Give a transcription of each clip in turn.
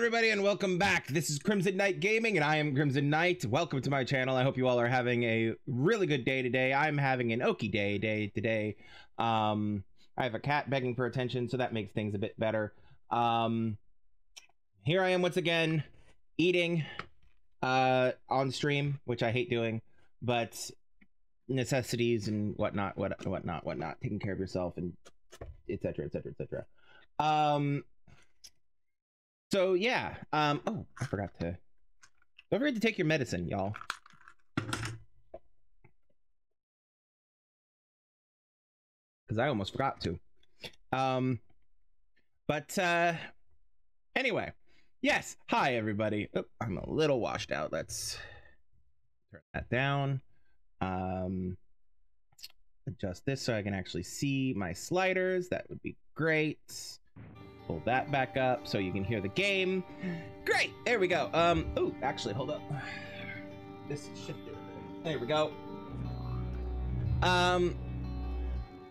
everybody, and welcome back. This is Krimzon Knight Gaming, and I am Krimzon Knight. Welcome to my channel. I hope you all are having a really good day today. I'm having an okie day day today. Um, I have a cat begging for attention, so that makes things a bit better. Um, here I am once again, eating uh, on stream, which I hate doing, but necessities and whatnot, what whatnot, whatnot, taking care of yourself and etc. etc. etc. Um, so yeah. Um. Oh, I forgot to. Don't forget to take your medicine, y'all. Because I almost forgot to. Um. But uh. Anyway, yes. Hi, everybody. Oh, I'm a little washed out. Let's turn that down. Um. Adjust this so I can actually see my sliders. That would be great pull that back up so you can hear the game. Great, there we go. Um, oh, actually, hold up. This shifted. There we go. Um,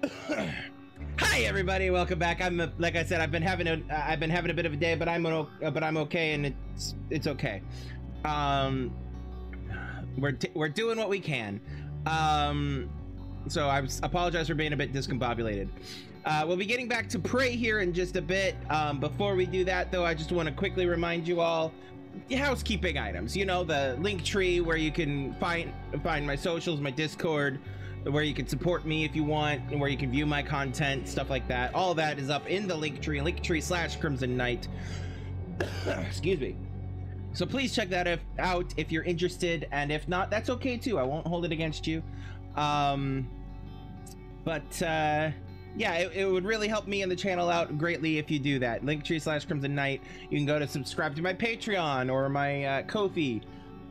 hi everybody, welcome back. I'm like I said, I've been having a, I've been having a bit of a day, but I'm uh, but I'm okay, and it's it's okay. Um, we're we're doing what we can. Um, so I apologize for being a bit discombobulated. Uh, we'll be getting back to Prey here in just a bit. Um, before we do that, though, I just want to quickly remind you all housekeeping items. You know, the link tree where you can find find my socials, my Discord, where you can support me if you want, and where you can view my content, stuff like that. All that is up in the link tree, link tree slash Krimzon Knight. Excuse me. So please check that if, out if you're interested, and if not, that's okay too. I won't hold it against you. Um, but uh, yeah, it, it, would really help me and the channel out greatly if you do that. Linktree slash Krimzon Knight. You can go to subscribe to my Patreon or my uh, Ko-fi.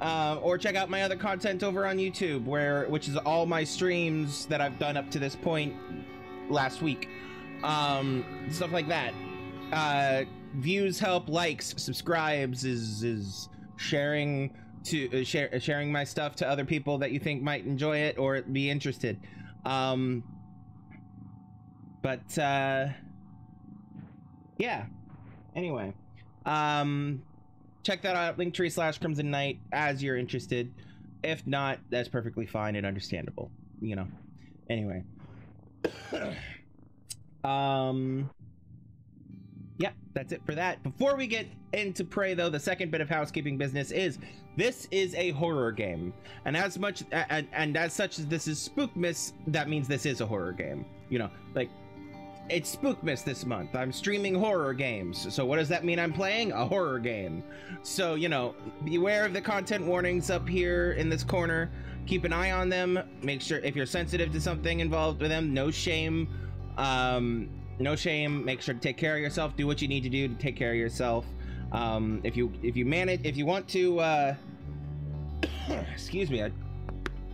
Uh, or check out my other content over on YouTube, where which is all my streams that I've done up to this point last week, um, stuff like that. Uh, views help, likes, subscribes is is sharing to uh, share sharing my stuff to other people that you think might enjoy it or be interested. Um, but uh yeah. Anyway um check that out linktree slash krimzon knight as you're interested. If not that's perfectly fine and understandable you know. Anyway. Um yeah that's it for that. Before we get into prey though the second bit of housekeeping business is this is a horror game. And as much and, and as such as this is spookmas that means this is a horror game you know. Like it's Spookmas this month. I'm streaming horror games. So what does that mean I'm playing? A horror game. So, you know, beware of the content warnings up here in this corner. Keep an eye on them. Make sure if you're sensitive to something involved with them, no shame. Um, no shame. Make sure to take care of yourself. Do what you need to do to take care of yourself. Um, if you if you manage if you want to uh excuse me, I,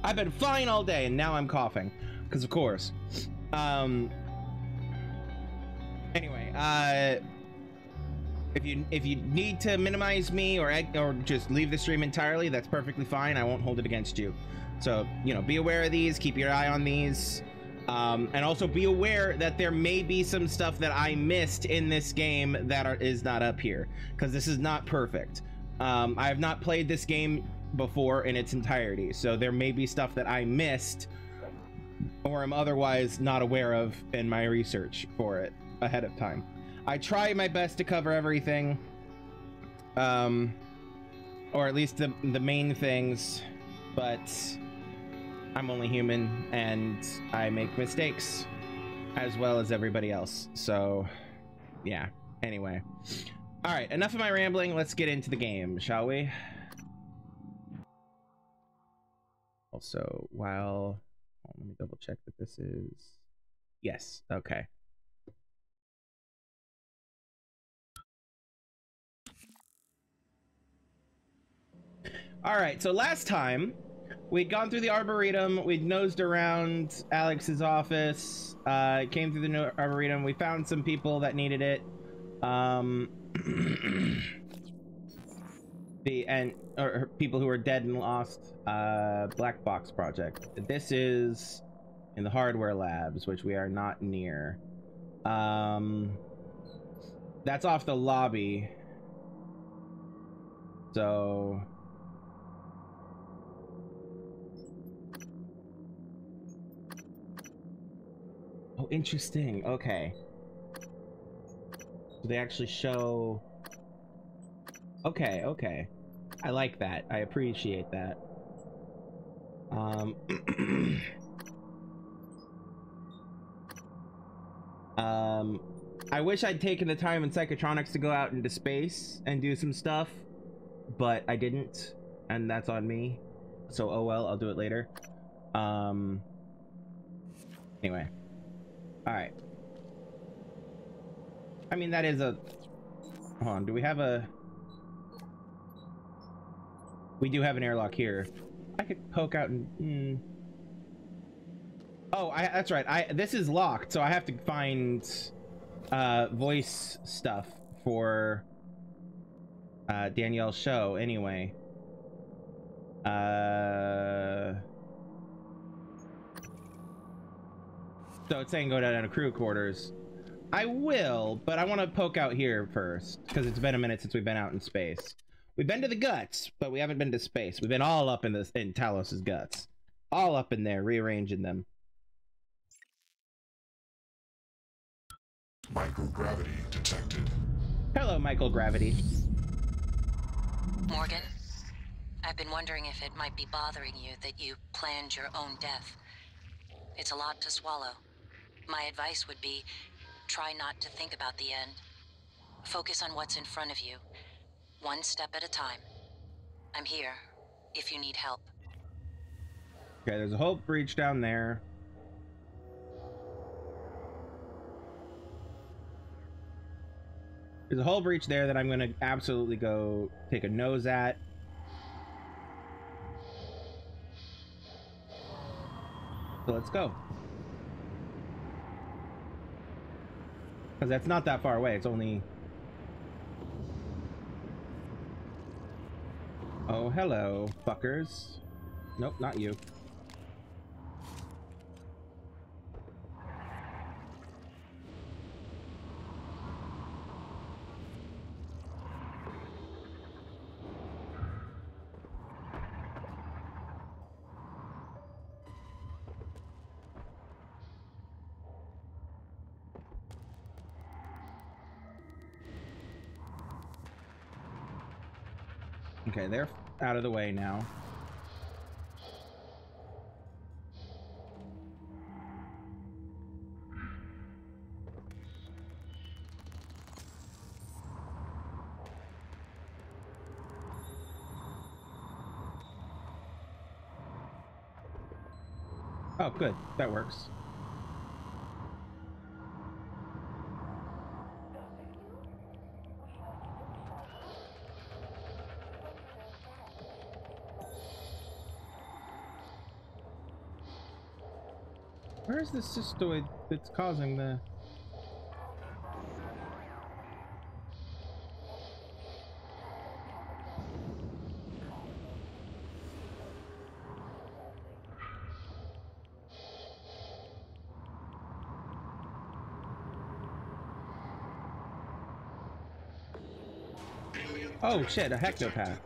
I've been fine all day and now I'm coughing. Because of course. Um Anyway, uh, if you if you need to minimize me or or just leave the stream entirely, that's perfectly fine. I won't hold it against you. So you know, be aware of these. Keep your eye on these. Um, and also be aware that there may be some stuff that I missed in this game that are, is not up here because this is not perfect. Um, I have not played this game before in its entirety, so there may be stuff that I missed or am otherwise not aware of in my research for it ahead of time. I try my best to cover everything, um, or at least the the main things, but I'm only human and I make mistakes as well as everybody else. So, yeah. Anyway, all right. Enough of my rambling. Let's get into the game, shall we? Also, while let me double check that this is yes. Okay. All right, so last time we'd gone through the arboretum, we'd nosed around Alex's office, uh, came through the new arboretum, we found some people that needed it. Um, the and or people who are dead and lost. Uh, Black Box Project. This is in the hardware labs, which we are not near. Um, that's off the lobby. So Oh, interesting. Okay. They actually show Okay, okay. I like that. I appreciate that. Um Um I wish I'd taken the time in Psychotronics to go out into space and do some stuff, but I didn't, and that's on me. So oh well, I'll do it later. Um anyway. Alright. I mean that is a hold on, do we have a we do have an airlock here. I could poke out and. Mm. Oh, I, that's right. I this is locked, so I have to find uh, voice stuff for uh, Danielle Sho. Anyway. Uh. So it's saying go down to crew quarters. I will, but I want to poke out here first because it's been a minute since we've been out in space. We've been to the guts, but we haven't been to space. We've been all up in this in Talos's guts. All up in there, rearranging them. Microgravity detected. Hello, microgravity. Morgan, I've been wondering if it might be bothering you that you planned your own death. It's a lot to swallow. My advice would be try not to think about the end. Focus on what's in front of you one step at a time. I'm here, if you need help. Okay, there's a hull breach down there. There's a hull breach there that I'm going to absolutely go take a nose at. So let's go. Because that's not that far away. It's only Oh, hello, fuckers. Nope, not you. Okay, they're out of the way now. Oh, good. That works. Where's the cystoid that's causing the... Oh shit, a technopath.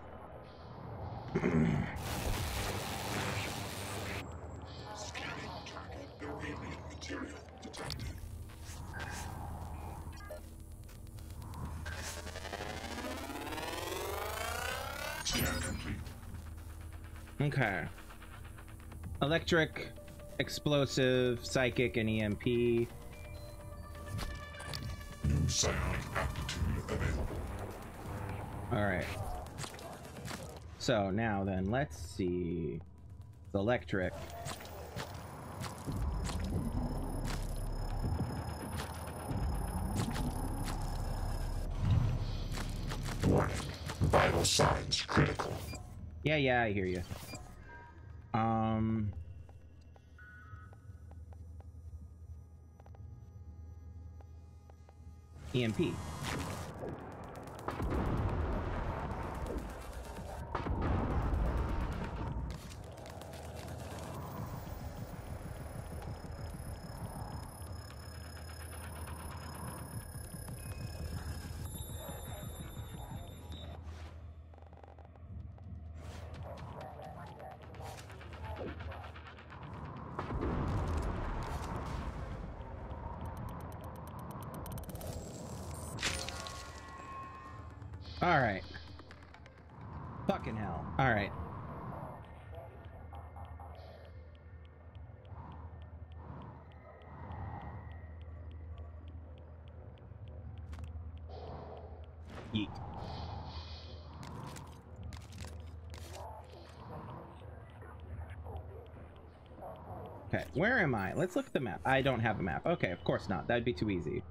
Okay. Electric, explosive, psychic, and EMP. New psionic aptitude available. Alright. So now then, let's see. It's electric. Warning. Vital signs critical. Yeah, yeah, I hear you. Where am I? Let's look at the map. I don't have a map. Okay, of course not. That'd be too easy.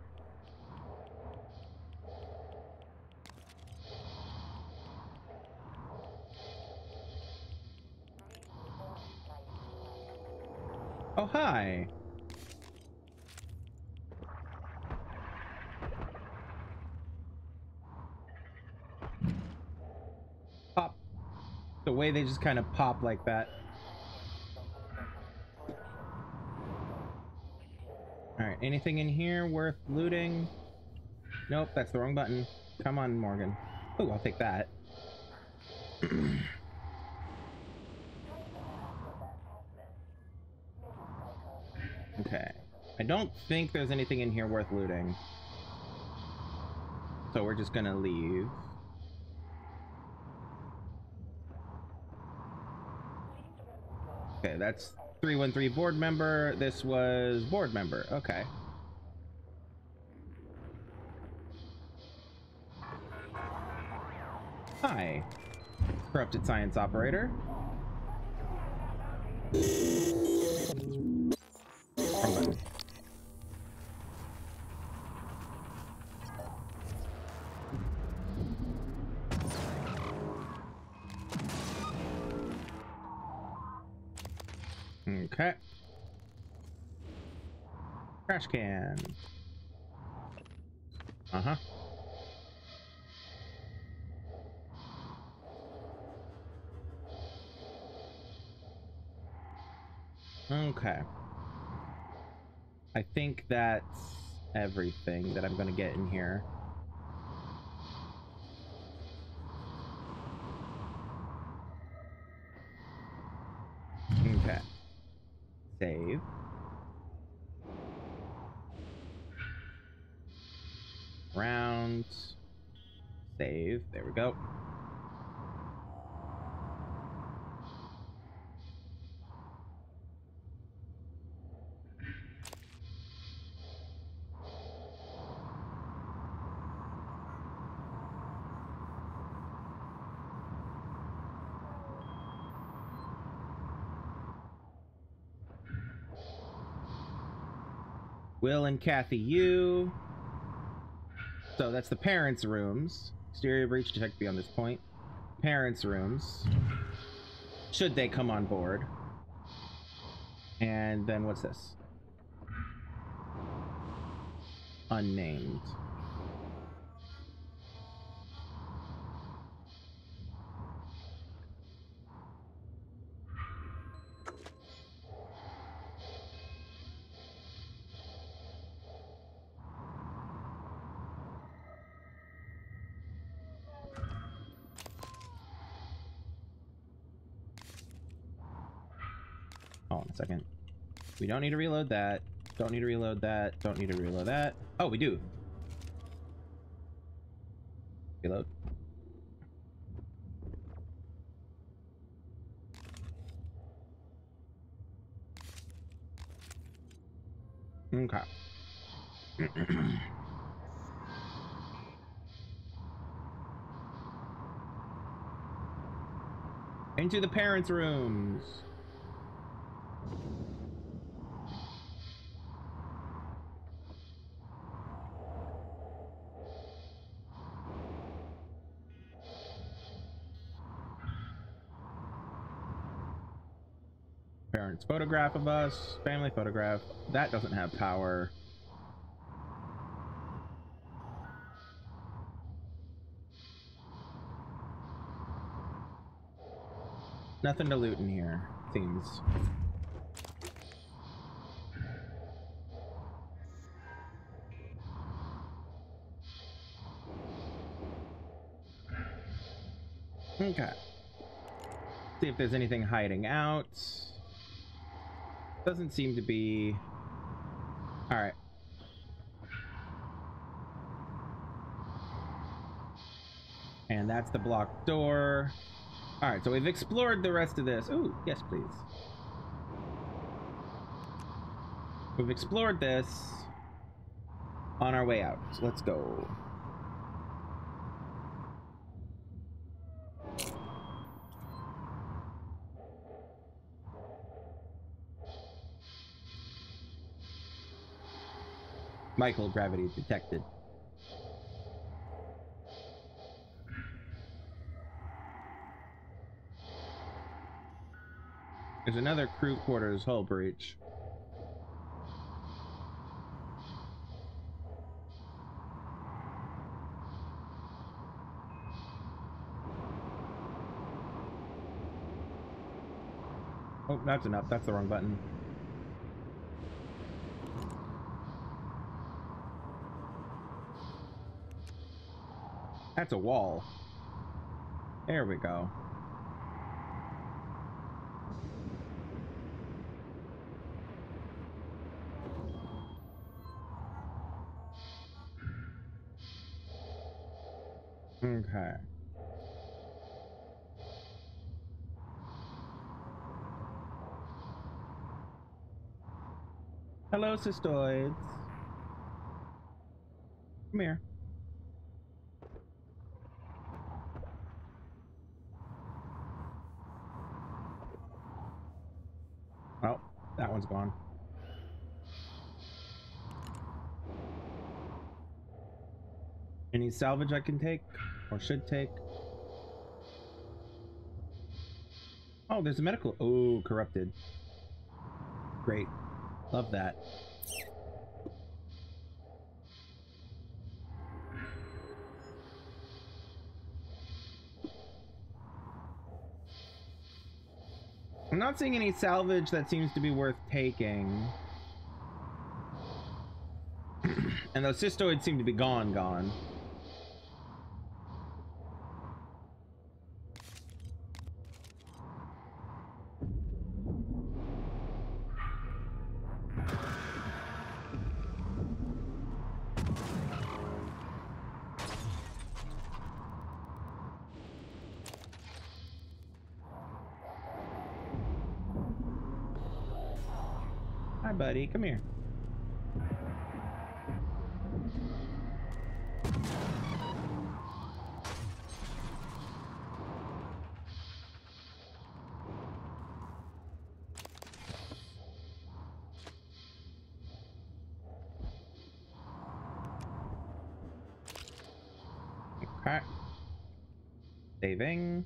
Oh, hi. Pop. The way they just kind of pop like that. Alright, anything in here worth looting? Nope, that's the wrong button. Come on, Morgan. Oh, I'll take that. okay. I don't think there's anything in here worth looting. So we're just gonna leave. Okay, that's 313 board member. This was board member. Okay. Hi. Corrupted science operator. Everything that I'm gonna get in here. Okay. Save. Round. Save. There we go. Will and Kathy Yu. So that's the parents' rooms. Exterior breach detected beyond this point. Parents' rooms. Should they come on board. And then what's this? Unnamed. Don't need to reload that. Don't need to reload that. Don't need to reload that. Oh, we do. Reload. Okay. Into the parents' rooms. Photograph of us. Family photograph. That doesn't have power. Nothing to loot in here, seems. Okay. See if there's anything hiding out. Doesn't seem to be. Alright. And that's the blocked door. All right, so we've explored the rest of this. Oh, yes, please. We've explored this on our way out. So let's go. Microgravity detected. There's another crew quarters hull breach. Oh, that's enough. That's the wrong button. That's a wall. There we go. Okay. Hello, cystoids. Come here. Oh, that one's gone. Any salvage I can take? Or should take? Oh, there's a medical. Oh, corrupted. Great. Love that. I'm not seeing any salvage that seems to be worth taking. and those cystoids seem to be gone, gone. Come here. Okay. Saving.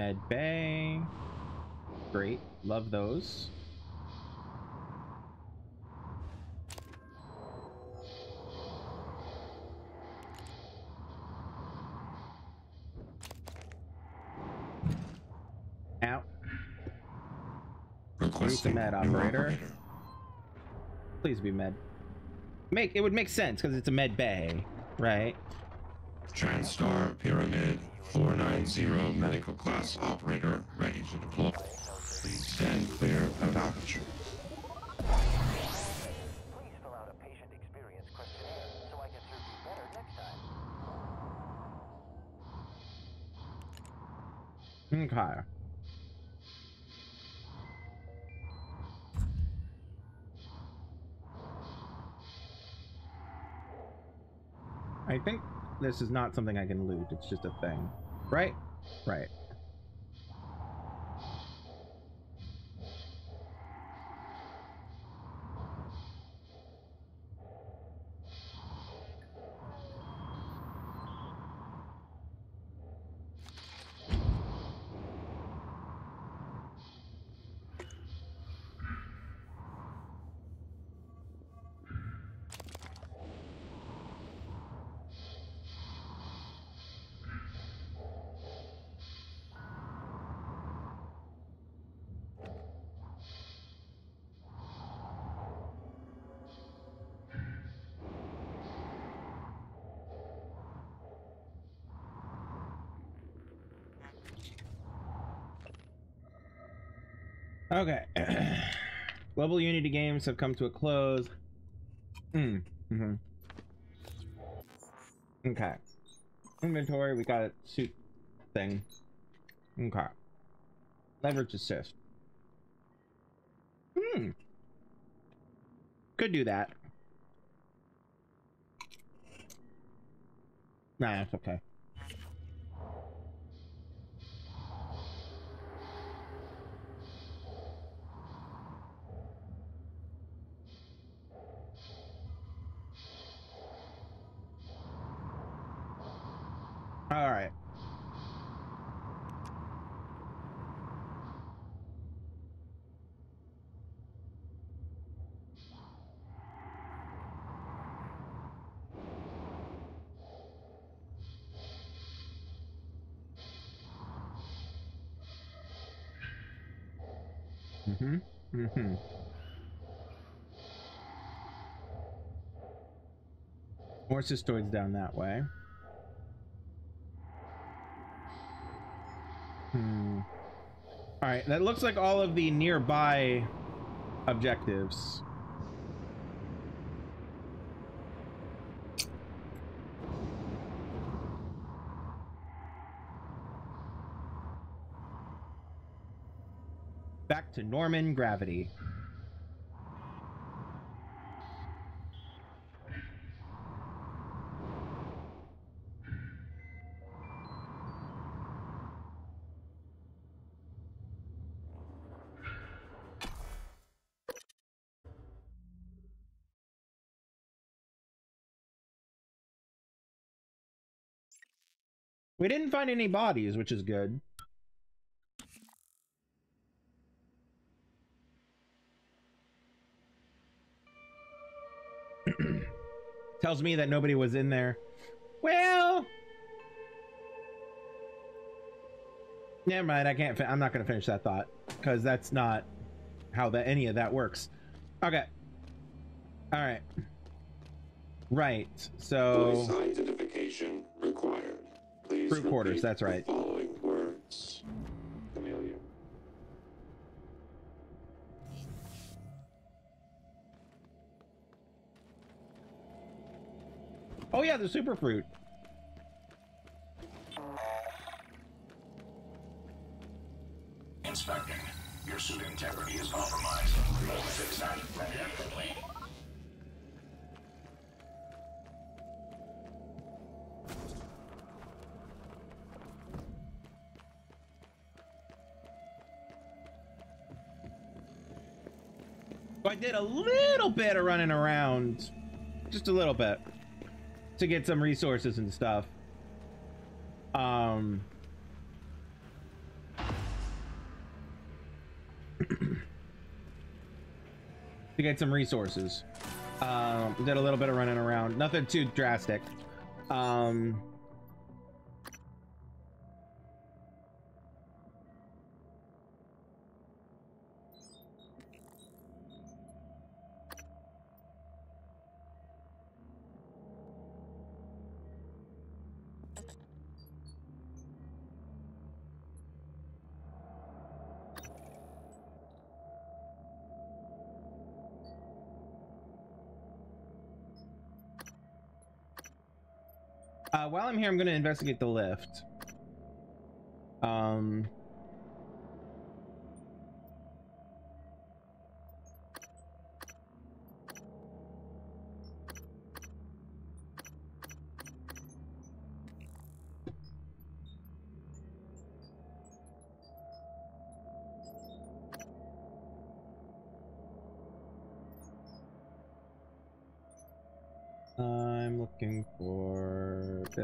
Med Bay. Great. Love those. Out. Requesting med new operator. Please be med. Make it would make sense because it's a med bay, right? Transtar Pyramid 490 medical class operator ready to deploy. Please stand clear of aperture. Please fill out a patient experience questionnaire so I can serve you better next time. Okay. This is not something I can loot. It's just a thing. Right? Right. Okay. Global Unity games have come to a close. Mm. hmm Okay. Inventory, we got a suit thing. Okay. Leverage assist. Hmm. Could do that. Nah, it's okay. More cystoids down that way. Hmm. All right, that looks like all of the nearby objectives. Back to Norman gravity. We didn't find any bodies, which is good. Tells me that nobody was in there. Well, never mind. I can't. I'm not to finish that thought because that's not how that any of that works. Okay. All right. Right. So. Voice identification required. Please Fruit quarters, that's right. Following words. Oh yeah, the super I did a little bit of running around, just a little bit, to get some resources and stuff. Um. to get some resources. Um, did a little bit of running around, nothing too drastic. Um. While I'm here, I'm going to investigate the lift. Um.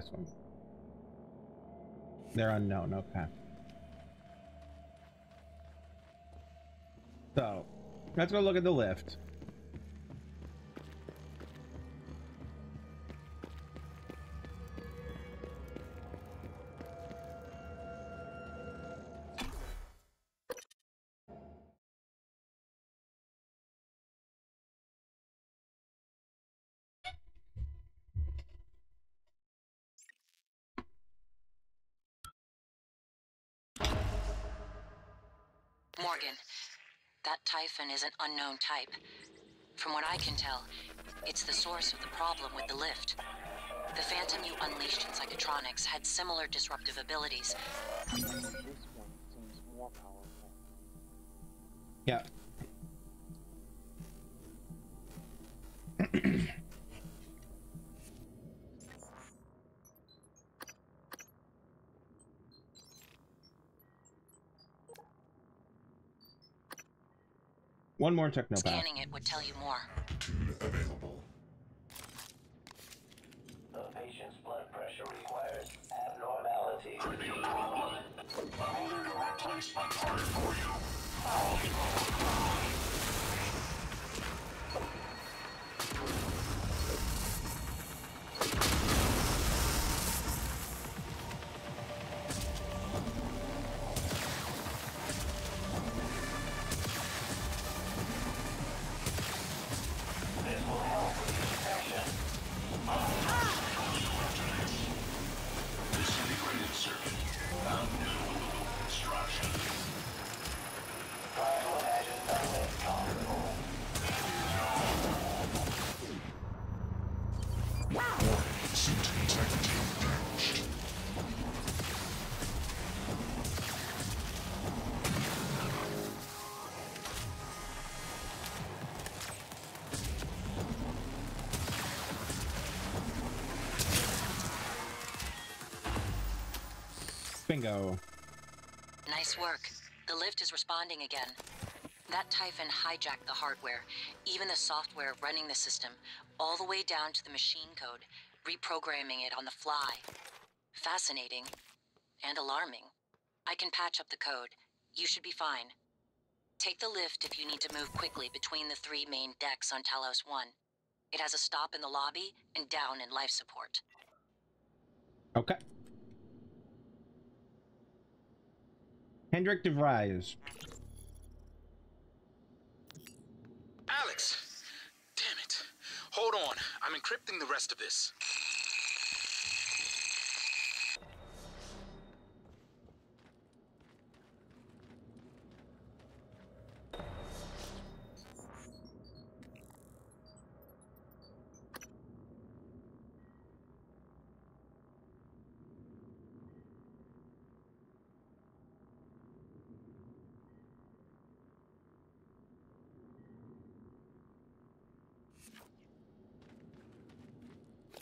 This one. They're unknown, okay. So, let's go look at the lift. That is an unknown type. From what I can tell, it's the source of the problem with the lift. The Phantom you unleashed in Psychotronics had similar disruptive abilities, This one seems more powerful. Yeah. One more technopath. scanning it would tell you more. Available. The patient's blood pressure requires abnormality. Could problem. I'm ordered a replacement part for you. Bingo. Nice work. The lift is responding again. That Typhon hijacked the hardware, even the software running the system, all the way down to the machine code, reprogramming it on the fly. Fascinating. And alarming. I can patch up the code. You should be fine. Take the lift if you need to move quickly between the three main decks on Talos 1. It has a stop in the lobby and down in life support. Okay. Hendrik de Vries. Alex! Damn it. Hold on. I'm encrypting the rest of this.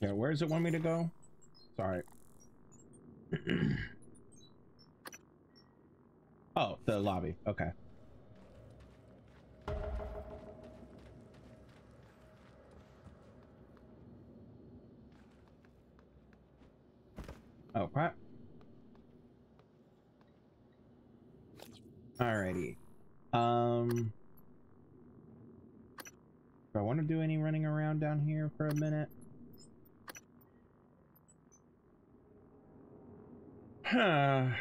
Yeah, where does it want me to go? Sorry. oh, the lobby. Okay. Oh, crap. Alrighty. Um. Do I want to do any running around down here for a minute? I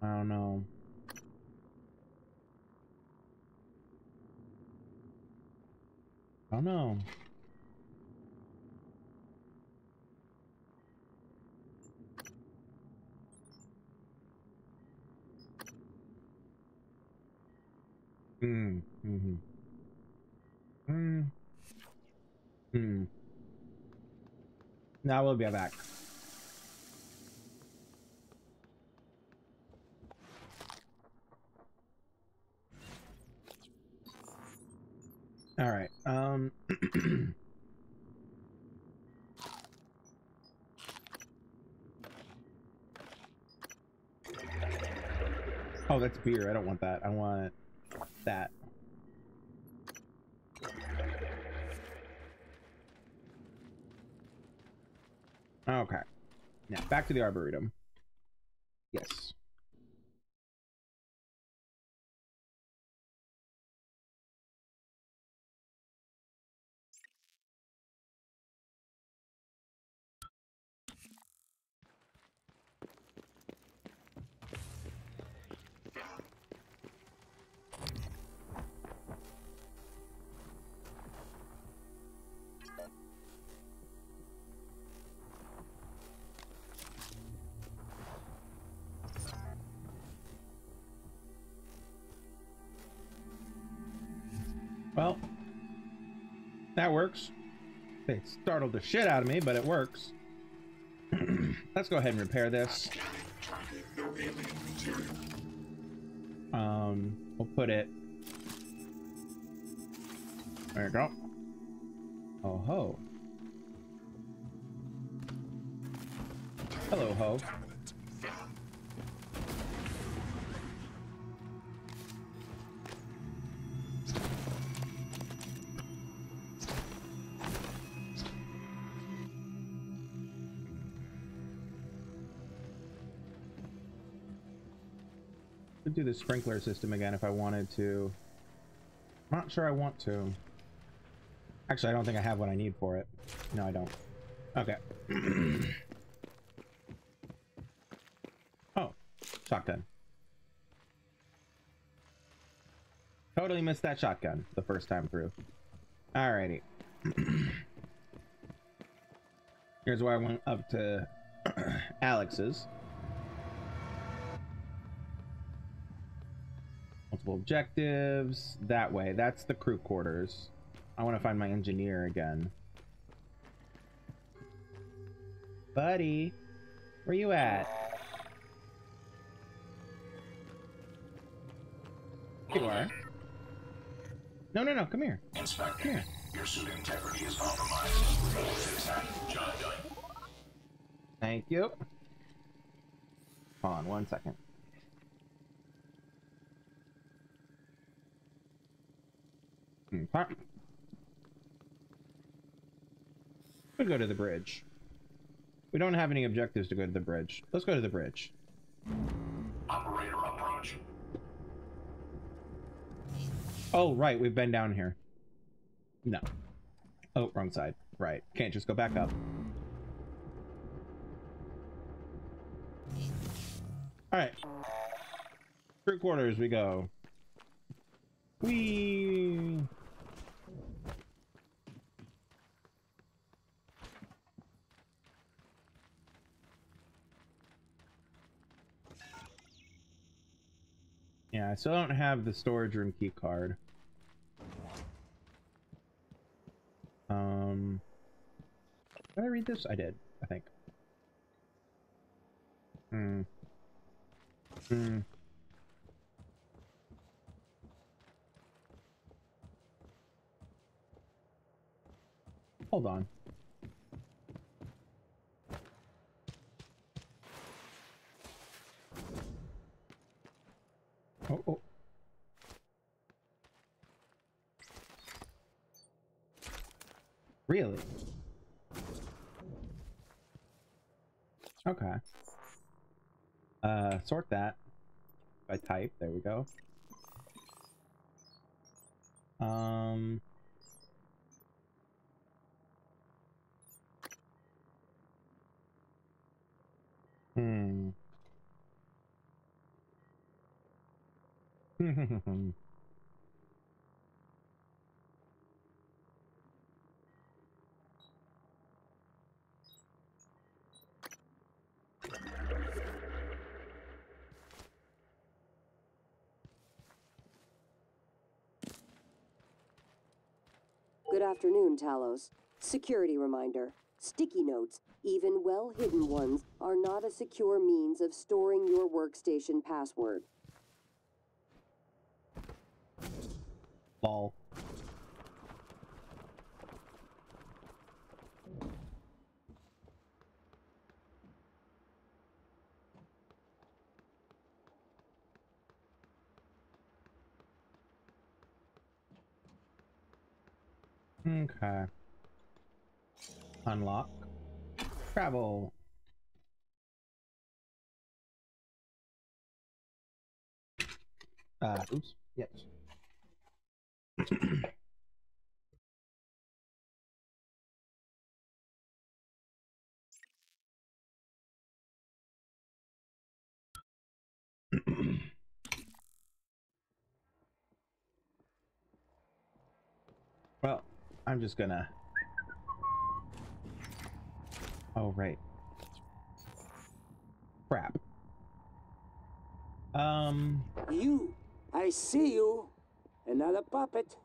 don't know. I don't know. Hmm. Mm-hmm. Hmm. Hmm. Now we'll be back. All right. Um. oh, that's beer. I don't want that. I want that. Okay. Now back to the arboretum. Yes. Startled the shit out of me, but it works. Let's go ahead and repair this. Um, we'll put it. There you go. Oh ho. Hello ho. The sprinkler system again if I wanted to. I'm not sure I want to. Actually, I don't think I have what I need for it. No, I don't. Okay. oh, shotgun. Totally missed that shotgun the first time through. Alrighty. Here's where I went up to Alex's. Objectives. That way. That's the crew quarters. I want to find my engineer again. Buddy, where you at? You are. No, no, no. Come here. Inspector, Here. your suit integrity is compromised. Thank you. Hold on one second. We go to the bridge. We don't have any objectives to go to the bridge. Let's go to the bridge. Operator approach. Oh, right, we've been down here. No. Oh, wrong side. Right. Can't just go back up. Alright. Crew quarters we go. Whee! Yeah, I still don't have the storage room key card. Um, did I read this? I did, I think. Hmm. Hmm. Hold on. Oh, oh. Really? Okay. Uh, sort that by type. There we go. Um. Hmm. Good afternoon, Talos. Security reminder. Sticky notes, even well hidden ones, are not a secure means of storing your workstation password. Lol. Okay. Unlock. Travel. Uh, oops. Yes. well, I'm just gonna. Oh, right. Crap. Um. You, I see you. Another puppet.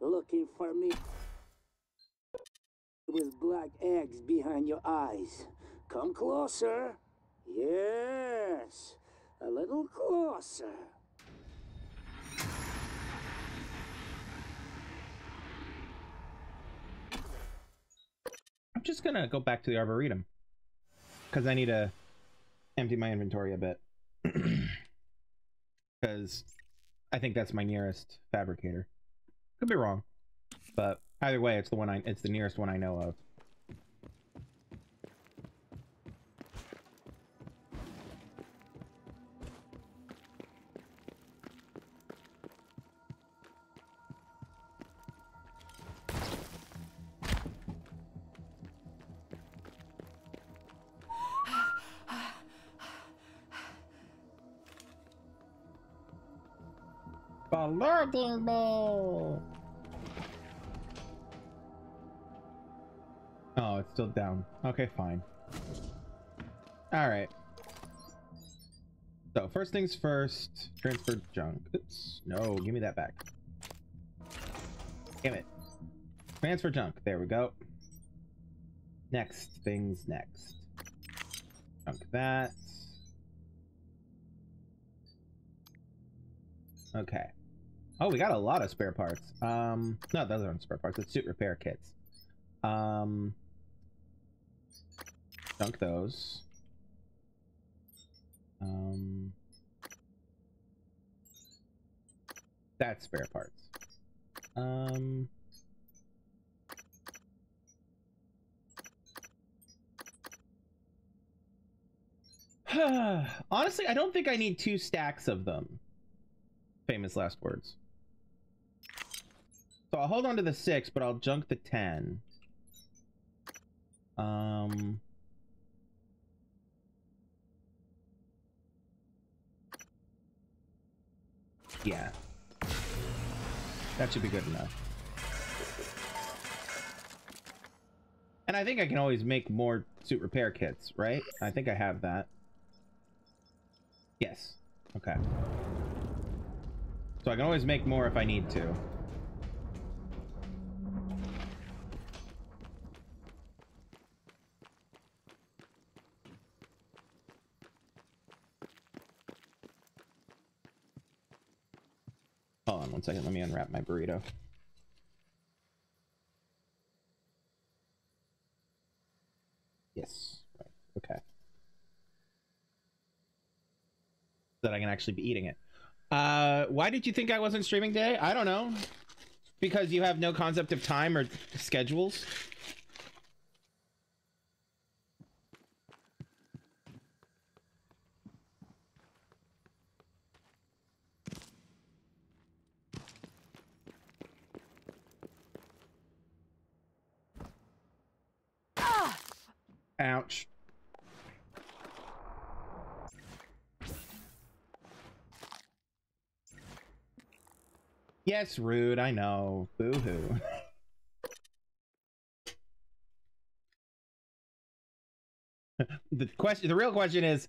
Looking for me. with black eggs behind your eyes. Come closer. Yes. A little closer. I'm just gonna go back to the arboretum because I need to empty my inventory a bit because I think that's my nearest fabricator. Could be wrong, but either way, it's the one I it's the nearest one I know of. Down. Okay, fine. Alright. So, first things first, transfer junk. Oops. No, give me that back. Damn it. Transfer junk. There we go. Next things next. Junk that. Okay. Oh, we got a lot of spare parts. Um, no, those aren't spare parts. It's suit repair kits. Um, junk those. Um, that's spare parts. Um, honestly, I don't think I need two stacks of them. Famous last words. So I'll hold on to the six, but I'll junk the ten. Um. Yeah. That should be good enough. And I think I can always make more suit repair kits, right? I think I have that. Yes. Okay. So I can always make more if I need to. Second, let me unwrap my burrito. Yes, right, okay. That I can actually be eating it. Uh, why did you think I wasn't streaming today? I don't know. Because you have no concept of time or schedules? Ouch. Yes, rude, I know. Boo-hoo. the question the real question is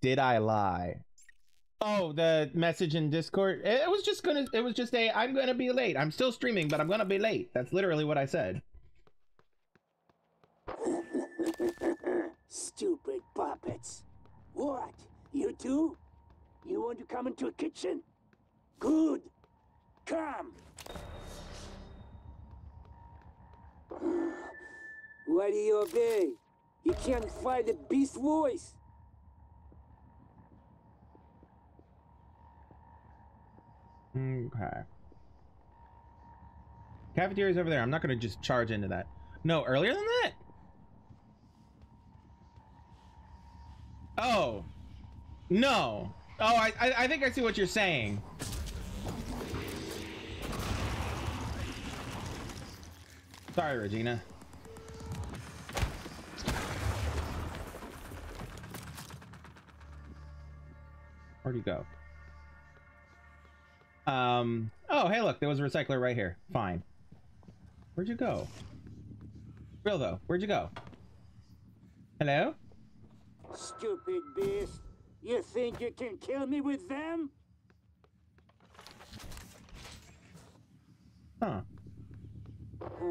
did I lie? Oh, the message in Discord. It was just gonna it was just a I'm gonna be late. I'm still streaming, but I'm gonna be late. That's literally what I said. Stupid puppets. What? You too? You want to come into a kitchen? Good. Come. Why do you obey? You can't fight the beast voice. Okay. Cafeteria's over there. I'm not gonna just charge into that. No, earlier than that? Oh. No. Oh, I, I, I think I see what you're saying. Sorry, Regina. Where'd you go? Um, oh, hey, look, there was a recycler right here. Fine. Where'd you go? Real though, where'd you go? Hello? Stupid beast. You think you can kill me with them? Huh.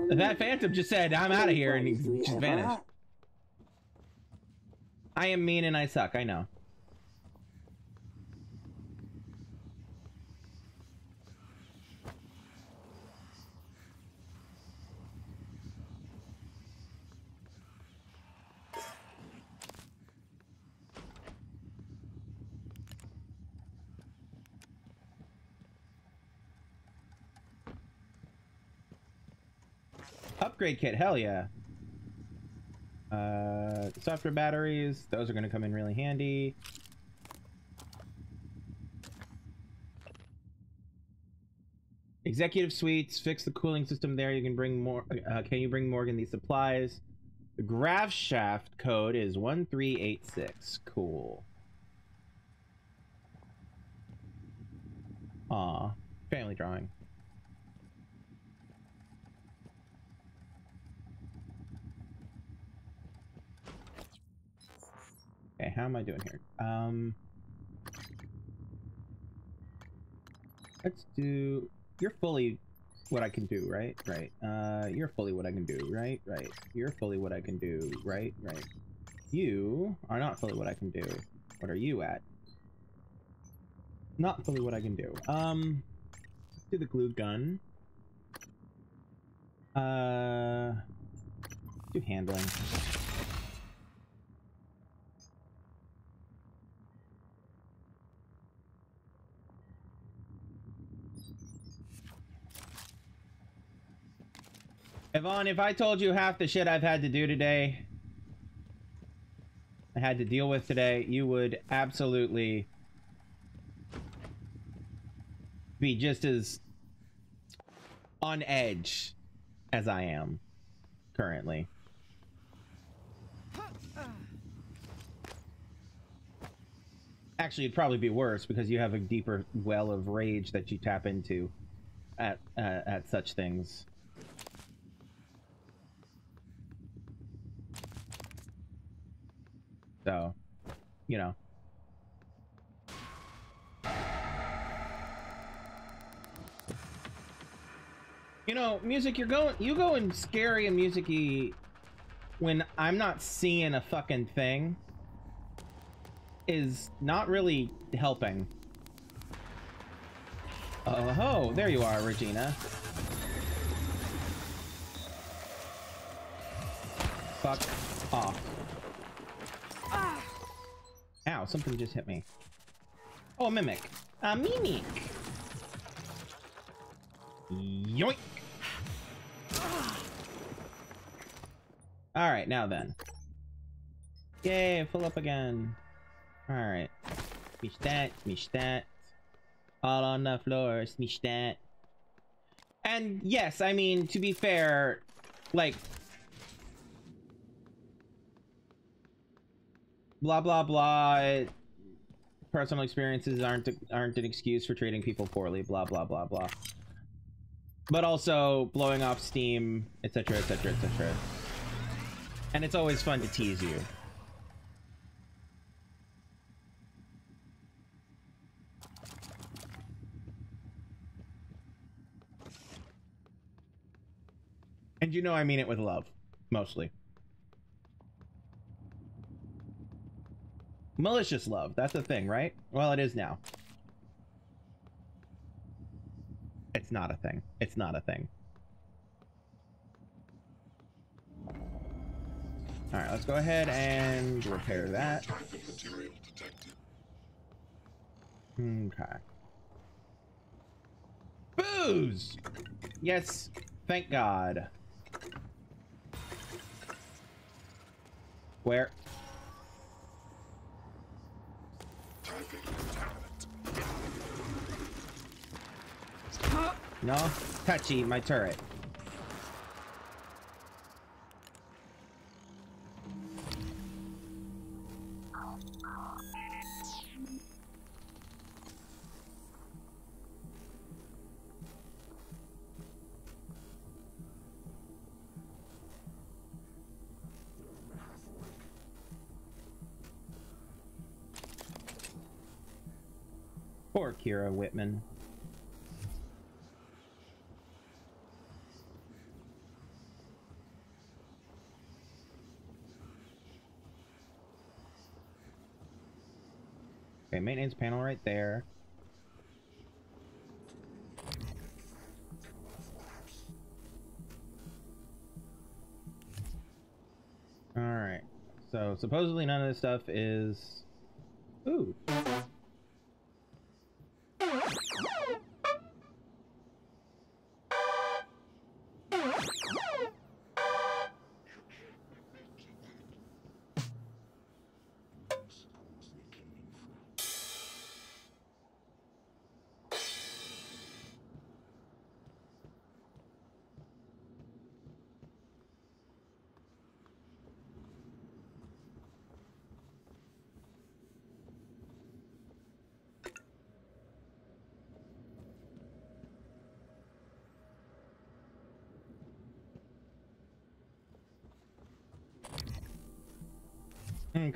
That Phantom just said, I'm out of here, and he just vanished. I am mean and I suck, I know. Upgrade kit, hell yeah. Uh, software batteries, those are going to come in really handy. Executive suites, fix the cooling system there. You can bring more. Uh, can you bring Morgan these supplies? The grav shaft code is 1386. Cool. Aw, family drawing. Okay, how am I doing here? Um, let's do. You're fully what I can do, right? Right. Uh, you're fully what I can do, right? Right. You're fully what I can do, right? Right. You are not fully what I can do. What are you at? Not fully what I can do. Um, let's do the glue gun. Uh, do handling. Yvonne, if I told you half the shit I've had to do today, I had to deal with today, you would absolutely be just as on edge as I am currently. Actually, it'd probably be worse because you have a deeper well of rage that you tap into at uh, at such things. So, you know. You know, music, you're going, you going scary and musicy when I'm not seeing a fucking thing is not really helping. Oh ho, there you are, Regina. Fuck off. Ow, something just hit me. Oh, a mimic. A mimic. Yoink. Alright, now then. Yay, full up again. Alright. Smish that, smish that. All on the floor, smish that. And yes, I mean, to be fair, like, blah blah blah. Personal experiences aren't aren't an excuse for treating people poorly blah blah blah blah. But also blowing off steam etc etc etc and it's always fun to tease you. And you know I mean it with love mostly Malicious love. That's a thing, right? Well, it is now. It's not a thing. It's not a thing. Alright, let's go ahead and repair that. Okay. Booze! Yes, thank God. Where? No? Touchy, my turret. Kira Whitman. Okay, maintenance panel right there. Alright. So, supposedly none of this stuff is... Ooh,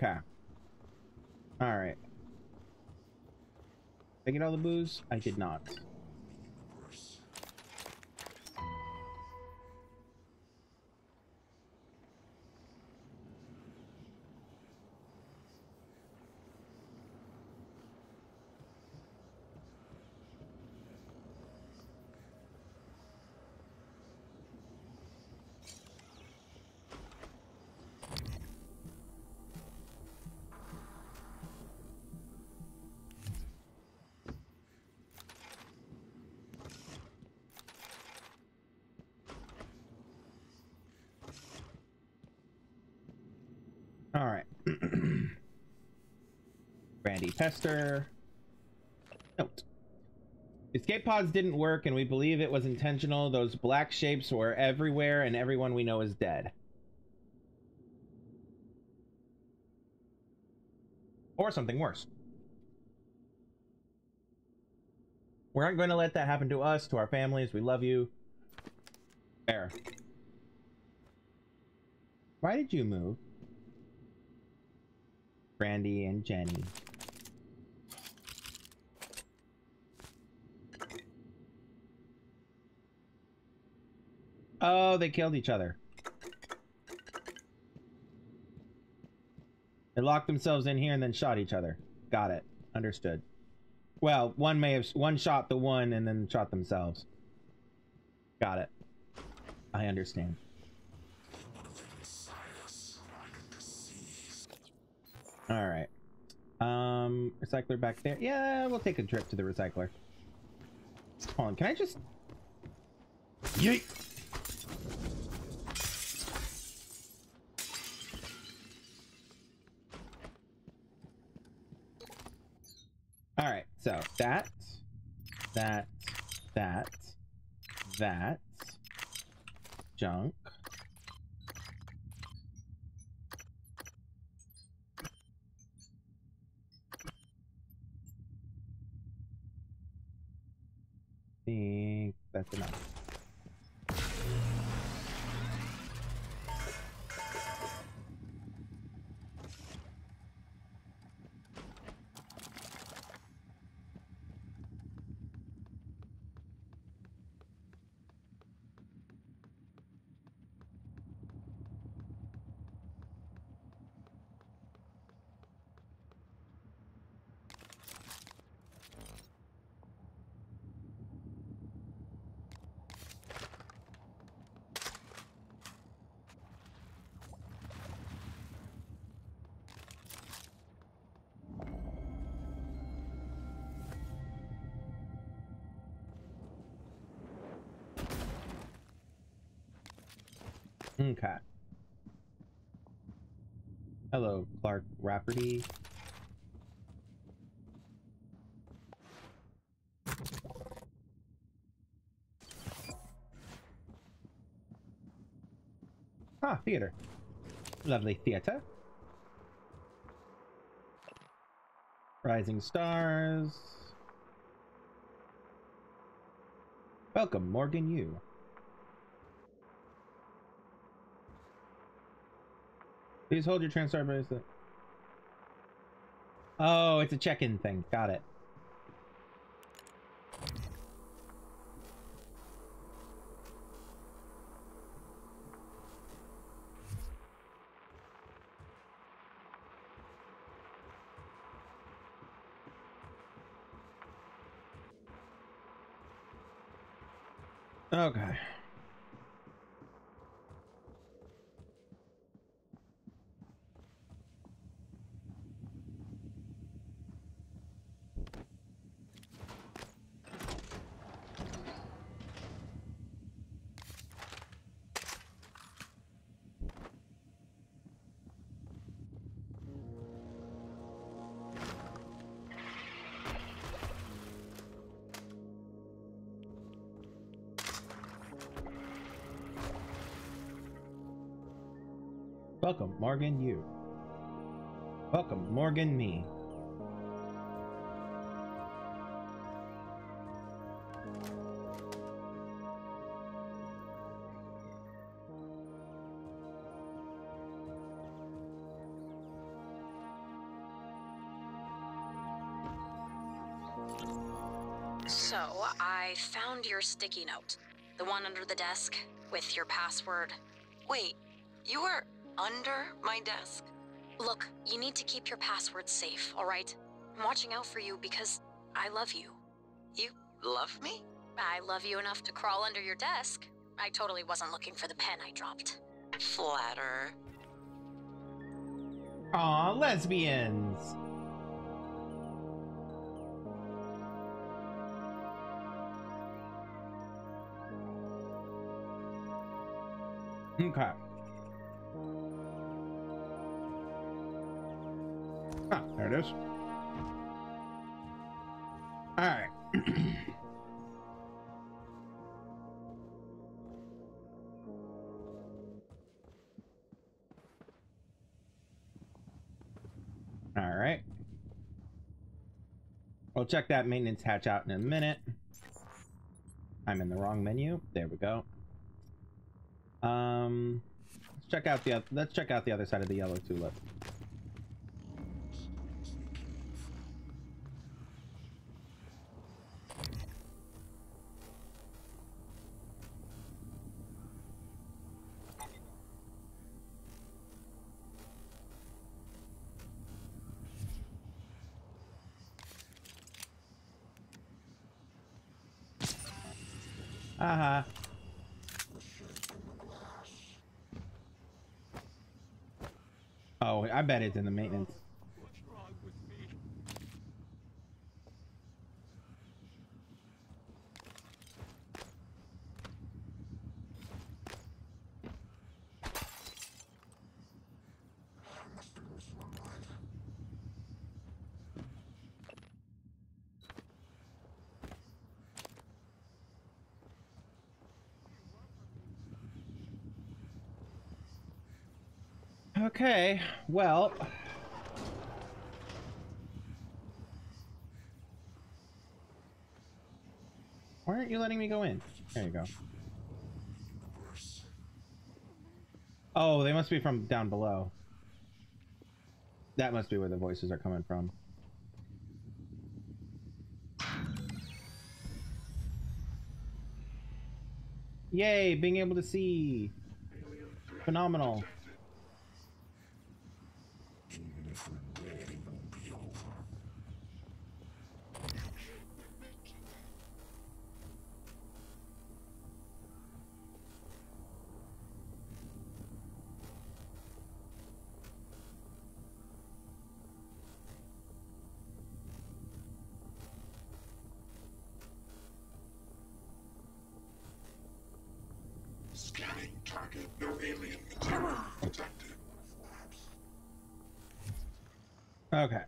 Okay. Alright. Did I get all the booze? I did not. Pester. Note. Escape pods didn't work, and we believe it was intentional. Those black shapes were everywhere, and everyone we know is dead. Or something worse. We aren't going to let that happen to us, to our families. We love you. There. Why did you move? Brandy and Jenny. Oh, they killed each other. They locked themselves in here and then shot each other. Got it. Understood. Well, one may have one shot the one and then shot themselves. Got it. I understand. All right. Um, recycler back there. Yeah, we'll take a trip to the recycler. Hold on, can I just? Yeet. All right, so that, that, that, that, junk. think that's enough. Rafferty. Ah, theater. Lovely theater. Rising stars. Welcome, Morgan Yu. Please hold your TranStar bracelet. Oh, it's a check-in thing. Got it. Okay. Morgan, you. Welcome, Morgan, me. So, I found your sticky note. The one under the desk with your password. Wait, you were under my desk? Look, you need to keep your password safe, alright? I'm watching out for you because I love you. You love me? I love you enough to crawl under your desk. I totally wasn't looking for the pen I dropped. Flatter. Aw, lesbians. Okay. Ah, there it is. All right. All right. We'll check that maintenance hatch out in a minute. I'm in the wrong menu. There we go. Um, let's check out the let's check out the other side of the yellow tulip. Uh-huh. Oh, I bet it's in the maintenance. Okay, well. Why aren't you letting me go in? There you go. Oh, they must be from down below. That must be where the voices are coming from. Yay, being able to see. Phenomenal. Scanning target. No alien material detected. Okay.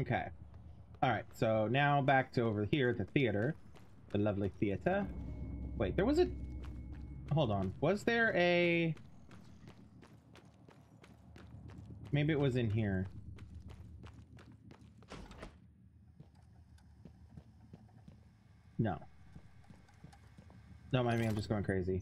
Okay. All right. So now back to over here at the theater, the lovely theater. Wait, there was a. Hold on. Was there a? Maybe it was in here. No. Don't mind me. I'm just going crazy.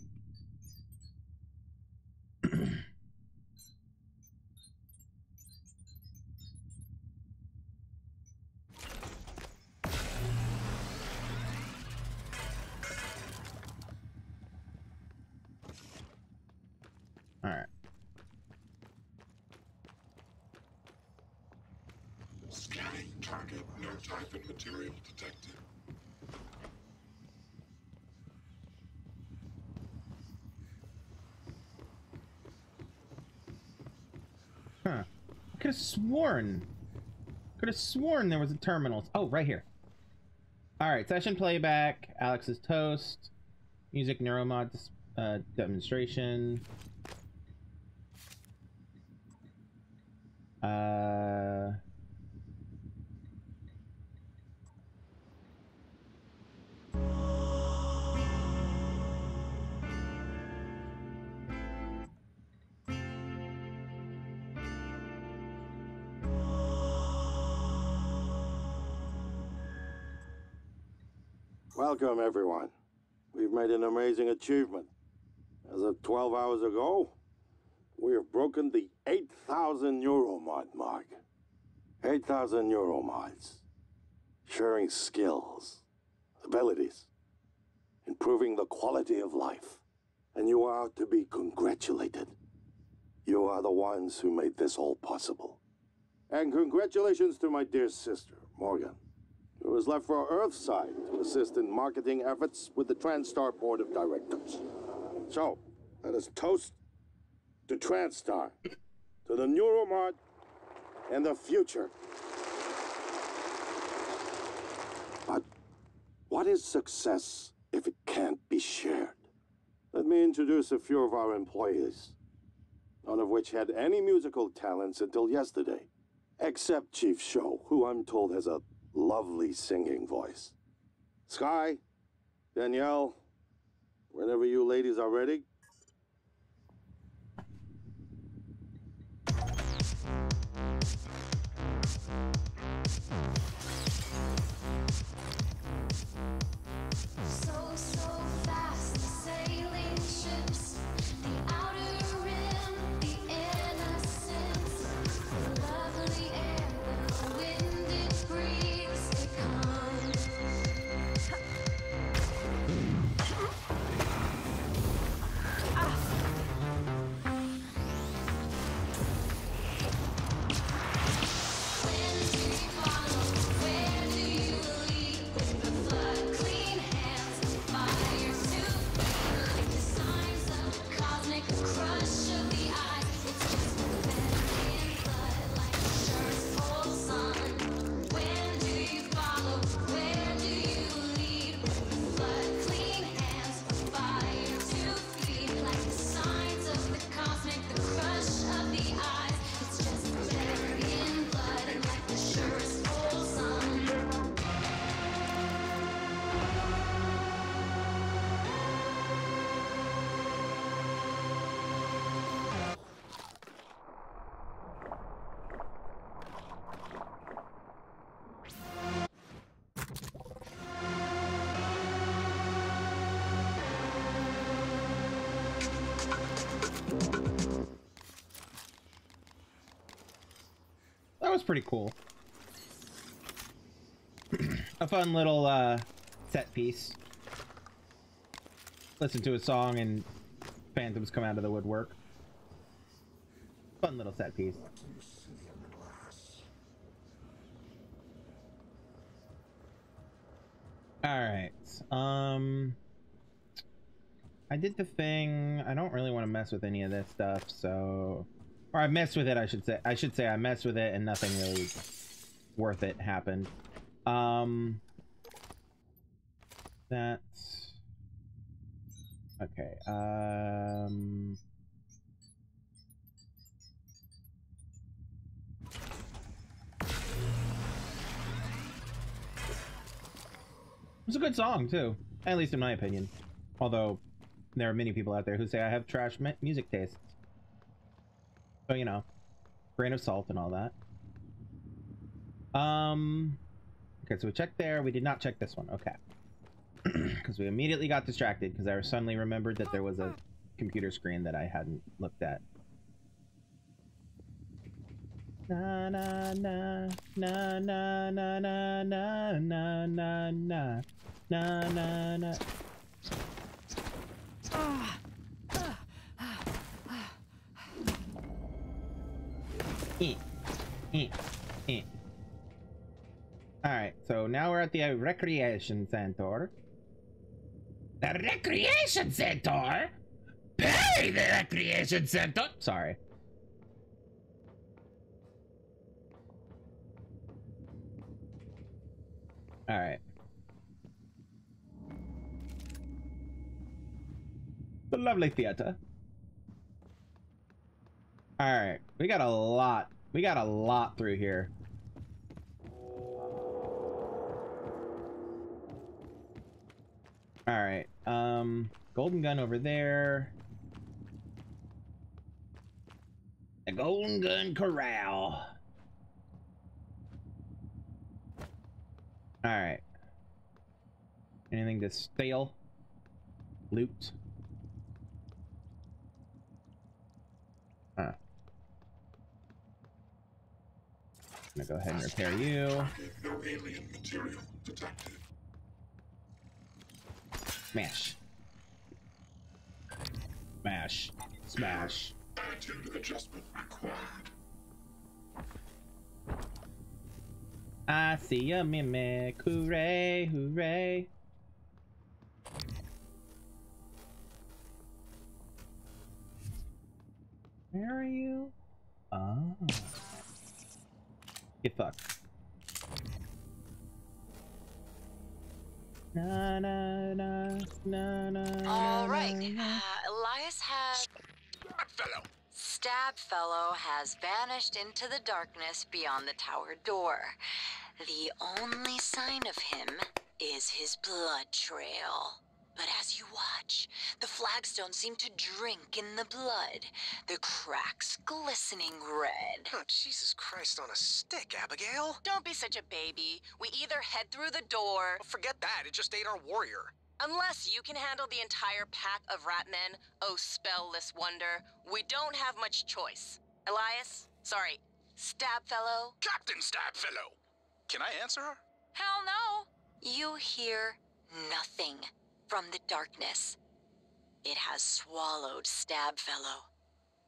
Sworn. Could have sworn there was a terminal. Oh, right here. All right, session playback. Alex's toast. Music neuromod uh, demonstration. Welcome, everyone. We've made an amazing achievement. As of 12 hours ago, we have broken the 8,000 neuromod mark. 8,000 neuromods. Sharing skills, abilities, improving the quality of life. And you are to be congratulated. You are the ones who made this all possible. And congratulations to my dear sister, Morgan who was left for Earthside to assist in marketing efforts with the TranStar Board of Directors. So, let us toast to TranStar, to the Neuromod, and the future. But what is success if it can't be shared? Let me introduce a few of our employees, none of which had any musical talents until yesterday, except Chief Sho, who I'm told has a lovely singing voice. Sky, Danielle, whenever you ladies are ready. So, pretty cool. a fun little uh, set piece. Listen to a song and phantoms come out of the woodwork. Fun little set piece. All right. Um I did the thing. I don't really want to mess with any of this stuff, so or I messed with it, I should say. I should say I messed with it and nothing really worth it happened. Um that's okay. Um It's a good song too, at least in my opinion. Although there are many people out there who say I have trash music tastes. So you know, grain of salt and all that. Um, okay, so we checked there. We did not check this one. Okay, because we immediately got distracted because I suddenly remembered that there was a computer screen that I hadn't looked at. Na na na na na na na na na na na na na na. Eh, eh, eh. All right, so now we're at the uh, recreation center. The recreation center? Pay the recreation center. Sorry. All right. The lovely theater. All right, we got a lot. We got a lot through here. All right. Um, golden gun over there. The golden gun corral. All right. Anything to steal? Loot. Gonna go ahead and repair you. No alien material detected. Smash. Smash. Smash. Attitude adjustment required. I see a mimic. Hooray, hooray. Where are you? Oh. Get fucked. Na na na na na. All right. na, na. Uh, Elias has. Fellow. Stab Fellow has vanished into the darkness beyond the tower door. The only sign of him is his blood trail. But as you watch, the flagstones seem to drink in the blood, the cracks glistening red. Oh, Jesus Christ on a stick, Abigail. Don't be such a baby. We either head through the door, forget that. It just ate our warrior. unless you can handle the entire pack of rat men, oh spellless wonder, we don't have much choice. Elias, sorry, Stab Fellow, Captain Stabfellow. Can I answer her? Hell no! You hear nothing from the darkness. It has swallowed Stabfellow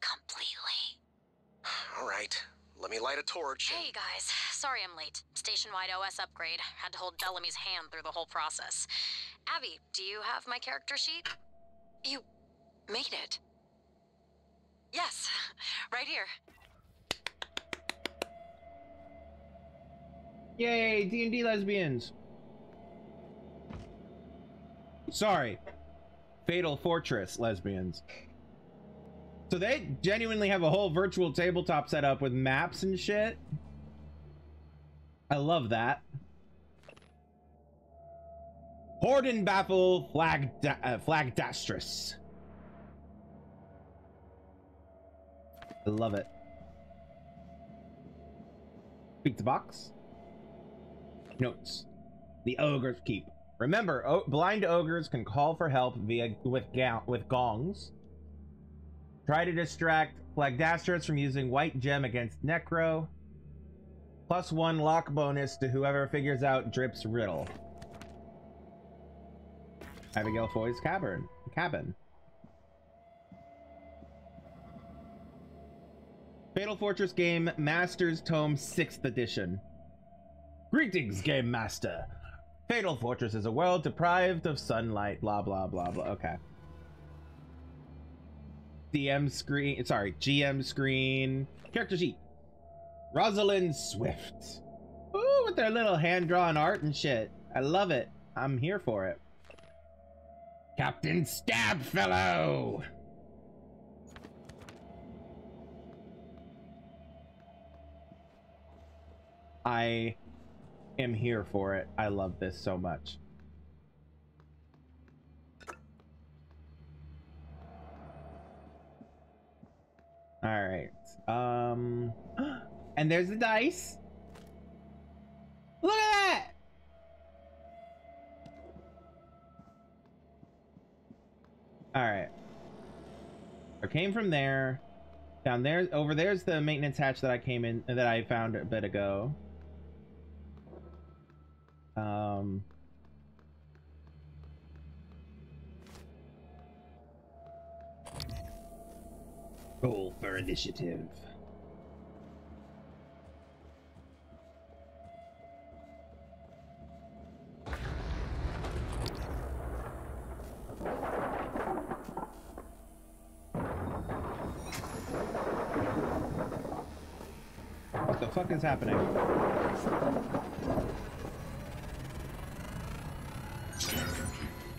completely. All right. Let me light a torch. Hey guys, sorry I'm late. Station-wide OS upgrade. Had to hold Bellamy's hand through the whole process. Abby, do you have my character sheet? You made it. Yes, right here. Yay, D&D lesbians. Sorry. Fatal Fortress lesbians. So they genuinely have a whole virtual tabletop set up with maps and shit. I love that. Horden baffle flag uh. I love it. Speak the box. Notes. The ogre's keep. Remember, blind ogres can call for help via with with gongs. Try to distract Flagdastrus from using white gem against Necro. Plus one lock bonus to whoever figures out Drip's riddle. Abigail Foy's cabin. Cabin. Fatal Fortress Game Masters Tome 6th Edition. Greetings, Game Master. Fatal Fortress is a world deprived of sunlight. Blah blah blah blah. Okay. DM screen. Sorry, GM screen. Character sheet. Rosalind Swift. Ooh, with their little hand drawn art and shit. I love it. I'm here for it. Captain Stabfellow. I am here for it. I love this so much. All right. Um and there's the dice. Look at that. All right. I came from there. Down there over there's the maintenance hatch that I came in that I found a bit ago. Um, roll for initiative. What the fuck is happening?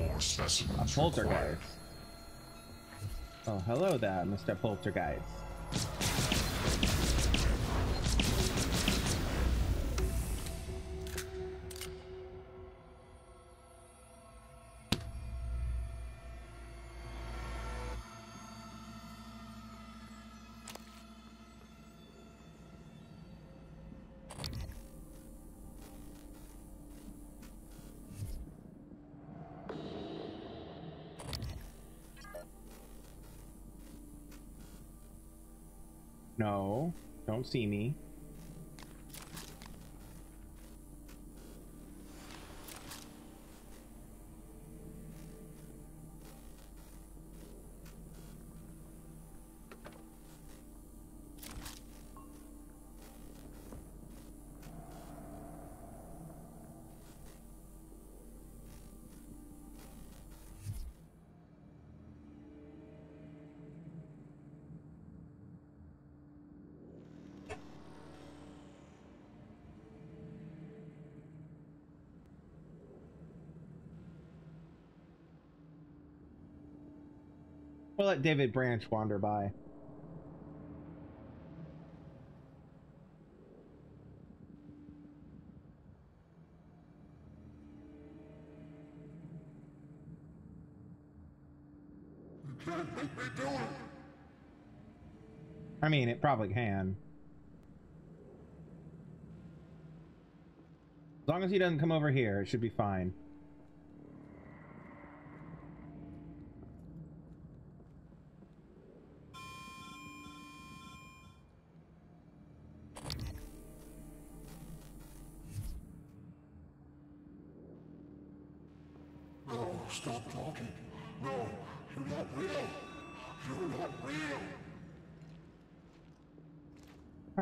More specimens. A poltergeist. Oh, hello there, Mr. Poltergeist. Don't see me. Let David Branch wander by. I mean, it probably can. As long as he doesn't come over here, it should be fine.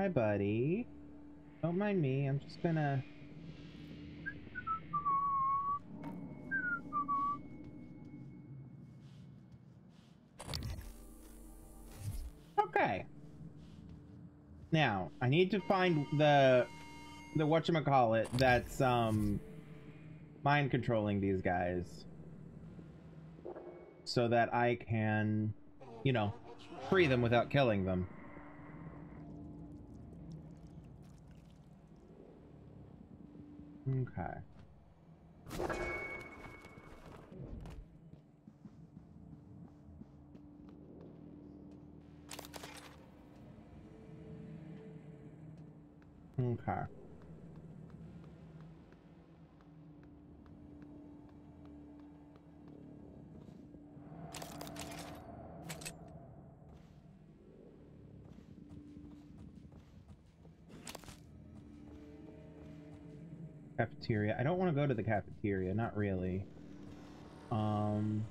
Hi, buddy. Don't mind me. I'm just gonna. Okay. Now, I need to find the the whatchamacallit that's um mind controlling these guys. So that I can, you know, free them without killing them. Okay. Okay. Cafeteria. I don't want to go to the cafeteria, not really. Um...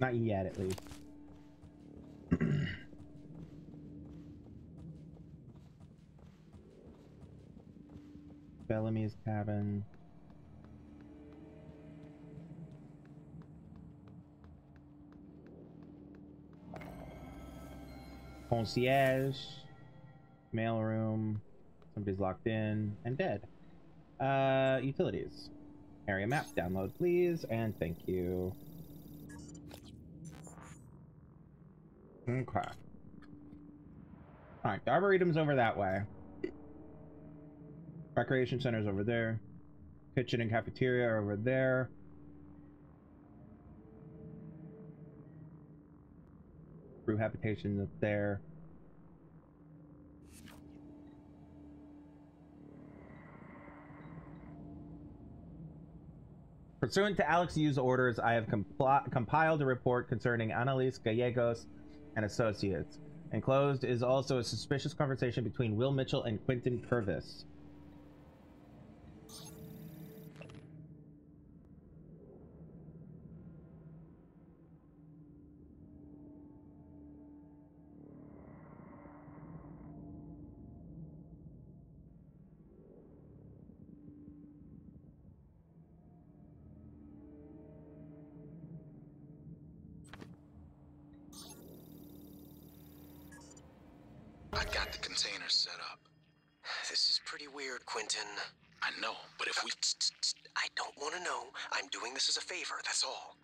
Not yet, at least. Bellamy's cabin. Concierge. Mailroom. Somebody's locked in and dead. Uh, utilities. Area map download, please, and thank you. Okay. Alright, Arboretum's over that way. Recreation Center's over there. Kitchen and cafeteria are over there. Habitation up there. Pursuant to Alex Yu's orders, I have compiled a report concerning Annalise Gallegos and associates. Enclosed is also a suspicious conversation between Will Mitchell and Quentin Purvis. This is a favor, that's all.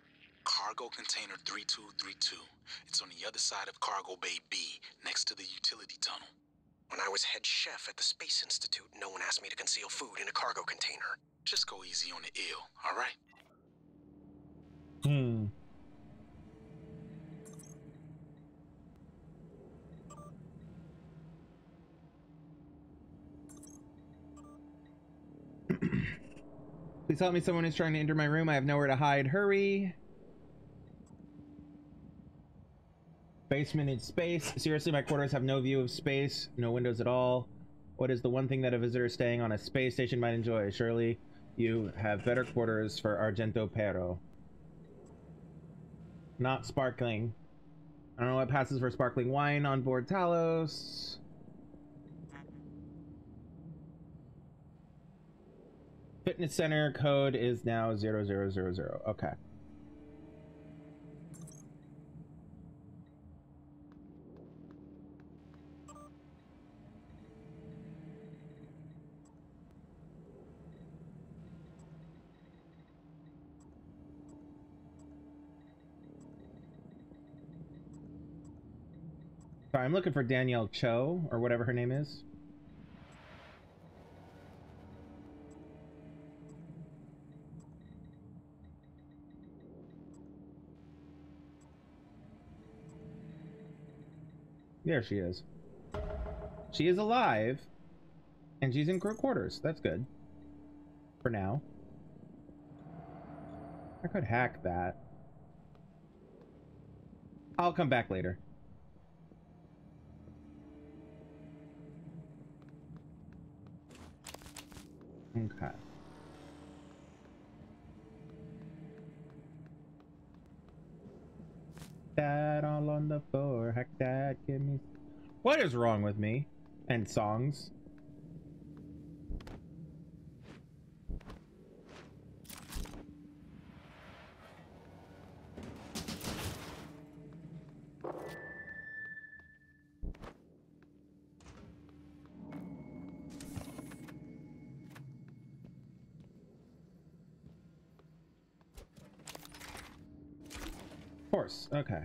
cargo container 3232, it's on the other side of cargo bay B, next to the utility tunnel. When I was head chef at the Space Institute, no one asked me to conceal food in a cargo container. Just go easy on the ill, all right? Hmm. Please help me. Someone is trying to enter my room. I have nowhere to hide. Hurry. Basement in space. Seriously, my quarters have no view of space, no windows at all. What is the one thing that a visitor staying on a space station might enjoy? Surely you have better quarters for Argento Pero. Not sparkling. I don't know what passes for sparkling wine on board Talos. Fitness center code is now 0000. Okay. Sorry, I'm looking for Danielle Sho or whatever her name is. There she is. She is alive, and she's in crew quarters. That's good. For now. I could hack that. I'll come back later. Okay. That all on the floor, hack that, give me. What is wrong with me? And songs. Course, okay.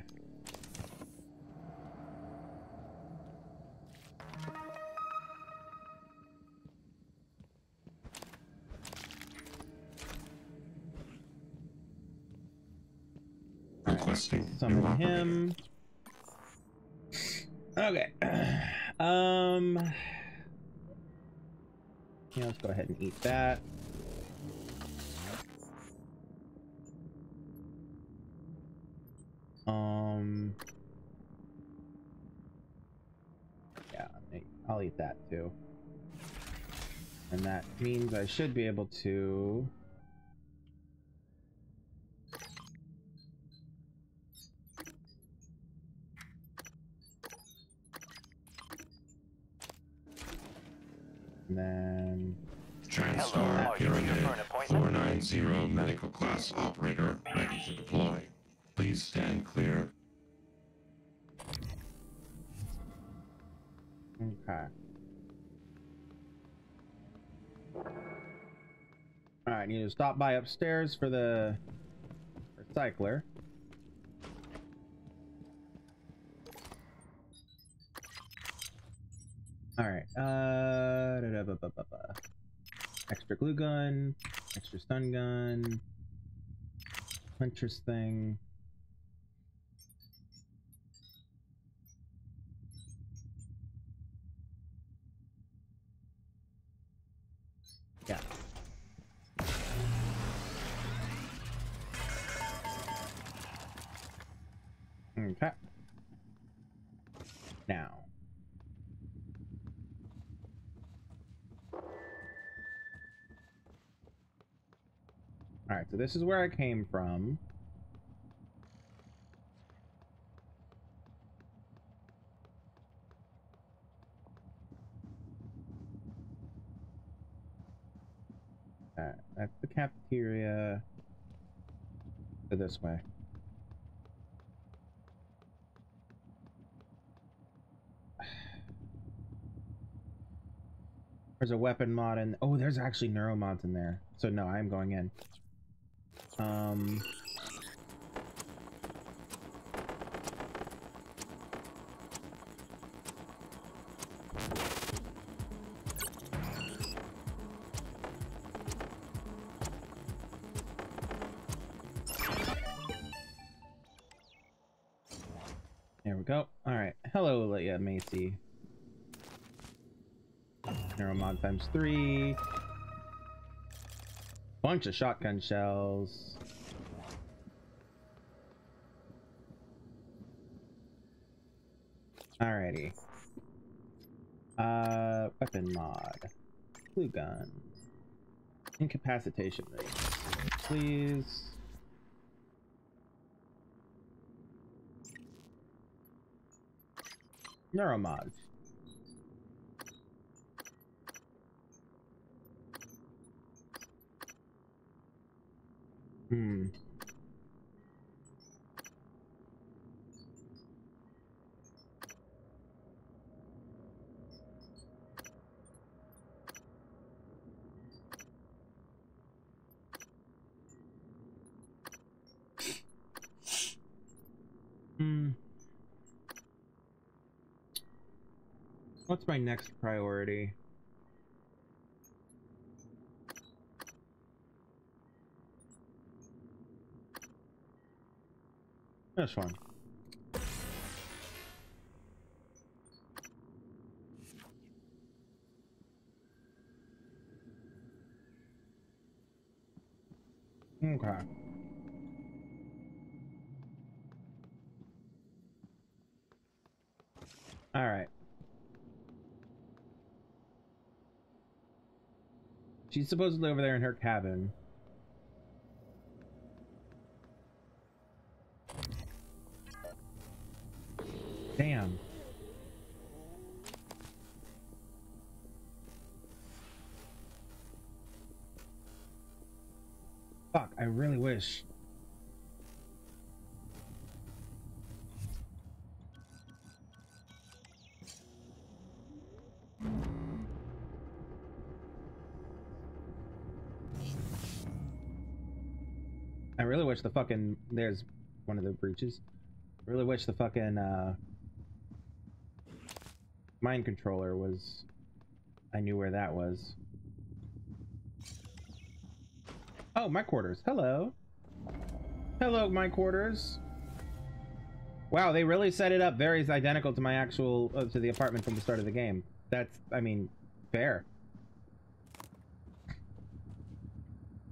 Requesting Summon him. Okay. Um. Yeah, let's go ahead and eat that. I should be able to. Stop by upstairs for the recycler. Alright, uh... da- da- ba- ba- ba-. Extra glue gun, extra stun gun, huntress thing. This is where I came from. That's the cafeteria. Go this way. There's a weapon mod in. Oh, there's actually neuromods in there. So no, I'm going in. Um. There we go. All right. Hello, Leia Macy. Neuromod times three. Bunch of shotgun shells. Alrighty. Uh, weapon mod. Glue gun. Incapacitation rate. Please. Neuromod. Hmm. Hmm. What's my next priority? This one. Okay. All right. She's supposedly over there in her cabin. Wish the fucking there's one of the breaches. Really wish the fucking uh mind controller was I knew where that was. Oh, my quarters. Hello. Hello, my quarters. Wow, they really set it up very identical to my actual uh, to the apartment from the start of the game. That's I mean, fair.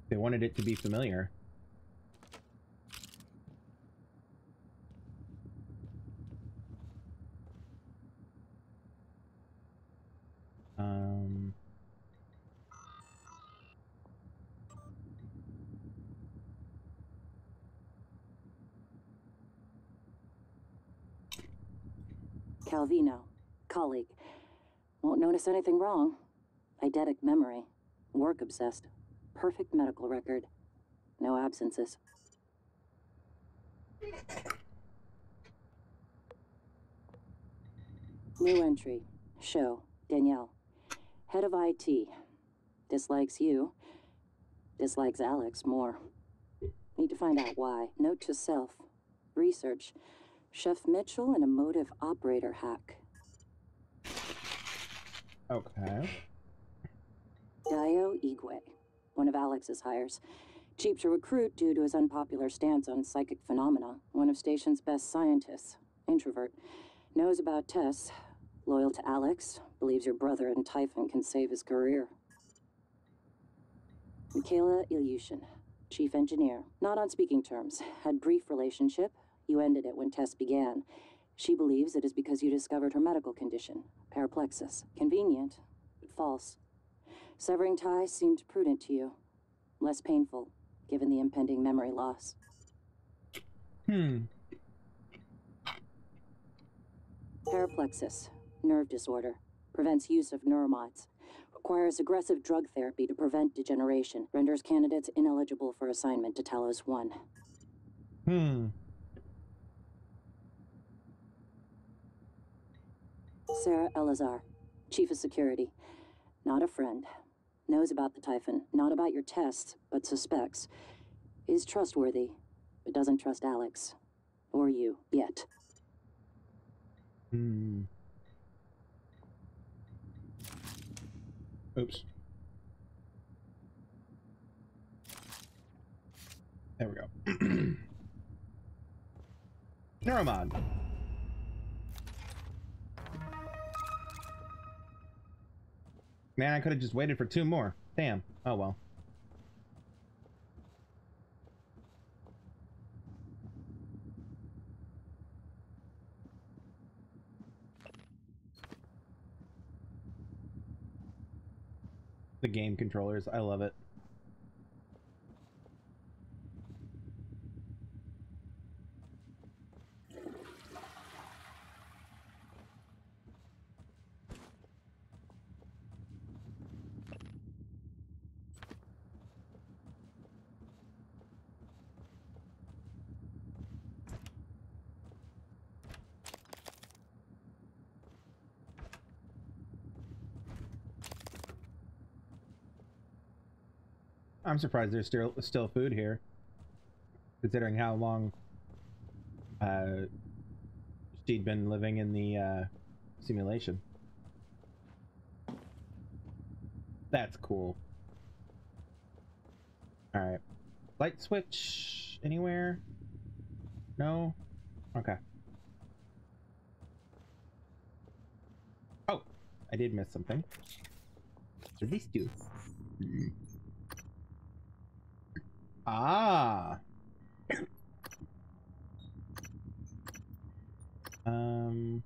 They wanted it to be familiar. Um, Calvino, colleague. Won't notice anything wrong. Eidetic memory. Work obsessed. Perfect medical record. No absences. New entry. Sho. Danielle. Head of IT. Dislikes you. Dislikes Alex more. Need to find out why. Note to self. Research. Chef Mitchell and a motive operator hack. okay. Dio Igwe, one of Alex's hires. Cheap to recruit due to his unpopular stance on psychic phenomena. One of station's best scientists. Introvert. Knows about Tess. Loyal to Alex. Believes your brother and Typhon can save his career. Mikhaila Ilyushin, chief engineer. Not on speaking terms. Had brief relationship. You ended it when Tess began. She believes it is because you discovered her medical condition, paraplexis. Convenient, but false. Severing ties seemed prudent to you. Less painful, given the impending memory loss. Hmm. Paraplexis, nerve disorder, prevents use of neuromods. Requires aggressive drug therapy to prevent degeneration. Renders candidates ineligible for assignment to Talos 1. Hmm. Sarah Elazar, Chief of Security. not a friend. Knows about the Typhon, not about your tests, but suspects. Is trustworthy, but doesn't trust Alex. Or you, yet. Hmm. Oops. There we go. Neuromod. Man, I could have just waited for two more. Damn. Oh well. The game controllers, I love it. I'm surprised there's still still food here, considering how long uh, she'd been living in the uh, simulation. That's cool. All right, light switch anywhere? No. Okay. Oh, I did miss something. What these do? Ah. Um.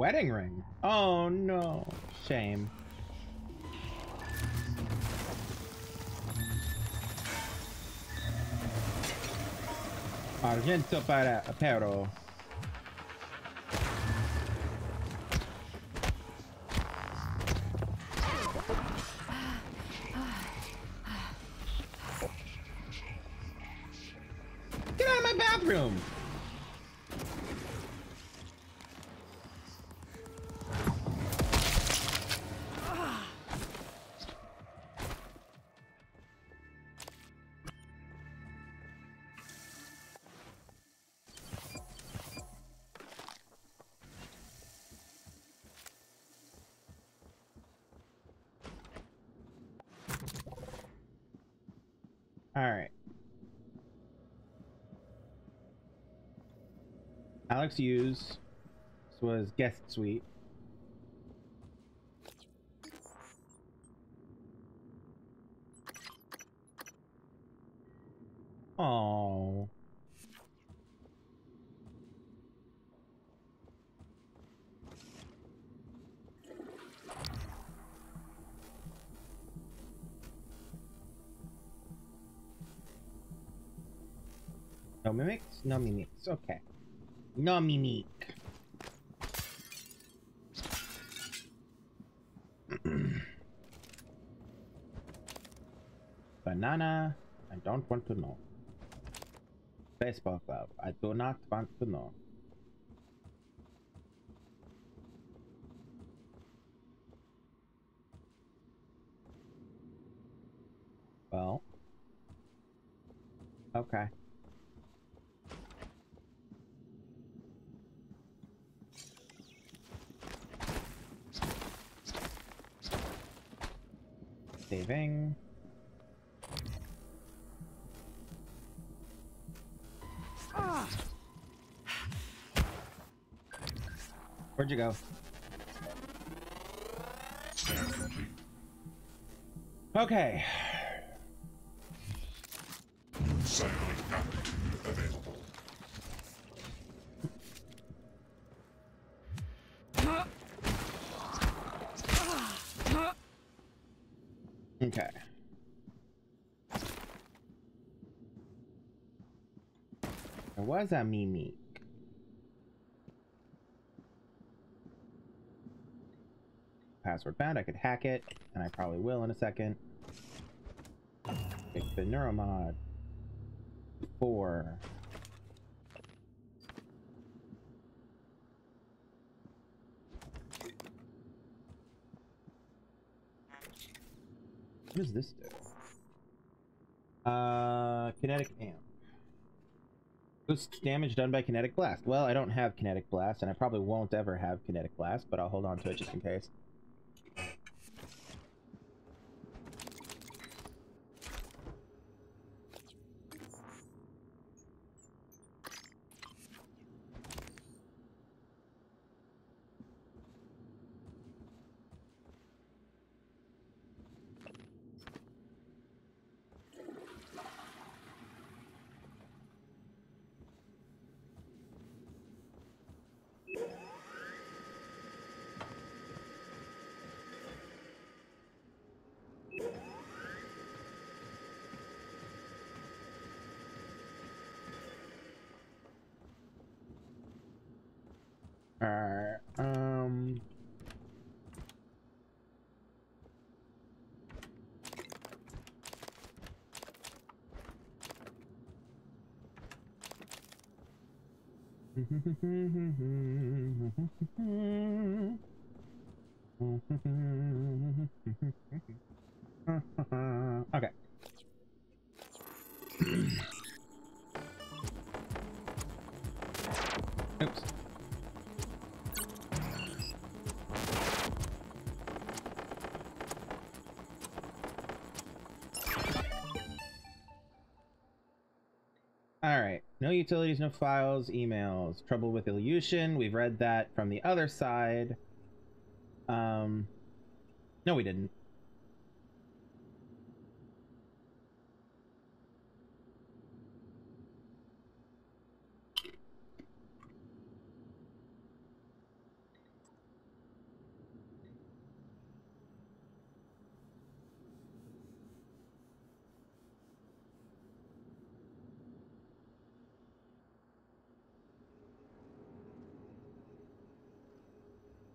Wedding ring. Oh no. Shame. Argento para pero. Alex Yu's. This was guest suite. Oh. No mimics? No mimics. Okay. No mimic. Banana. I don't want to know. Baseball club. I do not want to know. Well. Okay. Where'd you go? Okay. Cycling aptitude available. Okay. There was a Mimi. Password found. I could hack it, and I probably will in a second. Pick the neuromod. Four. What does this do? Uh, kinetic amp. Boost damage done by kinetic blast. Well, I don't have kinetic blast, and I probably won't ever have kinetic blast, but I'll hold on to it just in case. Utilities, no files, emails. Trouble with Ilyushin. We've read that from the other side. Um, no, we didn't.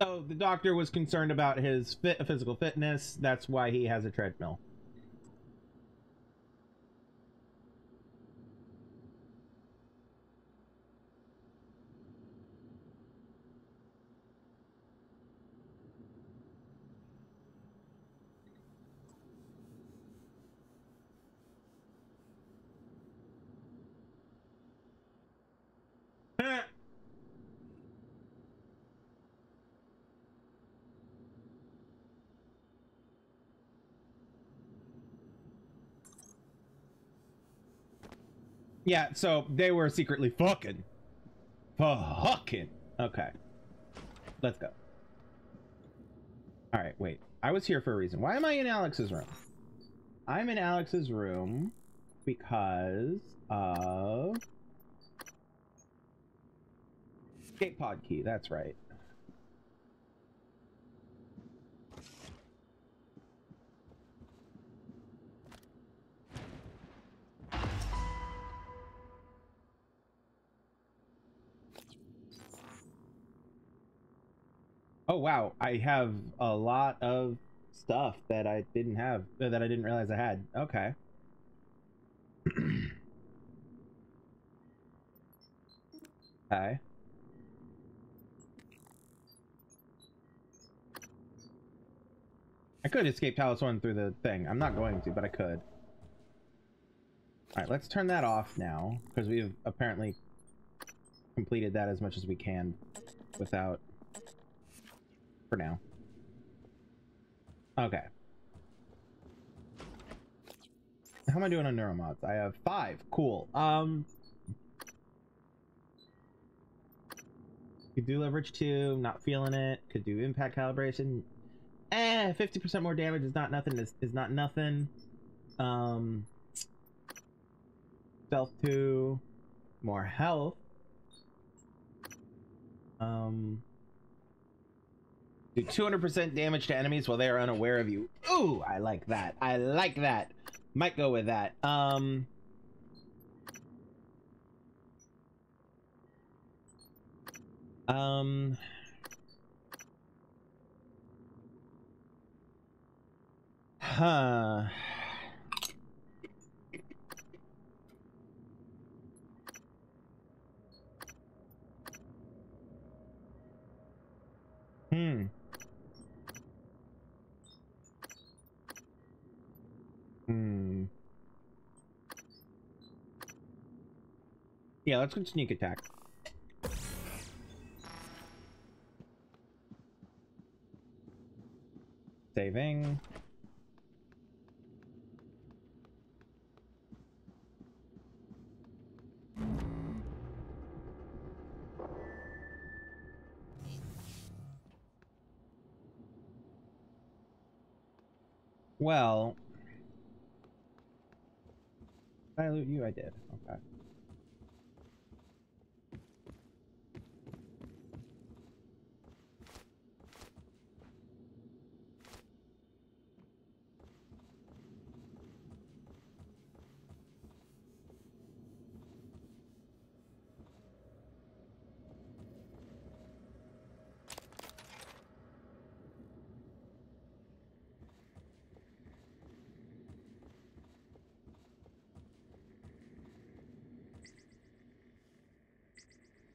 So the doctor was concerned about his fit, physical fitness. That's why he has a treadmill. Yeah, so they were secretly fucking. Fucking. Okay. Let's go. Alright, wait. I was here for a reason. Why am I in Alex's room? I'm in Alex's room because of... Escape pod key, that's right. Oh wow, I have a lot of stuff that I didn't have that I didn't realize I had. Okay. Okay. I could escape Talos 1 through the thing. I'm not going to, but I could. Alright, let's turn that off now, because we've apparently completed that as much as we can without... for now. Okay. How am I doing on neuromods? I have five. Cool. Um... Could do leverage 2, not feeling it. Could do impact calibration. Eh, 50% more damage is not nothing. Is, is not nothing. Um... Stealth 2. More health. Um... Do 200% damage to enemies while they are unaware of you. Ooh, I like that. I like that. Might go with that. Um... Um... Huh. Hmm. Hmm. Yeah, let's go sneak attack. Saving. Well, did I loot you? I did. Okay.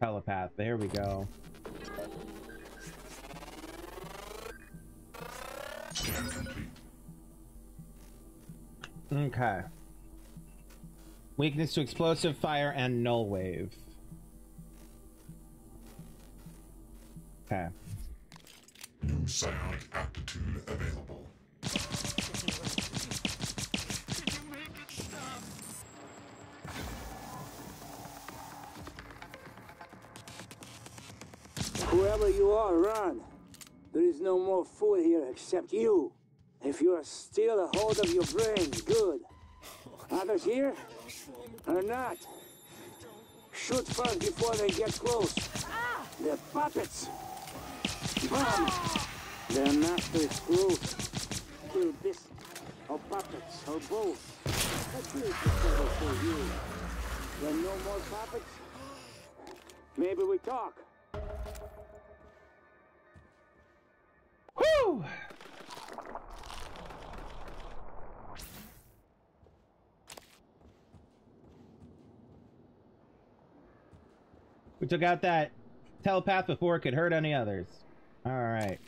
Telepath. There we go. Okay. Weakness to explosive fire and null wave. Okay. New psionic aptitude available. Whoever you are, run. There is no more food here except you. If you are still a hold of your brain, good. Others here? Or not? Shoot first before they get close. They're puppets. Bomb. Their master is close. Kill this, or puppets, or both. Let's see if it's better for you. There are no more puppets? Maybe we talk. We took out that telepath before it could hurt any others. Alright.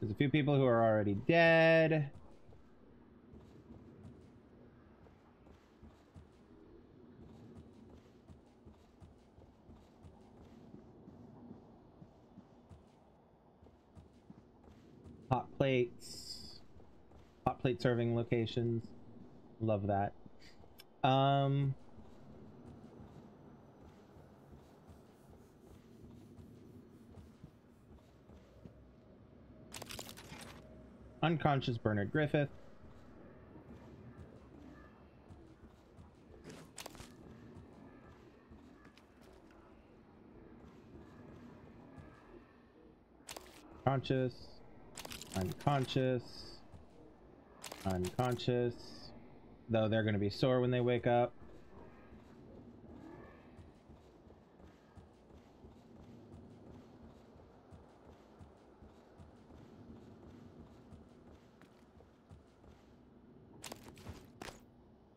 There's a few people who are already dead. Hot plates. Hot plate serving locations. Love that. Um Unconscious Bernard Griffith. Conscious. Unconscious. Unconscious. Though they're going to be sore when they wake up.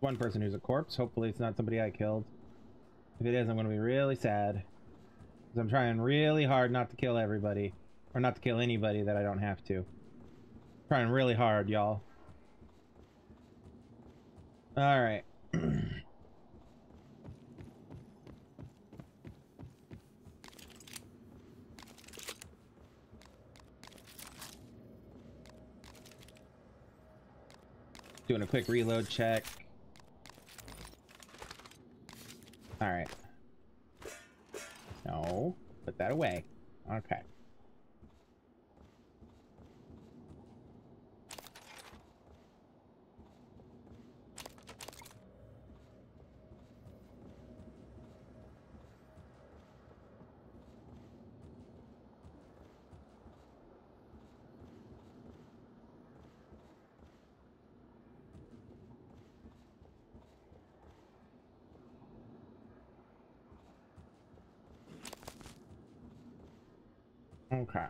one person who's a corpse. Hopefully it's not somebody I killed. If it is, I'm gonna be really sad. Because I'm trying really hard not to kill everybody. Or not to kill anybody that I don't have to. Trying really hard, y'all. Alright. Doing a quick reload check. Alright. No. Put that away. Okay. Okay.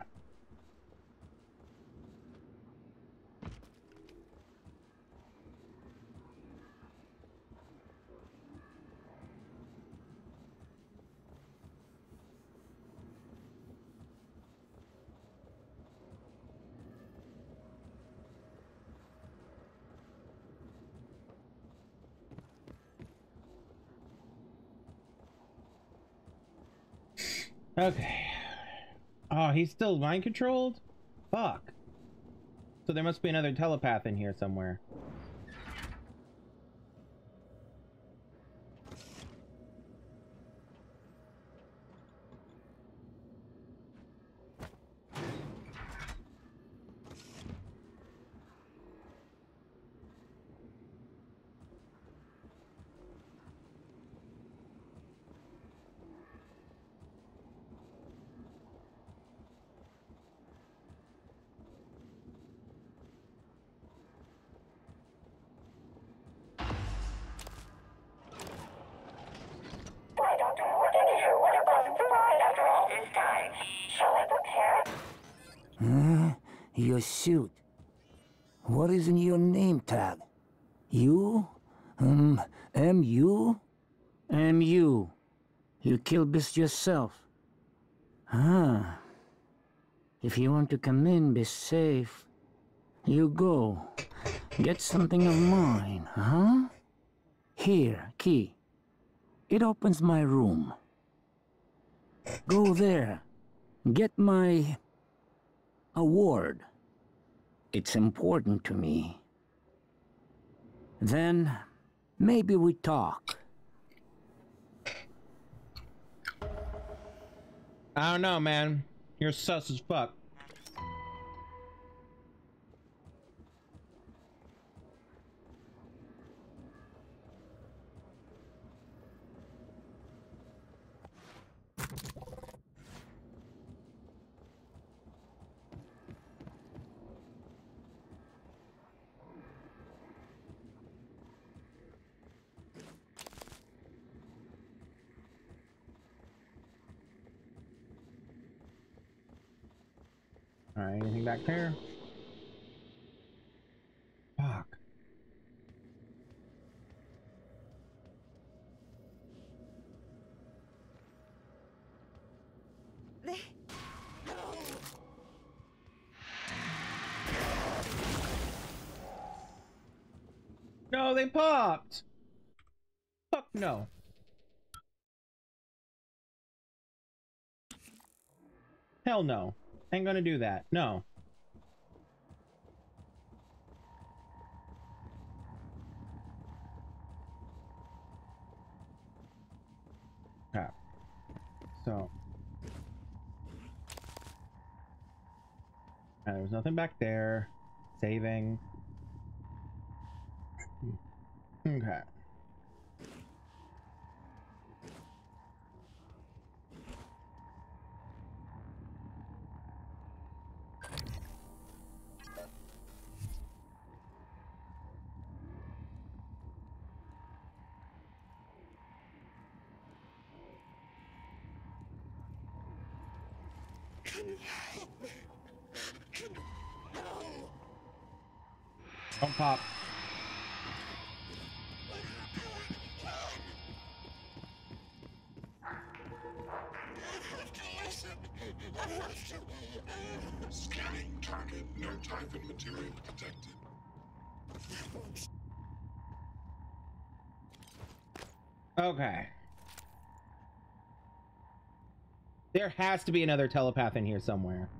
Okay. Oh, he's still mind controlled? Fuck. So there must be another telepath in here somewhere. Why, Doctor, what did you? What about the bride after all this time? Shall I prepare? Huh? Your suit. What is in your name tag? You? Um, M.U.? M.U. You You killed this yourself. Ah. If you want to come in, be safe. You go. Get something of mine, huh? Here, key. It opens my room. Go there. Get my award. It's important to me. Then maybe we talk. I don't know, man. You're sus as fuck. Alright, anything back there? Fuck. No, they popped! Fuck no. Hell no. Ain't gonna do that. No. Okay. So. Uh, there was nothing back there. Saving. Okay. There has to be another telepath in here somewhere.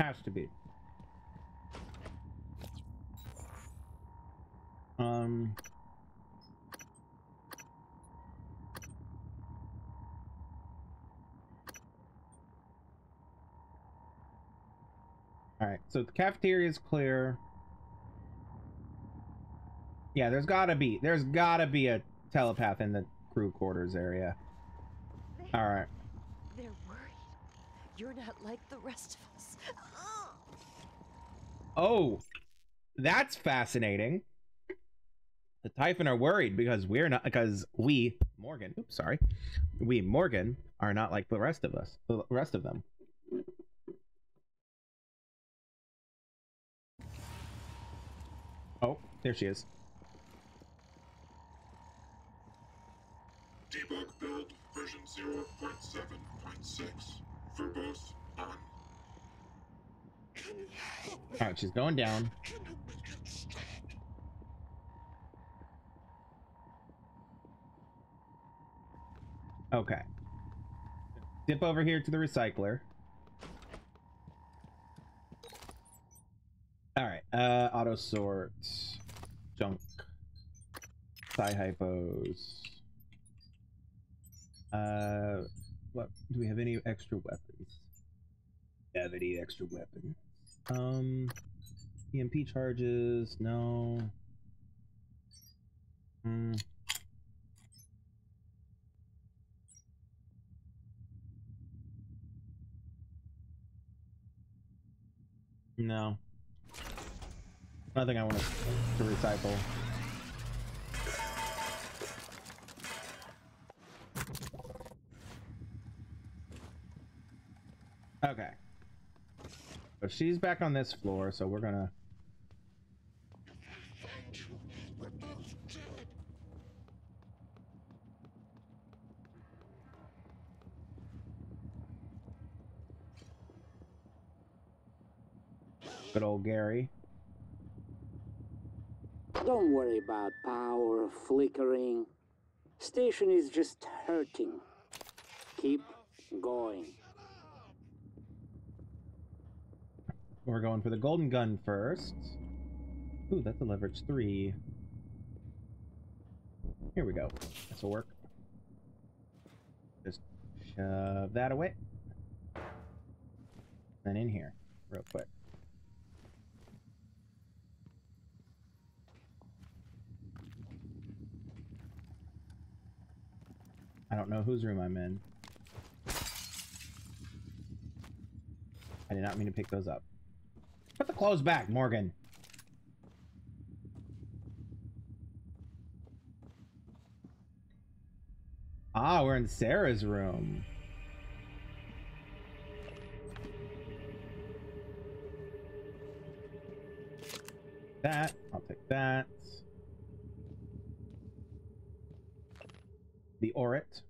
Has to be. Um. All right, so the cafeteria is clear. Yeah, there's gotta be, there's gotta be a telepath in the crew quarters area. All right. They're worried. You're not like the rest of us. Oh, that's fascinating. The Typhon are worried because we're not, because we, Morgan, oops, sorry, we, Morgan, are not like the rest of us, the rest of them. Oh, there she is. Version 0.7.6. Verbose on. All right, she's going down. Okay. Dip over here to the recycler. All right. Uh, auto sort, junk, psi hypos. Uh, what do we have any extra weapons? Have any extra weapons? Um, EMP charges? No. Hmm. No. Nothing I want to recycle. Okay. But she's back on this floor, so we're gonna... Good old Gary. Don't worry about power flickering. Station is just hurting. Keep going. We're going for the golden gun first. Ooh, that's a leverage three. Here we go. This'll work. Just shove that away. Then in here, real quick. I don't know whose room I'm in. I did not mean to pick those up. Put the clothes back, Morgan. Ah, we're in Sarah's room. That, I'll take that. The Orit.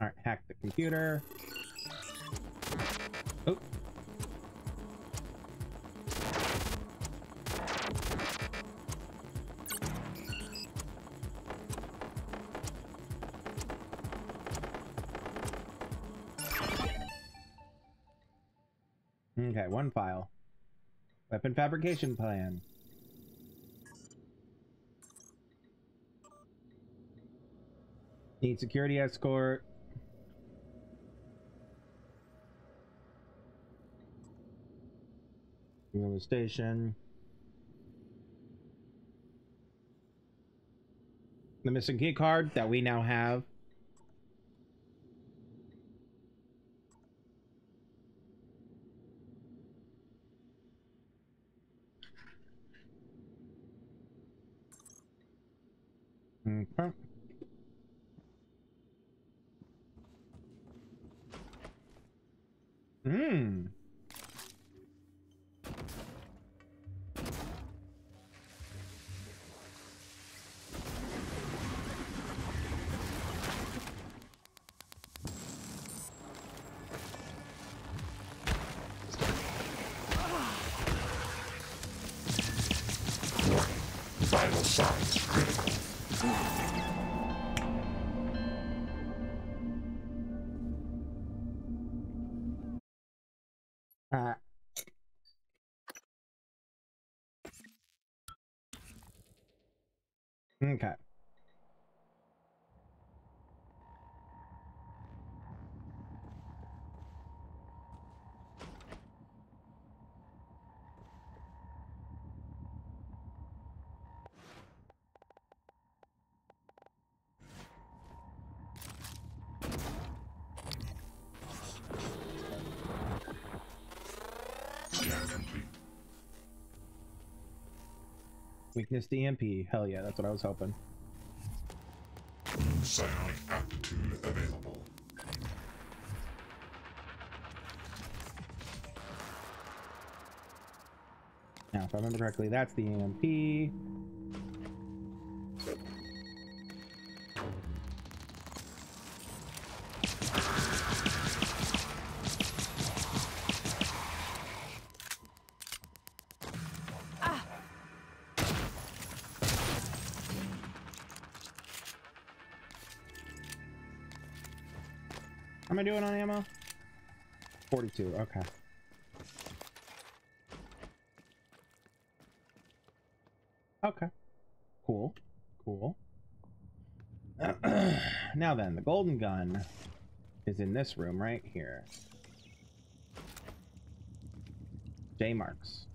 Alright, hack the computer. Oh. Okay, one file. Weapon fabrication plan. Need security escort. On the station. The missing key card that we now have. Okay. Hmm. Okay. To EMP. Hell yeah, that's what I was hoping. Psionic aptitude available. Now, if I remember correctly, that's the EMP. Doing on ammo? 42, okay. Okay. Cool. Cool. now then, the golden gun is in this room right here. J marks.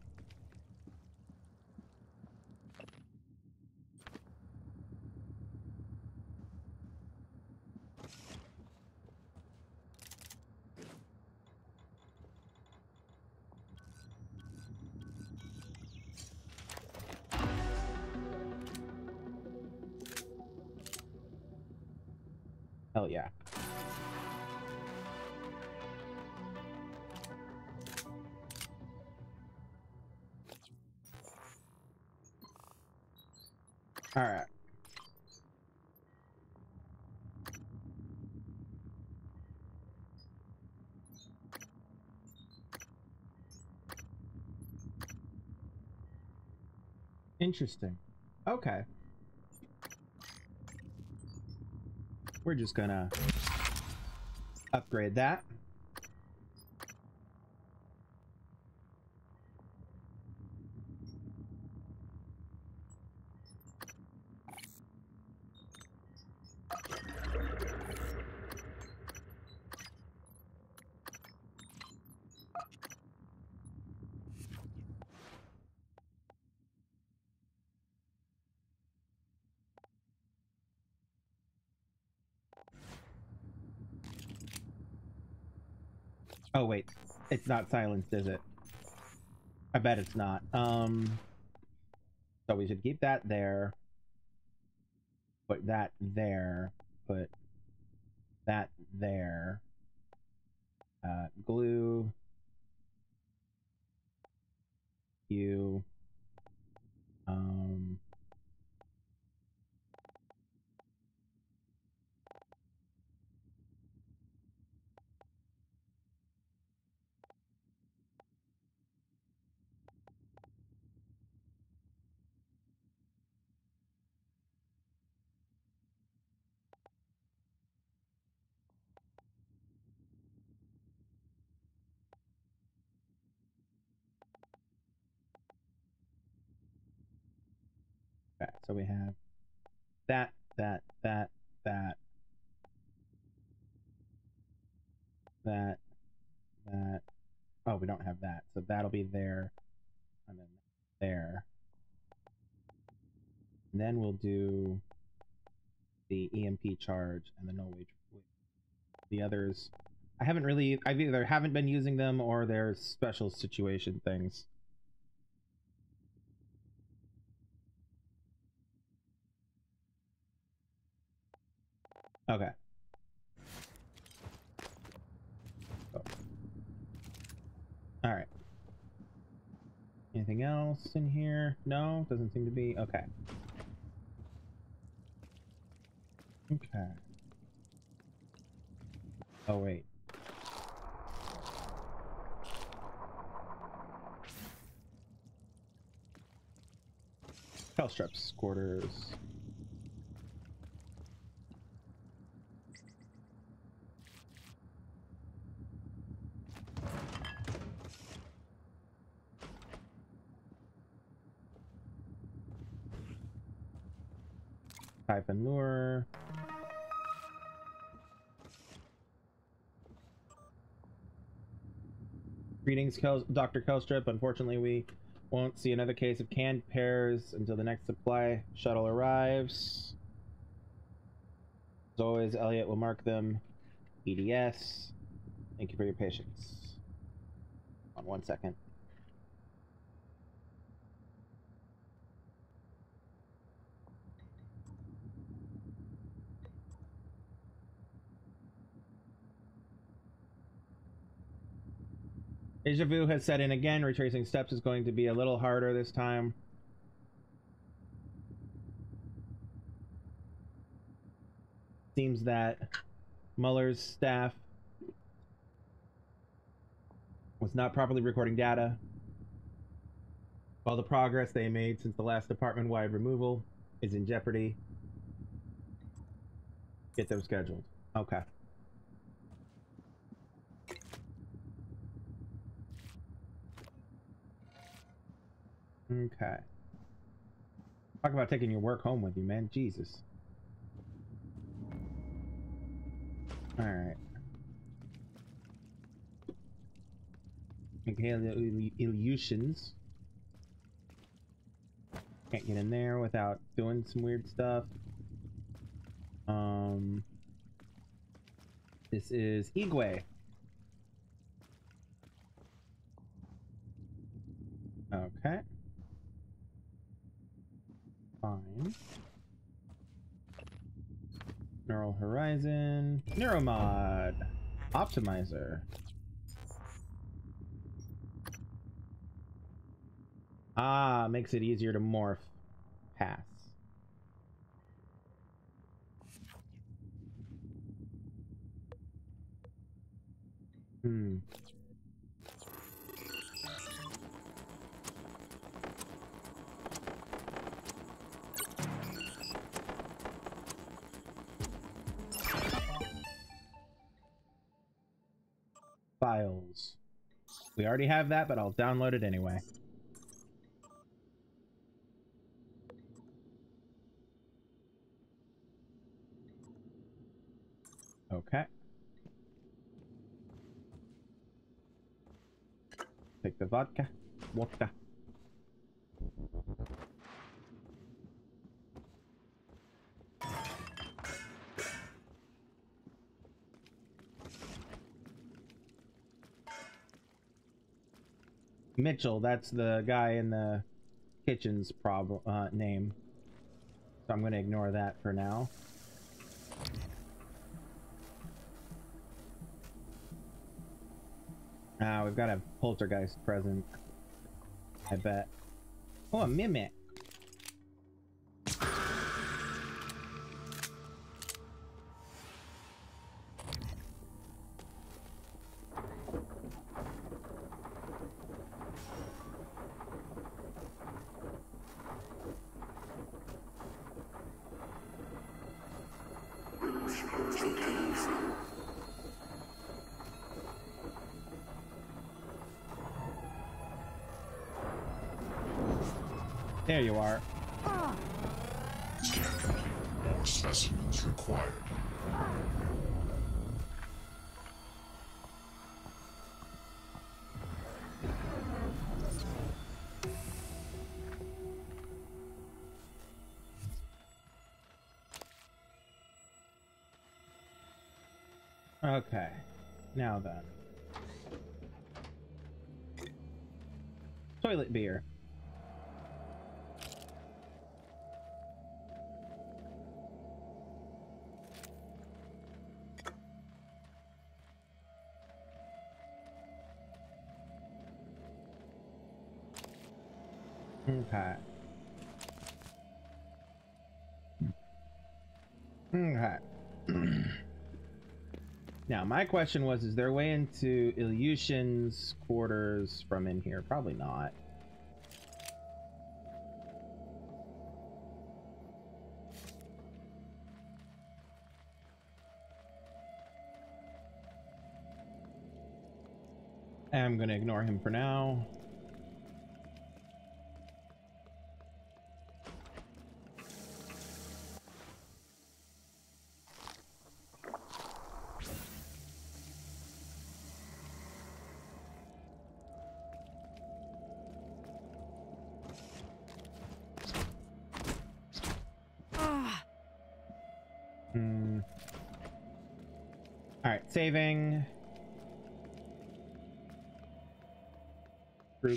Interesting. Okay. We're just gonna upgrade that. Oh wait, it's not silenced, is it? I bet it's not. Um, so we should keep that there. Put that there. Put that there. Uh, glue. You. Um. Okay, so we have that, that, that, that, that, that. Oh, we don't have that, so that'll be there, and then there. And then we'll do the EMP charge and the null wave. The others, I haven't really, I've either haven't been using them or they're special situation things. Okay. Oh. All right. Anything else in here? No, doesn't seem to be. Okay. Okay. Oh, wait. Hell straps, quarters. Typhon lure. Greetings, Kel- Dr. Kelstrip. Unfortunately, we won't see another case of canned pears until the next supply shuttle arrives. As always, Elliot will mark them EDS. Thank you for your patience. On one second. Deja vu has set in again. Retracing steps is going to be a little harder this time. Seems that Mueller's staff was not properly recording data. All the progress they made since the last department-wide removal is in jeopardy. Get them scheduled. Okay. Okay. Talk about taking your work home with you, man. Jesus. Alright. Okay, Ill- Illusions. Can't get in there without doing some weird stuff. Um. This is Igwe. Okay. Fine. Neural Horizon. Neuromod. Optimizer. Ah, makes it easier to morph. Pass. Hmm. Files. We already have that, but I'll download it anyway. Okay. Take the vodka. Vodka. Mitchell, that's the guy in the kitchen's problem uh, name. So I'm going to ignore that for now. Ah, we've got a poltergeist present. I bet. Oh, a mimic. My question was, is there a way into Ilyushin's quarters from in here? Probably not. I'm gonna ignore him for now.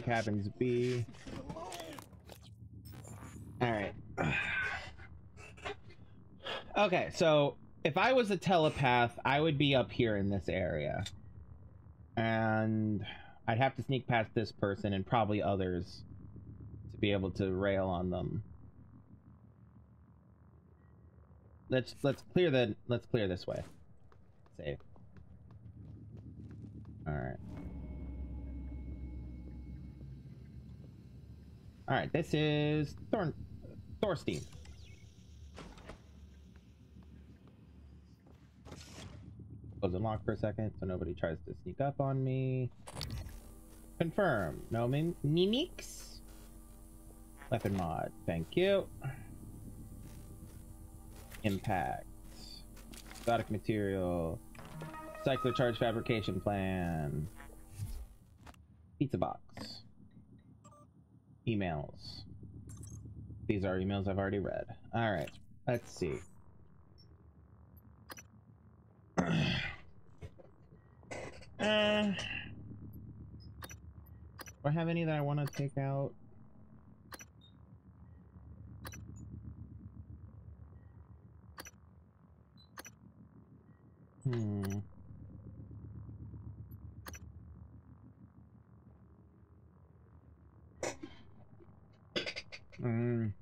Cabins B. All right. Okay, so if I was a telepath, I would be up here in this area. And I'd have to sneak past this person and probably others to be able to rail on them. Let's let's clear the let's clear this way. Save. Alright. Alright, this is Thorn Thorstein. Close and lock for a second so nobody tries to sneak up on me. Confirm. No mim mimics? Weapon mod. Thank you. Impact. Exotic material. Cycler charge fabrication plan. Pizza box. Emails. These are emails I've already read. Alright. Let's see. Uh, do I have any that I want to take out? Hmm. Mm.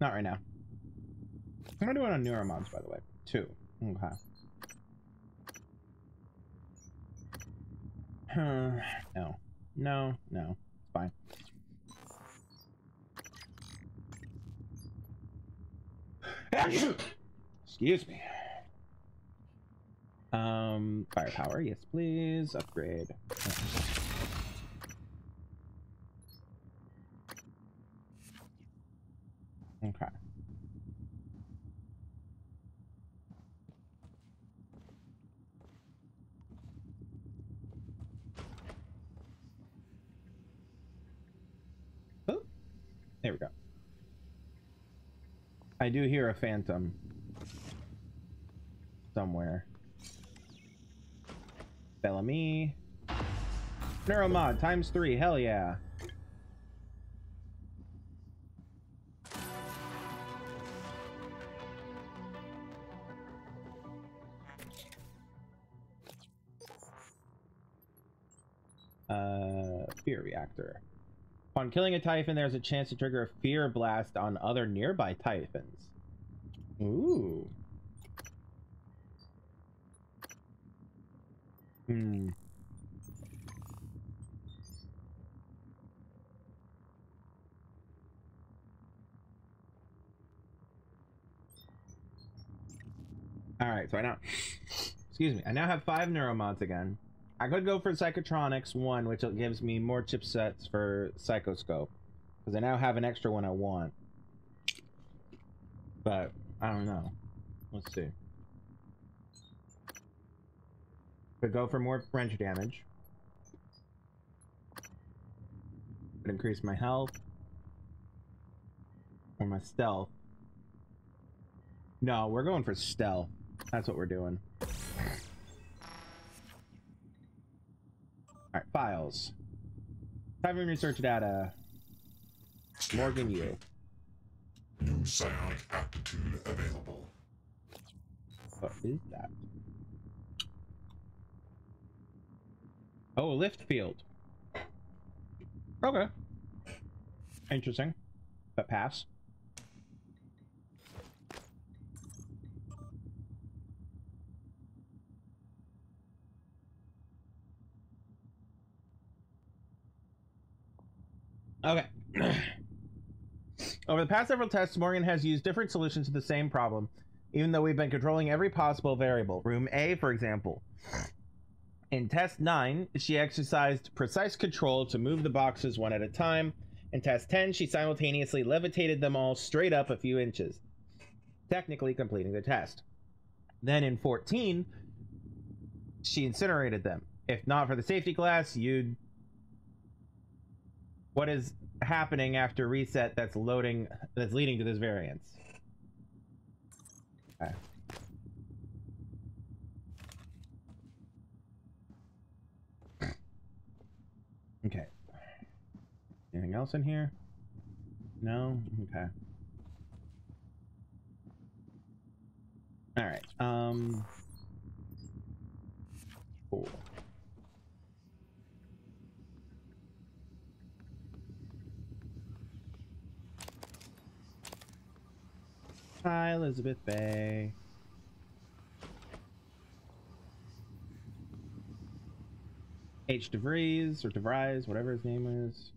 Not right now. I'm gonna do it on Neuromods, by the way. Two. Okay. Uh, no. No, no. It's fine. Excuse me. Um, firepower, yes please. Upgrade. Okay. Oh, there we go. I do hear a phantom somewhere. Bellamy. Neuromod times three, hell yeah. Reactor. Upon killing a Typhon, there's a chance to trigger a fear blast on other nearby Typhons. Ooh. Hmm. Alright, so I now... Excuse me. I now have five neuromods again. I could go for Psychotronics 1, which gives me more chipsets for Psychoscope. Because I now have an extra one I want. But, I don't know. Let's see. Could go for more wrench damage. Could increase my health. Or my stealth. No, we're going for stealth. That's what we're doing. Alright, files. Typhon research data. Morgan Yu. New psionic aptitude available. What is that? Oh, a lift field. Okay. Interesting. But pass. Okay. Over the past several tests, Morgan has used different solutions to the same problem, even though we've been controlling every possible variable. Room A, for example. In test 9, she exercised precise control to move the boxes one at a time. In test 10, she simultaneously levitated them all straight up a few inches, technically completing the test. Then in 14, she incinerated them. If not for the safety glass, you'd what is happening after reset that's loading that's leading to this variance. Okay. okay. Anything else in here? No? Okay. Alright, um... Cool. Hi, Elizabeth Bay. H. DeVries, or DeVries, whatever his name is.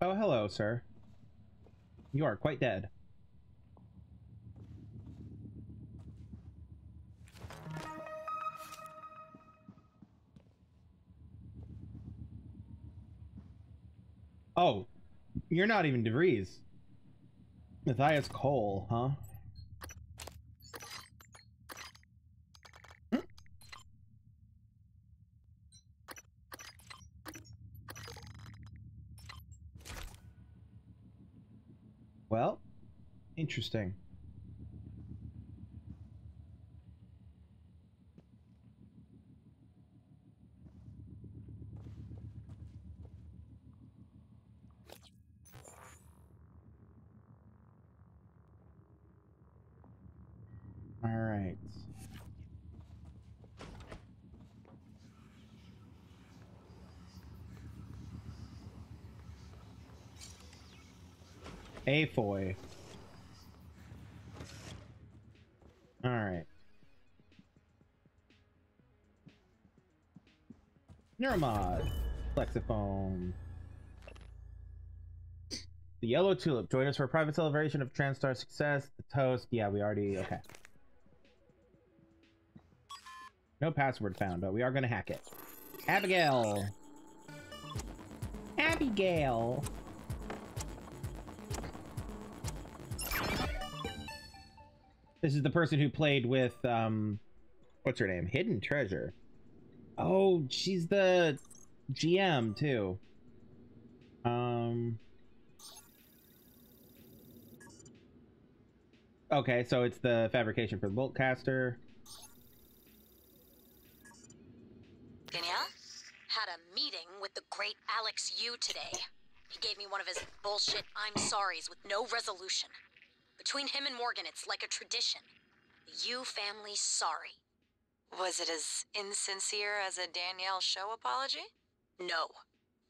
Oh, hello, sir. You are quite dead. Oh, you're not even DeVries. Matthias Cole, huh? Hmm. Well, interesting. All right. Afoy. All right. Neuromod. Flexiphone. The Yellow Tulip. Join us for a private celebration of TranStar success. The toast. Yeah, we already... Okay. No password found, but we are going to hack it. Abigail! Abigail! This is the person who played with, um... What's her name? Hidden Treasure. Oh, she's the GM, too. Um... Okay, so it's the fabrication for the Boltcaster. Danielle? Had a meeting with the great Alex Yu today. He gave me one of his bullshit I'm sorries with no resolution. Between him and Morgan, it's like a tradition. The Yu family's sorry. Was it as insincere as a Danielle Sho apology? No.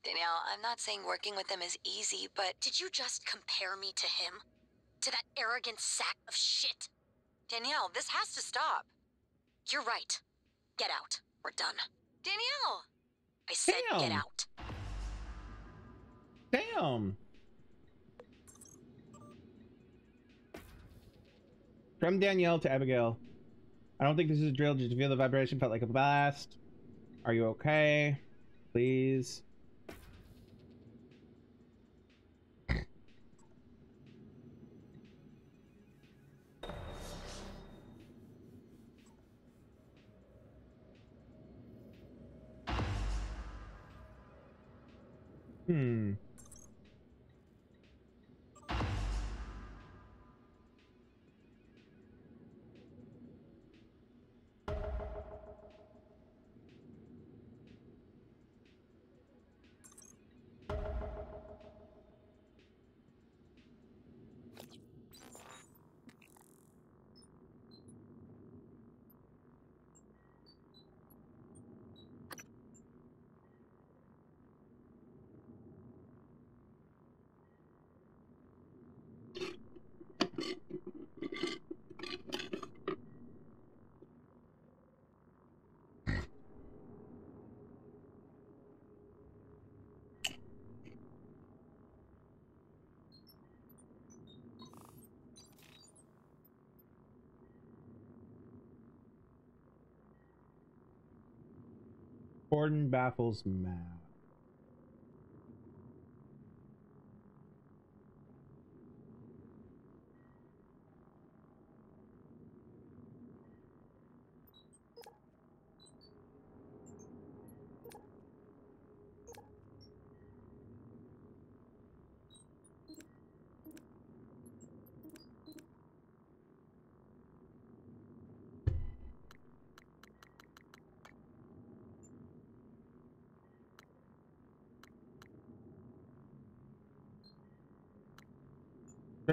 Danielle, I'm not saying working with him is easy, but Did you just compare me to him? To that arrogant sack of shit? Danielle, this has to stop. You're right. Get out. We're done. Danielle! I said get Damn. out. Damn! From Danielle to Abigail. I don't think this is a drill. You feel the vibration? Felt like a blast. Are you okay? Please. Hmm. Gordon baffles Matt.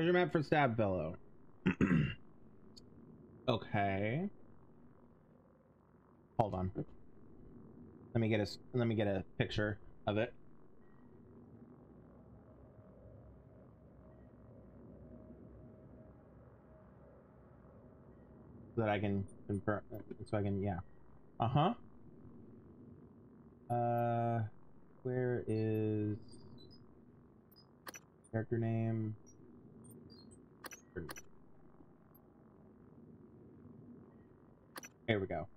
Treasure map for Stab Fellow. okay. Hold on. Let me get a let me get a picture of it. So that I can confirm so I can yeah. Uh-huh. Uh where is character name? Here we go.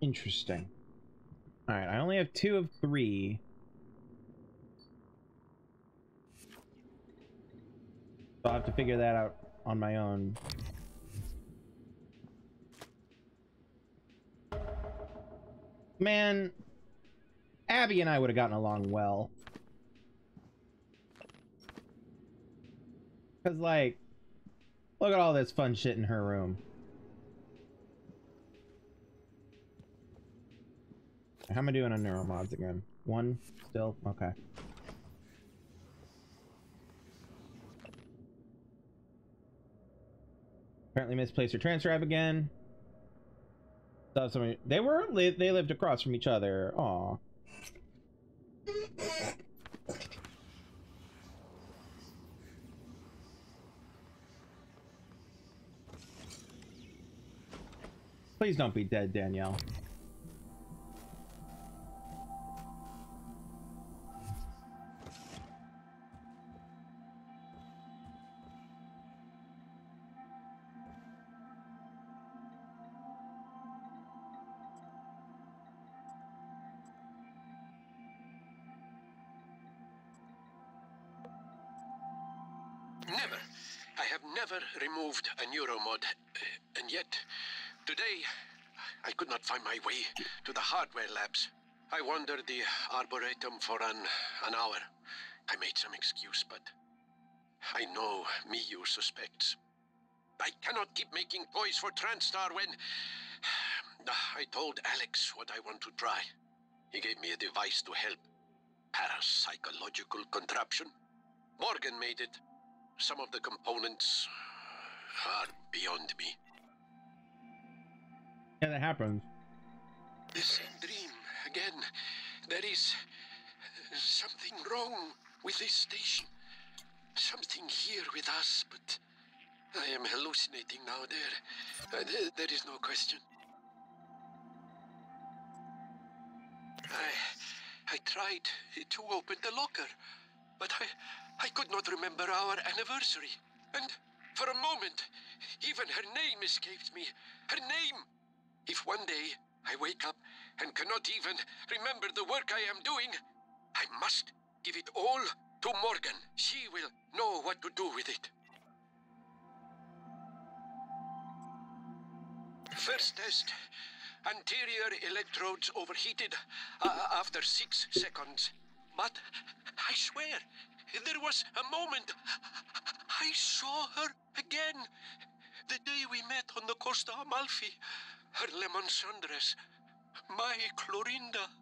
Interesting. Alright, I only have two of three. So I'll have to figure that out on my own. Man, Abby and I would have gotten along well. Cause like, look at all this fun shit in her room. How am I doing on neuromods again? One still? Okay. Apparently misplaced her transfer drive again. They were they lived across from each other. Aw. Please don't be dead, Danielle. Find my way to the hardware labs. I wandered the arboretum for an, an hour. I made some excuse, but I know Miyu suspects. I cannot keep making toys for TranStar when I told Alex what I want to try. He gave me a device to help. Parapsychological contraption. Morgan made it. Some of the components uh, are beyond me. Yeah, that happens. The same dream again. There is something wrong with this station. Something here with us, but I am hallucinating now. There, uh, there, there is no question. I, I tried to open the locker, but I, I could not remember our anniversary. And for a moment, even her name escaped me. Her name! If one day I wake up and cannot even remember the work I am doing, I must give it all to Morgan. She will know what to do with it. First test. Anterior electrodes overheated uh, after six seconds. But I swear, there was a moment I saw her again. The day we met on the Costa Amalfi. Her lemon sundress. My Clorinda.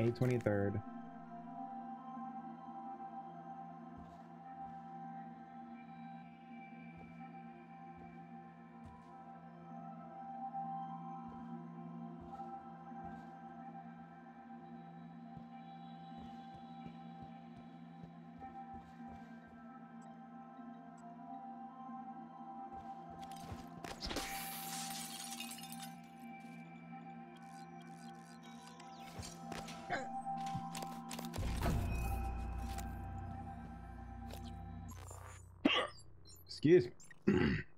May 23rd. Excuse me.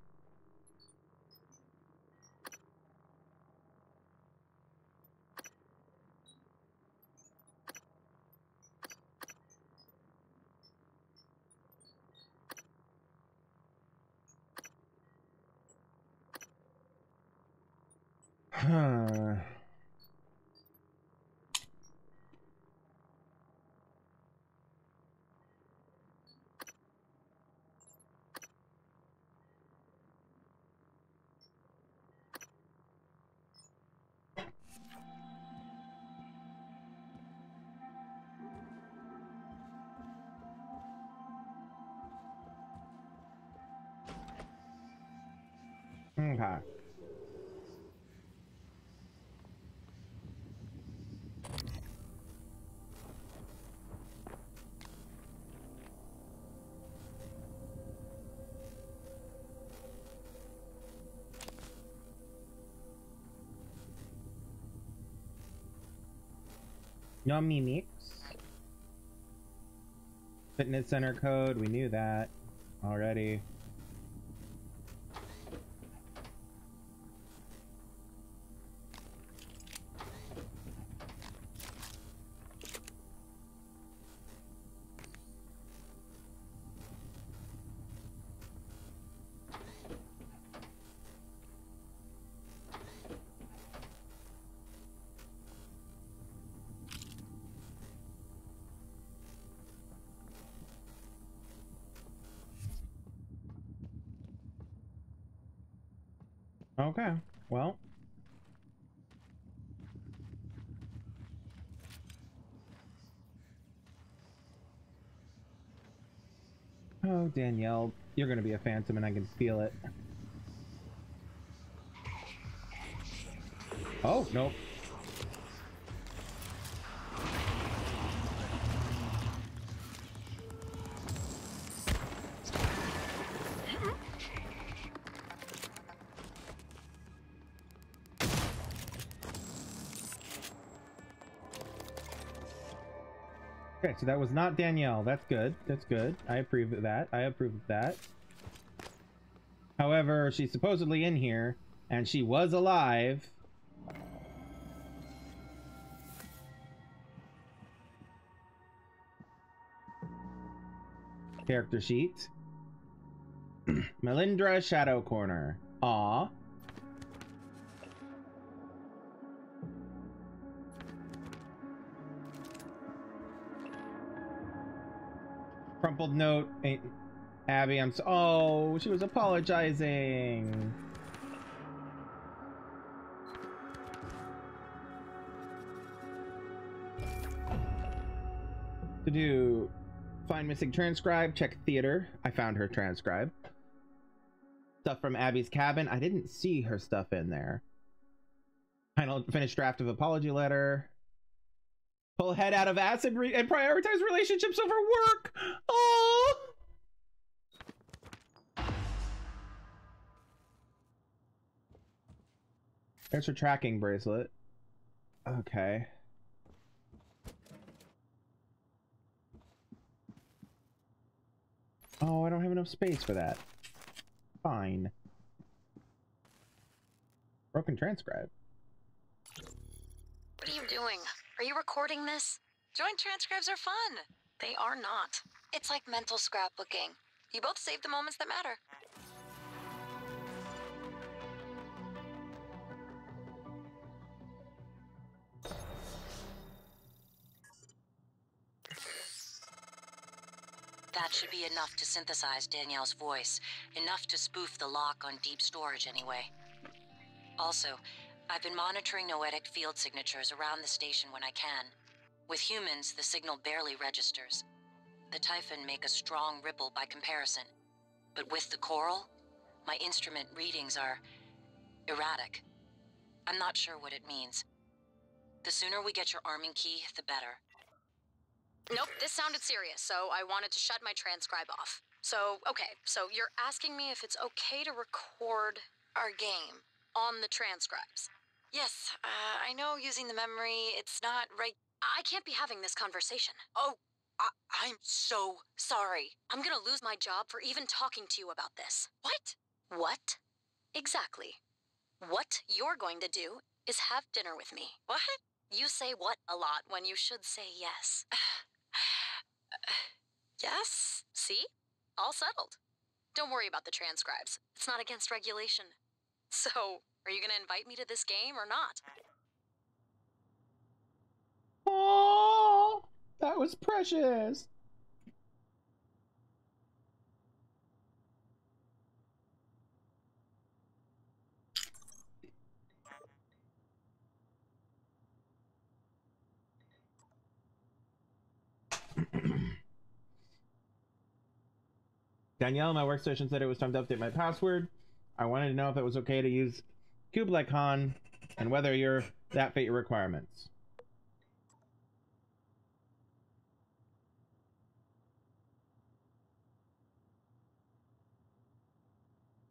Yummy mix. Fitness center code, we knew that already. Okay, well. Oh, Danielle, you're gonna be a phantom and I can feel it. Oh, nope. So that was not Danielle. That's good. That's good. I approve of that. I approve of that. However, she's supposedly in here, and she was alive. Character sheet. Melindra Shadow Corner. Aw. Crumpled note. Abby, I'm so. Oh, she was apologizing. To do. Find missing transcribe. Check theater. I found her transcribe. Stuff from Abby's cabin. I didn't see her stuff in there. Final finished draft of apology letter. Pull head out of acid and prioritize relationships over work. There's her tracking bracelet. Okay. Oh, I don't have enough space for that. Fine. Broken transcribe. What are you doing? Are you recording this? Joint transcribes are fun. They are not. It's like mental scrapbooking. You both save the moments that matter. That should be enough to synthesize Danielle's voice, enough to spoof the lock on deep storage anyway. Also, I've been monitoring noetic field signatures around the station when I can. With humans, the signal barely registers. The Typhon make a strong ripple by comparison. But with the coral, my instrument readings are erratic. I'm not sure what it means. The sooner we get your arming key, the better. Nope, this sounded serious, so I wanted to shut my transcribe off. So, okay, so you're asking me if it's okay to record our game on the transcribes. Yes, uh, I know using the memory, it's not right. I can't be having this conversation. Oh, I- I'm so sorry. I'm gonna lose my job for even talking to you about this. What? What? Exactly. What you're going to do is have dinner with me. What? You say what a lot when you should say yes. yes? See? All settled. Don't worry about the transcribes. It's not against regulation. So, are you gonna invite me to this game or not? Oh, that was precious. Danielle, my workstation said it was time to update my password. I wanted to know if it was okay to use Kublai Khan and whether you're that fit your requirements.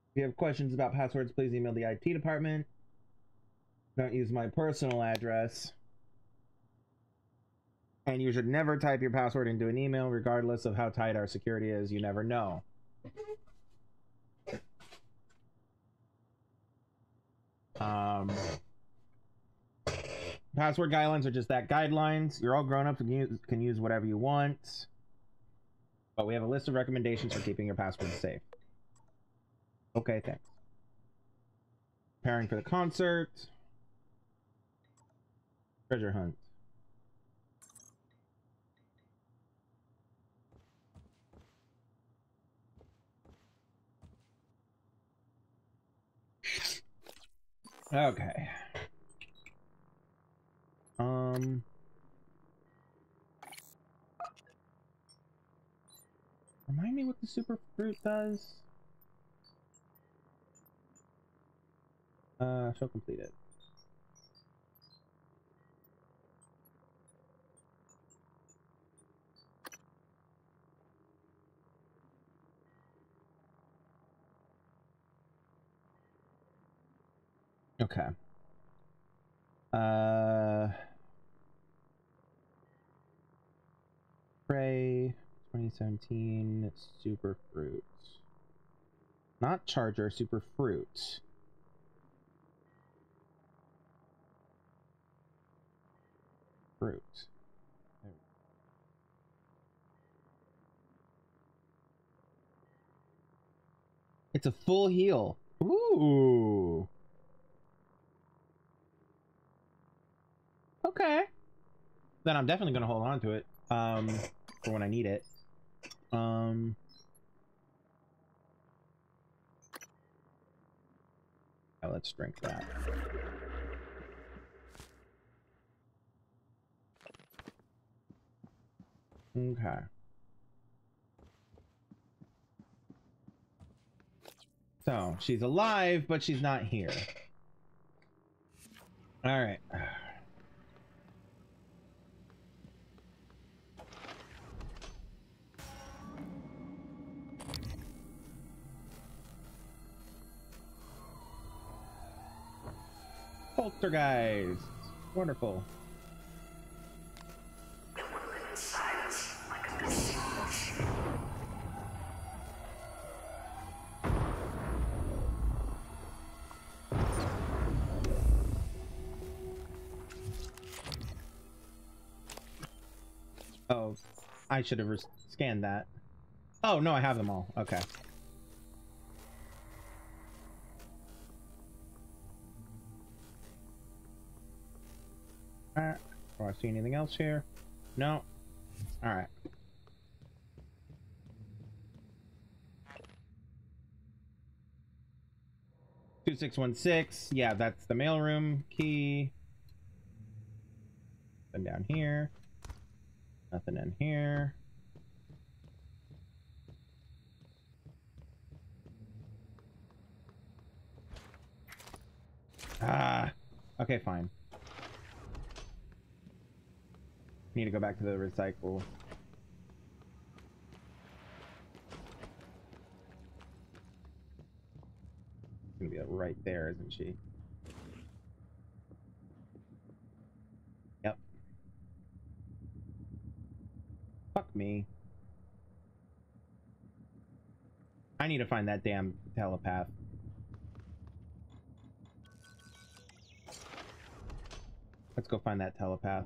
If you have questions about passwords, please email the IT department. Don't use my personal address. And you should never type your password into an email, regardless of how tight our security is. You never know. Um, password guidelines are just that guidelines. You're all grown up and can use, can use whatever you want. But we have a list of recommendations for keeping your passwords safe. Okay, thanks. Preparing for the concert. Treasure hunt. Okay. Um. Remind me what the super fruit does. Uh, show completed. Okay. Uh. Prey 2017 Super Fruit. Not Charger, Super Fruit. Fruit. It's a full heal. Ooh. Okay. Then I'm definitely gonna hold on to it. Um, for when I need it. Um. Yeah, let's drink that. Okay. So, she's alive, but she's not here. Alright. Poltergeist! Wonderful. Oh, I should have scanned that. Oh, no, I have them all. Okay. I see anything else here? No. Alright. Two six one six. Yeah, that's the mailroom key. Nothing down here. Nothing in here. Ah. Okay, fine. Need to go back to the recycle. Gonna be right there, isn't she? Yep. Fuck me. I need to find that damn telepath. Let's go find that telepath.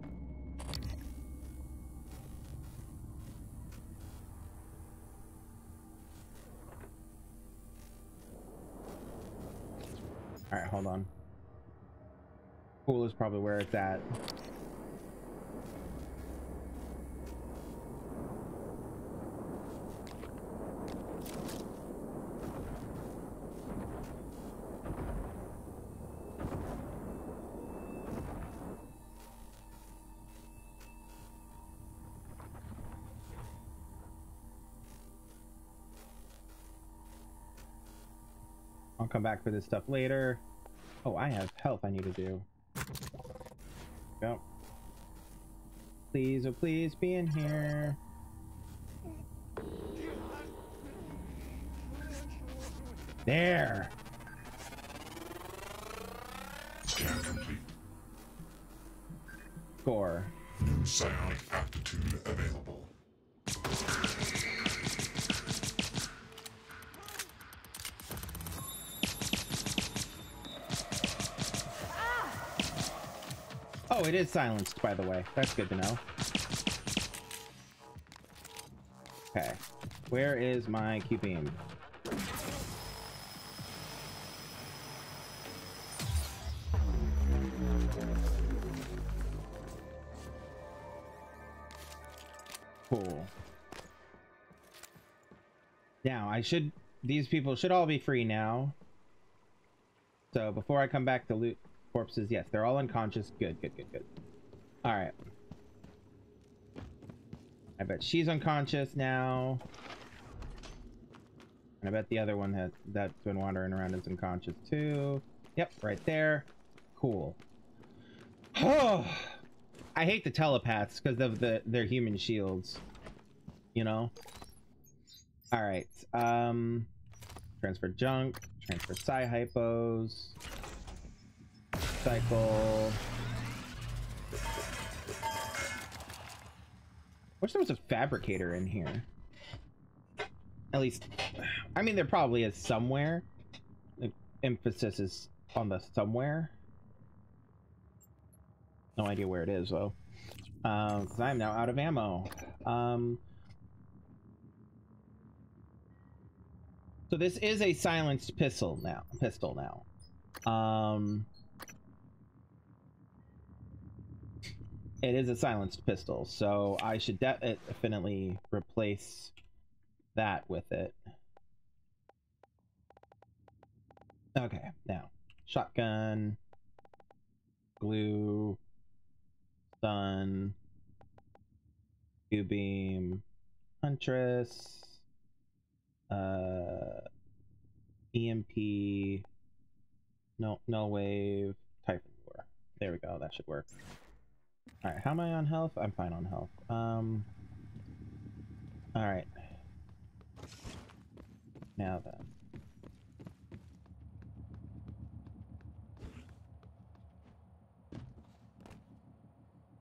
Alright, hold on. Pool is probably where it's at. Come back for this stuff later. Oh, I have health I need to do. Go. Please, oh please, be in here. There. Scan complete. Score. New psionic aptitude available. It is silenced, by the way. That's good to know. Okay. Where is my Q beam? Cool. Now, I should... These people should all be free now. So, before I come back to loot corpses, yes, they're all unconscious. Good, good, good, good. Alright. I bet she's unconscious now. And I bet the other one that, that's been wandering around is unconscious too. Yep, right there. Cool. Oh, I hate the telepaths because of the their human shields. You know? Alright. Um transfer junk, transfer psi hypos. Cycle. Wish there was a fabricator in here. At least, I mean, there probably is somewhere. The emphasis is on the somewhere. No idea where it is though. Um, I'm now out of ammo. Um. So this is a silenced pistol now. Pistol now. Um. It is a silenced pistol, so I should de definitely replace that with it. Okay, now shotgun, glue, stun, Q beam, huntress, uh, EMP, no, null wave, Typhon lure. There we go. That should work. Alright, how am I on health? I'm fine on health. Um. Alright. Now then.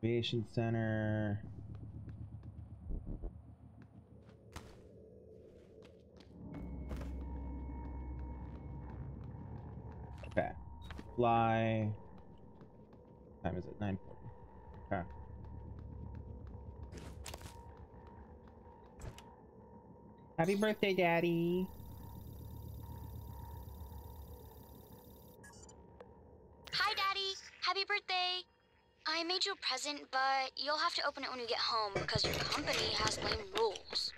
Aviation Center. Okay. Fly. What time is it? 940. Okay. Happy birthday, Daddy. Hi, Daddy. Happy birthday. I made you a present, but you'll have to open it when you get home because your company has lame rules.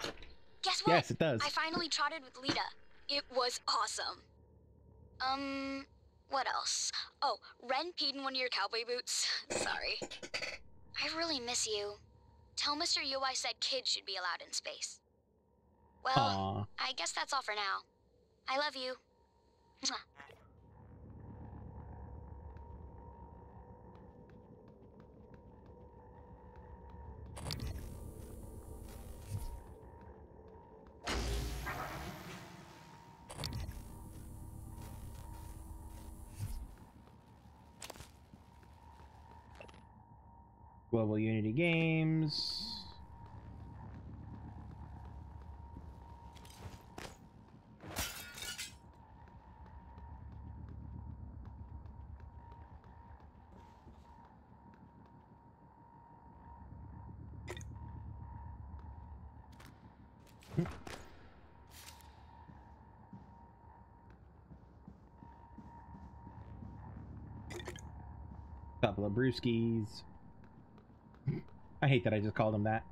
Guess what? Yes, it does. I finally trotted with Lita. It was awesome. Um, what else? Oh, Ren peed in one of your cowboy boots. Sorry. I really miss you. Tell Mr. Yu I said kids should be allowed in space. Well, Aw. I guess that's all for now. I love you. Mwah. Global Unity Games. Couple of brewskis. I hate that I just called him that.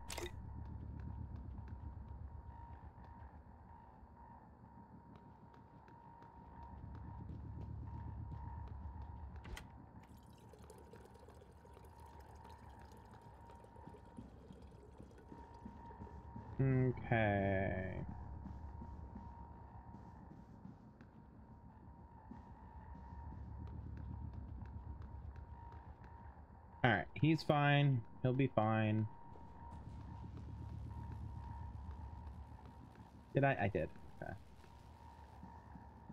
Okay. Alright, he's fine. He'll be fine. Did I? I did. Okay.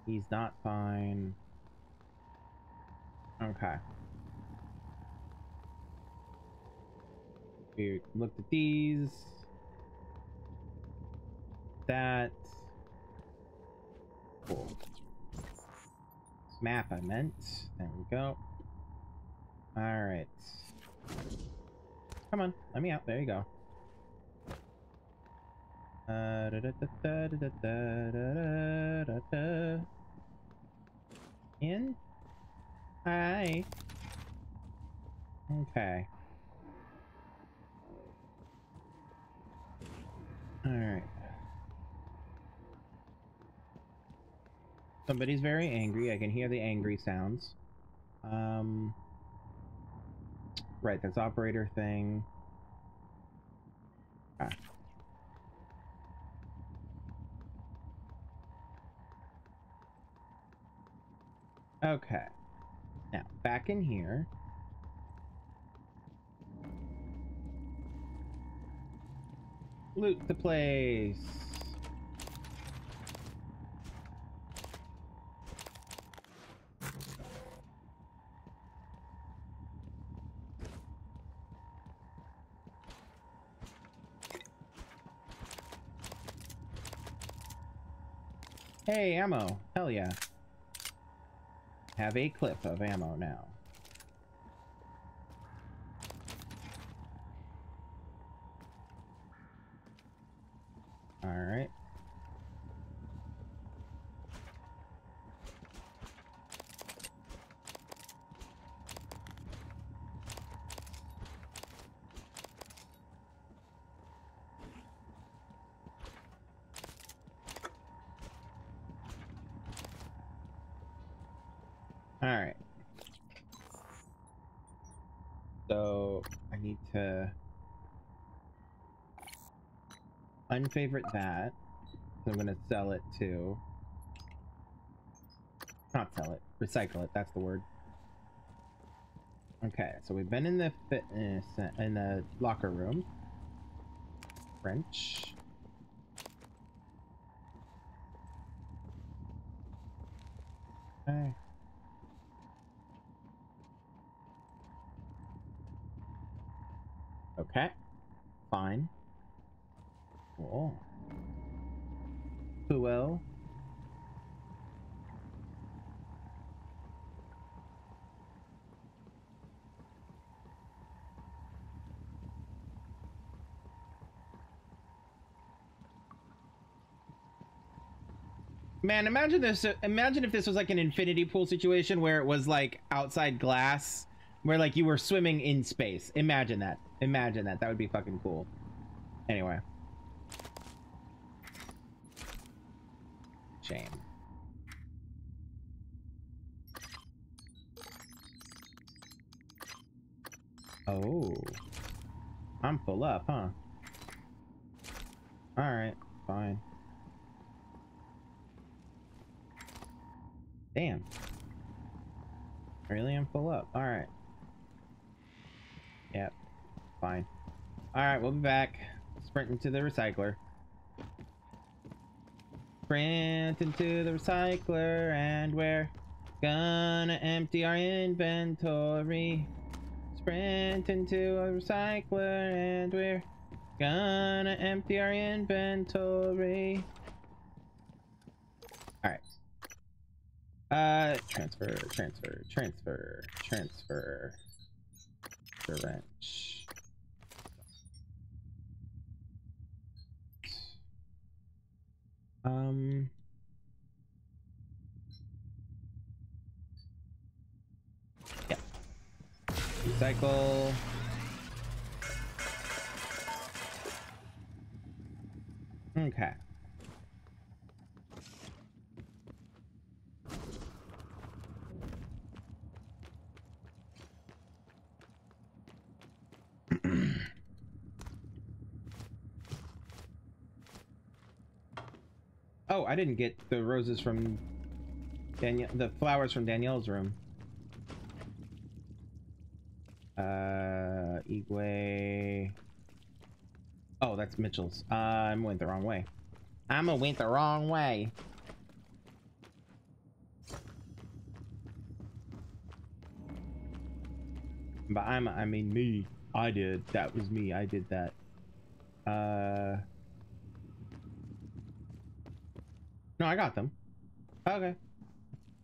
He's not fine. Okay. We looked at these. That. Cool. Map I meant. There we go. Alright. Come on, let me out. There you go. In? Hi. Okay. Alright. Somebody's very angry. I can hear the angry sounds. Um... Right, that's operator thing. Ah. Okay. Now, back in here. Loot the place. Hey, ammo. Hell yeah. Have a clip of ammo now. Alright. Alright. So, I need to unfavorite that. So I'm gonna sell it to... Not sell it, recycle it, that's the word. Okay, so we've been in the fitness, in the locker room. French. Okay. Okay. Fine. Cool. Puel. Man, imagine this. Imagine if this was like an infinity pool situation where it was like outside glass, where like you were swimming in space. Imagine that. Imagine that. That would be fucking cool. Anyway. Shame. Oh. I'm full up, huh? Alright, fine. Damn. Really? I'm full up. Alright. Yep. Fine. Alright, we'll be back. Sprinting to the recycler. Sprint into the recycler and we're gonna empty our inventory. Sprint into a recycler and we're gonna empty our inventory. Alright. Uh, transfer, transfer, transfer, transfer. The wrench. Um. Yeah. Recycle. Okay. Oh, I didn't get the roses from Danielle, the flowers from Danielle's room. Uh, Igwe. Oh, that's Mitchell's. Uh, I went the wrong way. I'm a went the wrong way. But I'm, I mean me. I did. That was me. I did that. Uh. No, I got them. Okay.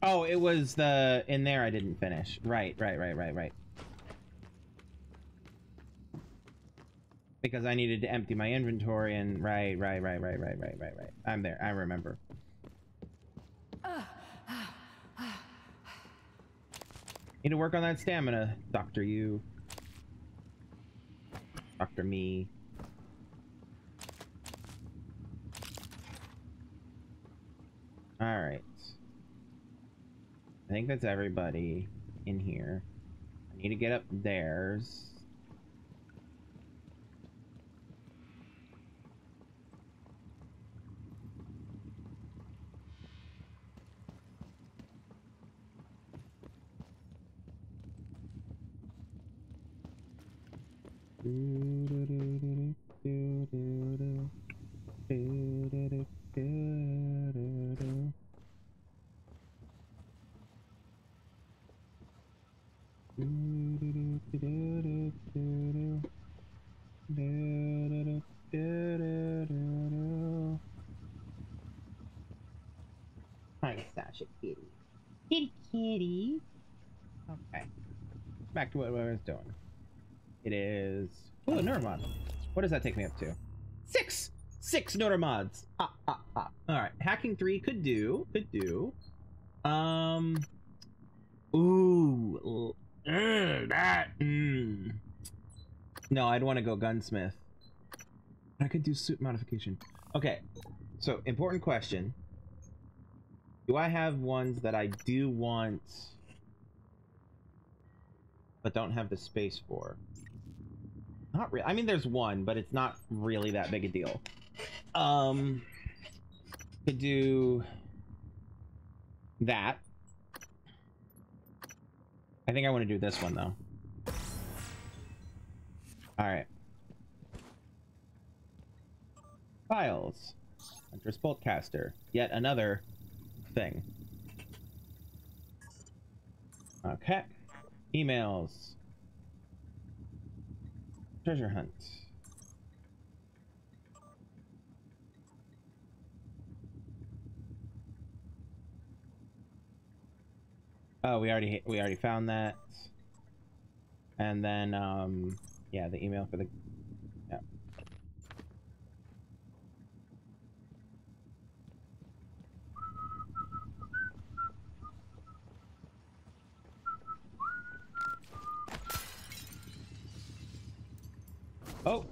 Oh, it was the in there I didn't finish. Right, right, right, right, right. Because I needed to empty my inventory and right, right, right, right, right, right, right, right. I'm there. I remember. Need to work on that stamina, Doctor Yu. Doctor Me. Alright. I think that's everybody in here. I need to get up theirs. Hi, Sasha Kitty. Kitty kitty. Okay. Back to what I was doing. It is... Oh, Neuromod. What does that take me up to? Six! Six Neuromods! Ah, ah, ah. Alright, Hacking 3 could do. Could do. Um... Ooh. That... Mm. No, I'd want to go Gunsmith. I could do suit modification. Okay, so important question. Do I have ones that I do want but don't have the space for? Not really. I mean, there's one, but it's not really that big a deal. Um, could do that. I think I want to do this one though. All right. Files. Huntress Boltcaster. Yet another thing. Okay. Emails. Treasure hunt. Oh, we already we already found that. And then um yeah, the email for the yeah. Oh.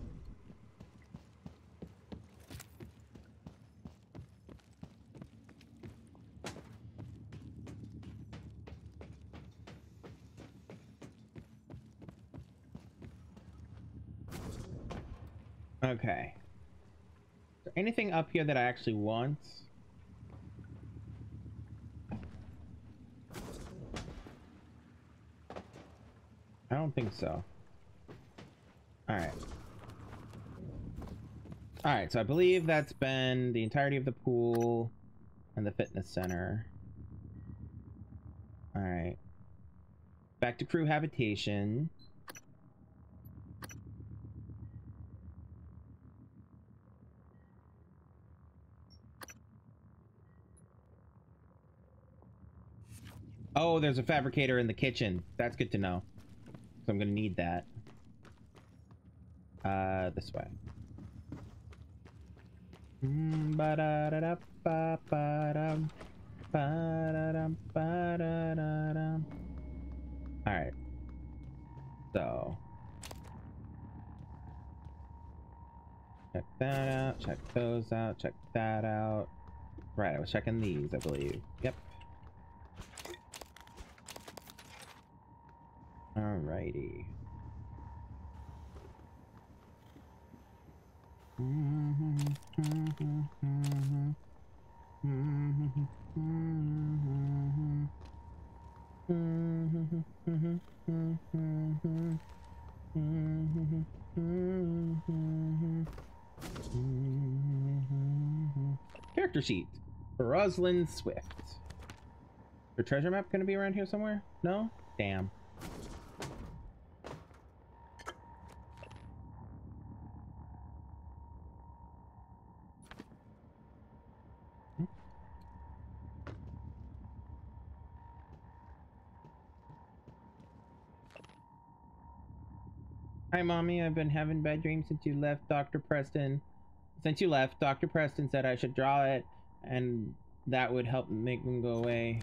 Okay. Is there anything up here that I actually want? I don't think so. Alright. Alright, so I believe that's been the entirety of the pool and the fitness center. Alright. Back to crew habitation. Oh, there's a fabricator in the kitchen. That's good to know. So I'm gonna need that. Uh, this way. Mm. Alright. So. Check that out, check those out, check that out. Right, I was checking these, I believe. Yep. Alrighty. Character sheet. for Rosalind Swift. The treasure map gonna be around here somewhere? No? Damn. Hi, mommy. I've been having bad dreams since you left, Dr. Preston. Since you left, Dr. Preston said I should draw it, and that would help make them go away.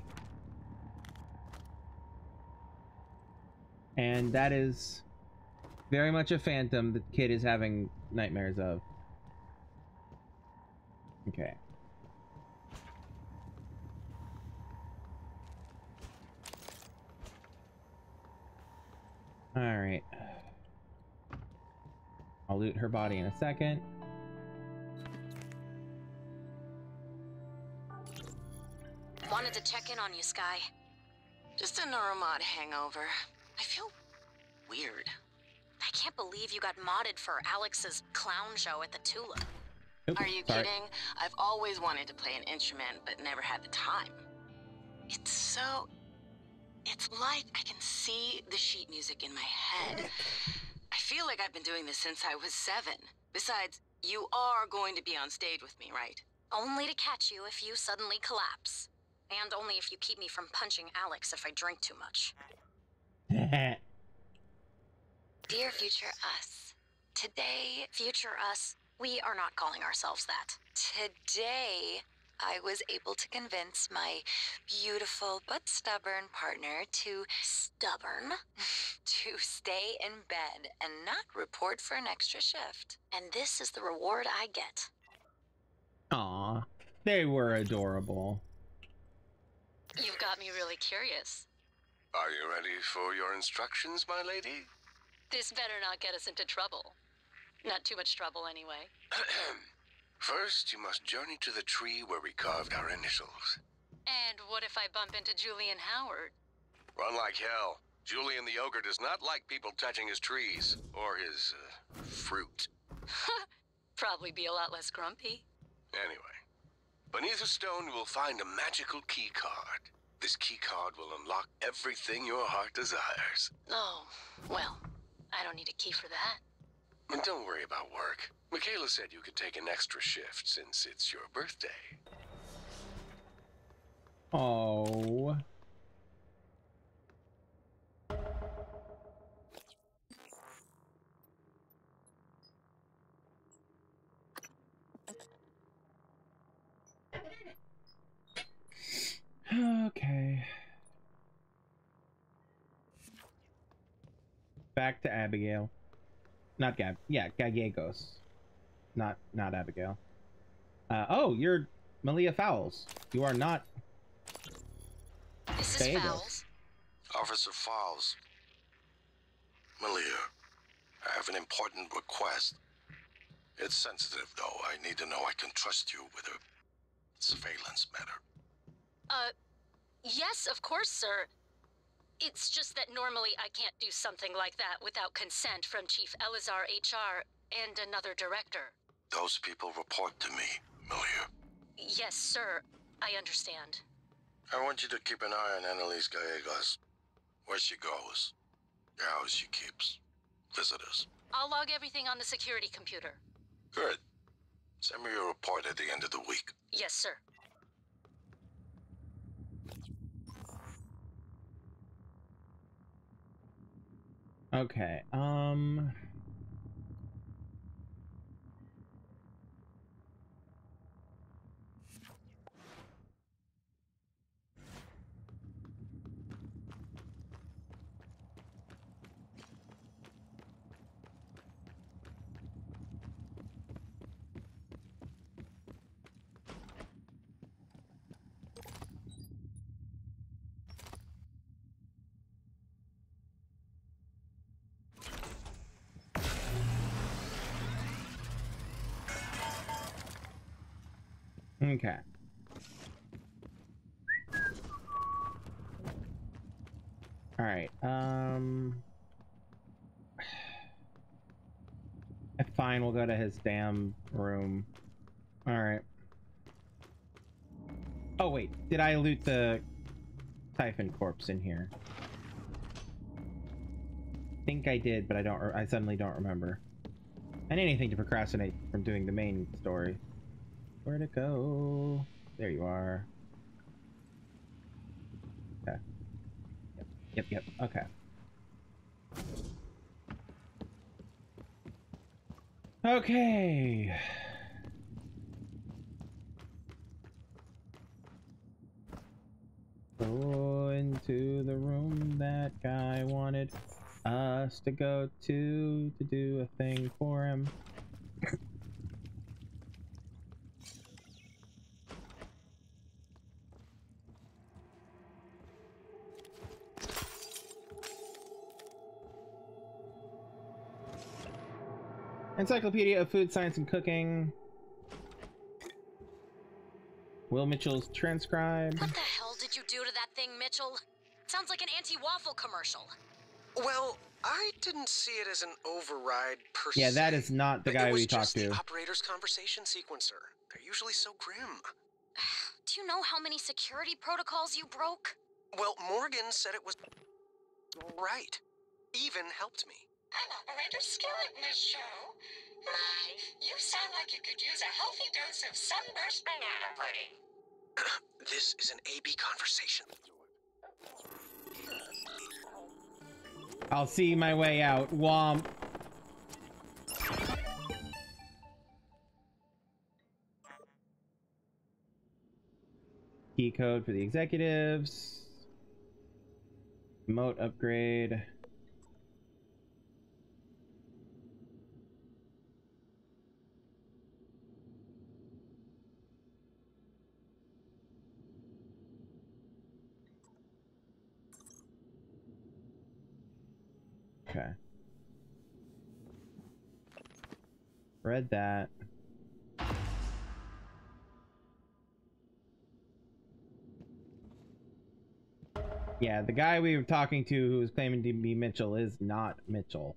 And that is very much a phantom the kid is having nightmares of. Okay. Alright. I'll loot her body in a second. Wanted to check in on you, Sky. Just a neuromod hangover. I feel weird. I can't believe you got modded for Alex's clown show at the Tula. Oops, Are you sorry. kidding? I've always wanted to play an instrument, but never had the time. It's so. It's like I can see the sheet music in my head. I feel like I've been doing this since I was seven. Besides, you are going to be on stage with me, right? Only to catch you if you suddenly collapse. And only if you keep me from punching Alex if I drink too much. Dear future us, today, future us, we are not calling ourselves that. Today, I was able to convince my beautiful but stubborn partner to stubborn to stay in bed and not report for an extra shift. And this is the reward I get. Aw, they were adorable. You've got me really curious. Are you ready for your instructions, my lady? This better not get us into trouble. Not too much trouble, anyway. First, you must journey to the tree where we carved our initials. And what if I bump into Julian Howard? Run like hell. Julian the ogre does not like people touching his trees or his uh, fruit. Probably be a lot less grumpy. Anyway, beneath a stone you will find a magical key card. This key card will unlock everything your heart desires. Oh, well, I don't need a key for that. And don't worry about work. Mikhaila said you could take an extra shift since it's your birthday. Oh. Okay. Back to Abigail. Not Gab. Yeah, Gallegos. Not not Abigail. Uh, oh, you're Malia Fowles. You are not. This is Fowles. Officer Fowles. Malia, I have an important request. It's sensitive, though. I need to know I can trust you with a surveillance matter. Uh, yes, of course, sir. It's just that normally I can't do something like that without consent from Chief Elazar HR and another director. Those people report to me, Malia. Yes, sir. I understand. I want you to keep an eye on Annalise Gallegos. Where she goes, the house she keeps, visitors. I'll log everything on the security computer. Good. Send me your report at the end of the week. Yes, sir. Okay. Um. Okay. All right. Um. Fine, we'll go to his damn room. All right. Oh wait, did I loot the Typhon corpse in here? think I did, but I don't. I suddenly don't remember. And anything to procrastinate from doing the main story. Where'd it go? There you are. Okay. Yep. Yep. Yep. Okay. Okay. Go into the room that guy wanted us to go to to do a thing for him. Encyclopedia of Food Science and Cooking. Will Mitchell's transcribe. What the hell did you do to that thing, Mitchell? Sounds like an anti-waffle commercial. Well, I didn't see it as an override per Yeah, se. that is not the guy we talked just the to. operator's conversation sequencer. They're usually so grim. Do you know how many security protocols you broke? Well, Morgan said it was right. Even helped me. I'm Operator Skillet, Miss Sho. My, you sound like you could use a healthy dose of sunburst banana pudding. This is an AB conversation. I'll see my way out. Womp. Key code for the executives. Moat upgrade. Okay. Read that. Yeah, the guy we were talking to who was claiming to be Mitchell is not Mitchell.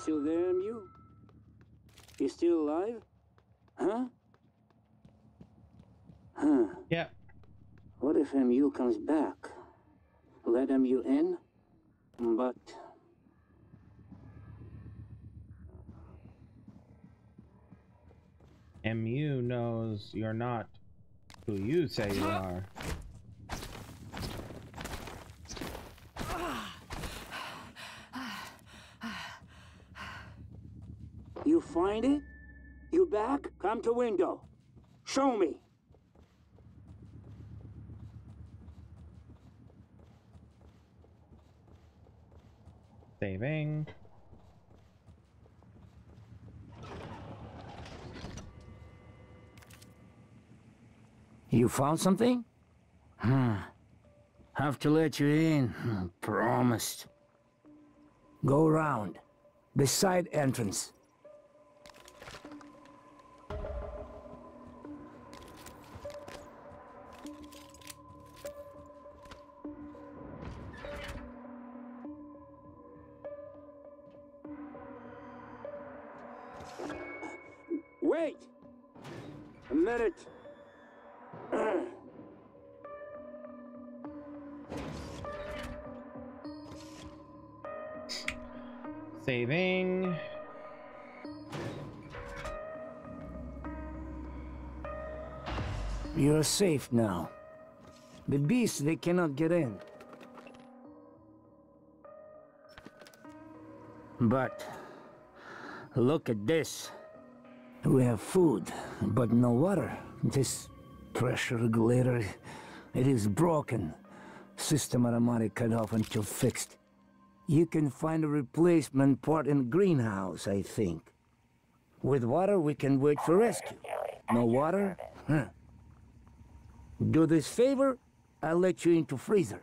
Still there, MU? You still alive? Huh? Huh. Yeah. What if MU comes back? Let MU in? But MU knows you're not who you say you are. you find it? You back? Come to window. Show me. Saving. You found something? Hmm. Have to let you in. Promised. Go around. The side entrance. A minute. Saving. You're safe now. The beasts, they cannot get in. But look at this. We have food, but no water. This pressure regulator, it is broken. System automatic cut off until fixed. You can find a replacement part in greenhouse, I think. With water, we can wait for rescue. No water? Huh. Do this favor, I'll let you into freezer.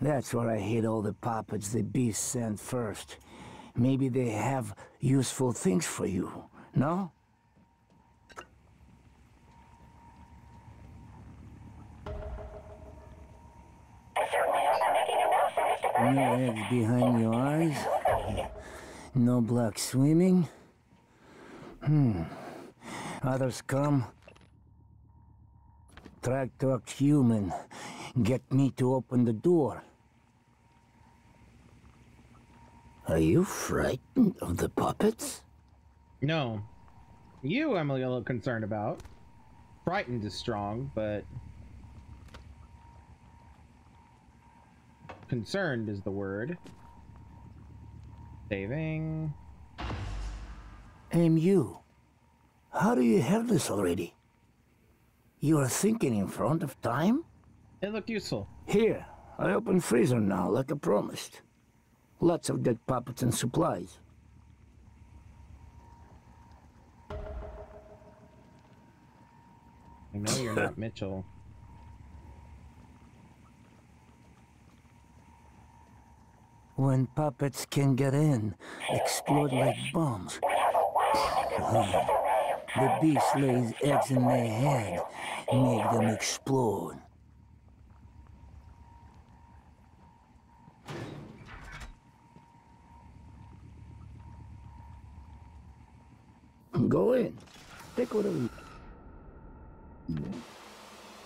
That's where I hid all the puppets the beast sent first. Maybe they have useful things for you, no? No eggs behind your eyes? No black swimming? Hmm. Others come. Try to human. Get me to open the door. Are you frightened of the puppets? No. You, I'm a little concerned about. Frightened is strong, but. Concerned is the word. Saving. Aim you. How do you have this already? You are thinking in front of time? It looked useful. Here, I open freezer now, like I promised. Lots of dead puppets and supplies. I know you're not Mitchell. When puppets can get in, explode like bombs. Hmm. The beast lays eggs in their head, make them explode. Go in. Take whatever you.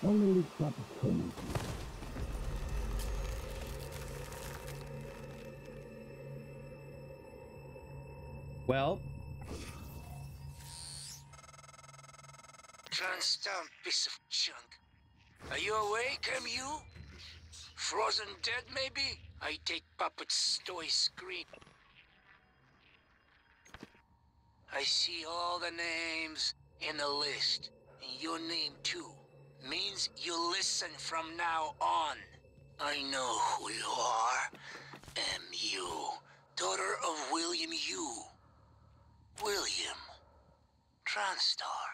Only leave puppets for me. Well, Transdown piece of junk. Are you awake, am you? Frozen dead, maybe? I take puppet's toy screen. I see all the names in the list. And your name, too. Means you listen from now on. I know who you are. M.U. Daughter of William Yu. William. Transtar.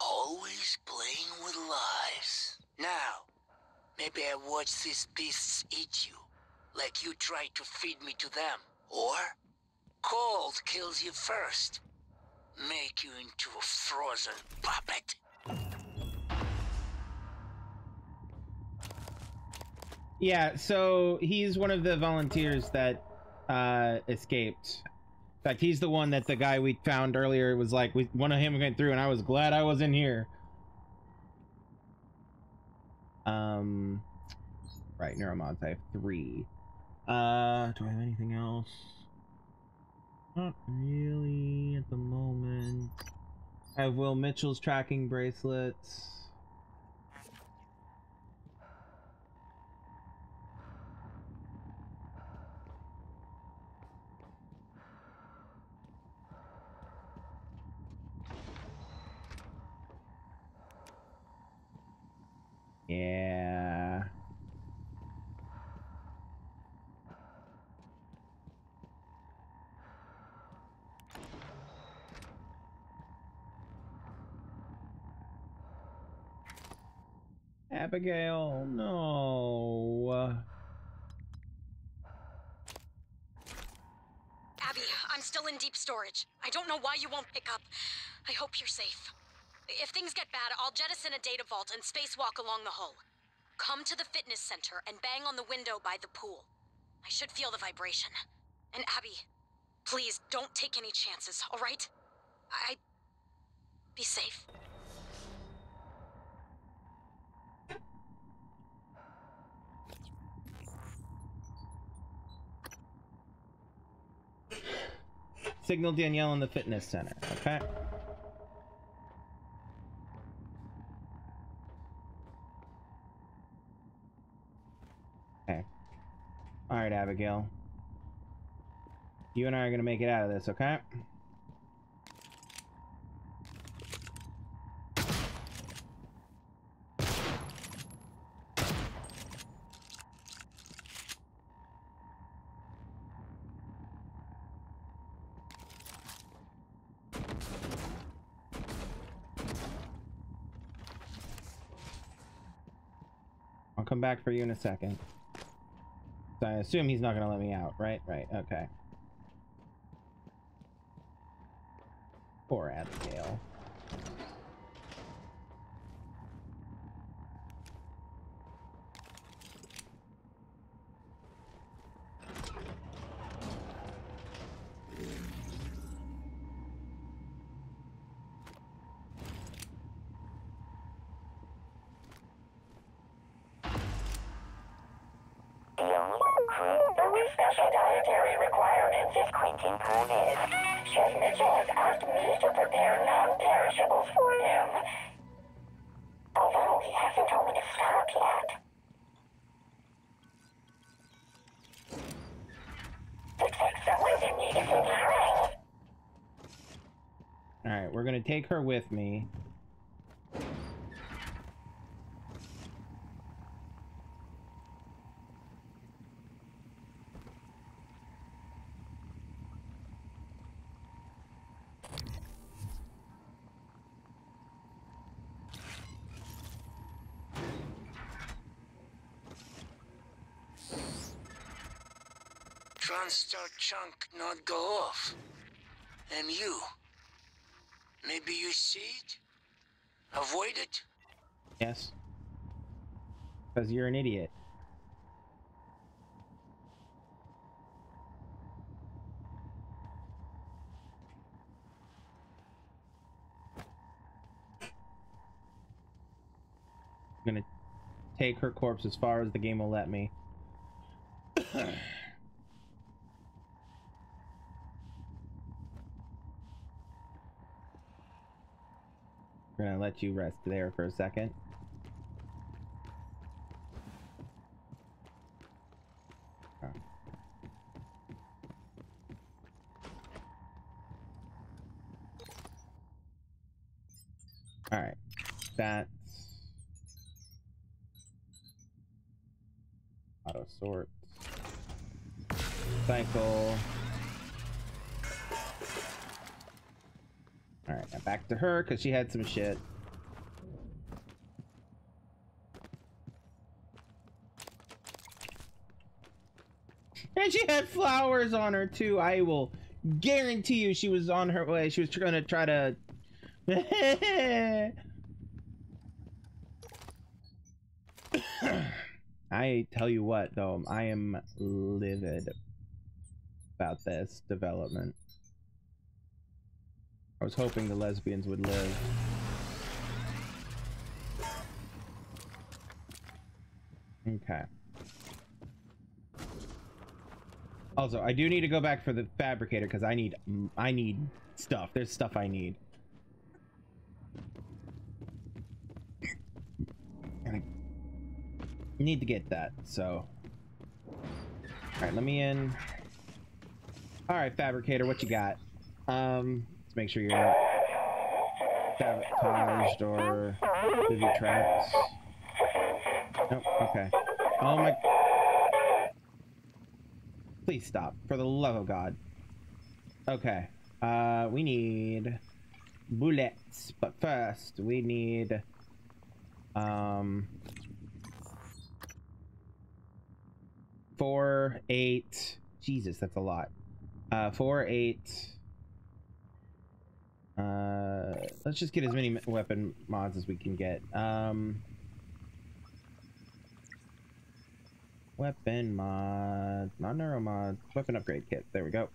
Always playing with lives. Now, maybe I watch these beasts eat you. Like you tried to feed me to them. Or, cold kills you first. Make you into a frozen puppet. yeah, so he's one of the volunteers that uh, escaped. In fact, he's the one that the guy we found earlier was like, we, one of him went through, and I was glad I was in here. Um, right, neuromods. I have three. Uh, do I have anything else? Not really at the moment. I have Will Mitchell's tracking bracelets. Yeah. Abigail, no. Abby, I'm still in deep storage. I don't know why you won't pick up. I hope you're safe. If things get bad, I'll jettison a data vault and spacewalk along the hull. Come to the fitness center and bang on the window by the pool. I should feel the vibration. And Abby, please don't take any chances, all right? I. Be safe. Signal Danielle in the fitness center. Okay. Alright, Abigail. You and I are gonna make it out of this, okay? I'll come back for you in a second. So I assume he's not gonna let me out, right? Right, okay. Poor Abigail. The special dietary requirements is Quentin Pruniz. Chef Mitchell has asked me to prepare non-perishables for him. Although he hasn't told me to start yet. Looks like someone's in need of some herring. Alright, we're gonna take her with me. TranStar chunk not go off. And you. Maybe you see it? Avoid it? Yes. Because you're an idiot. I'm gonna take her corpse as far as the game will let me. let you rest there for a second. Oh. Alright. That's auto sort. Cycle. Alright, now back to her because she had some shit. And she had flowers on her too. I will guarantee you she was on her way. She was gonna try to. I tell you what, though, I am livid about this development. I was hoping the lesbians would live. Okay. Also, I do need to go back for the fabricator because I need I need stuff. There's stuff I need. And I need to get that, so. Alright, let me in. Alright, fabricator, what you got? Um, let's make sure you're not sabotaged or booby traps. Nope, okay. Oh my... Please stop, for the love of God. Okay, uh, we need bullets, but first we need, um, four, eight, Jesus, that's a lot. Uh, four, eight, uh, let's just get as many weapon mods as we can get. Um, weapon mod, not neuro mod, weapon upgrade kit. There we go.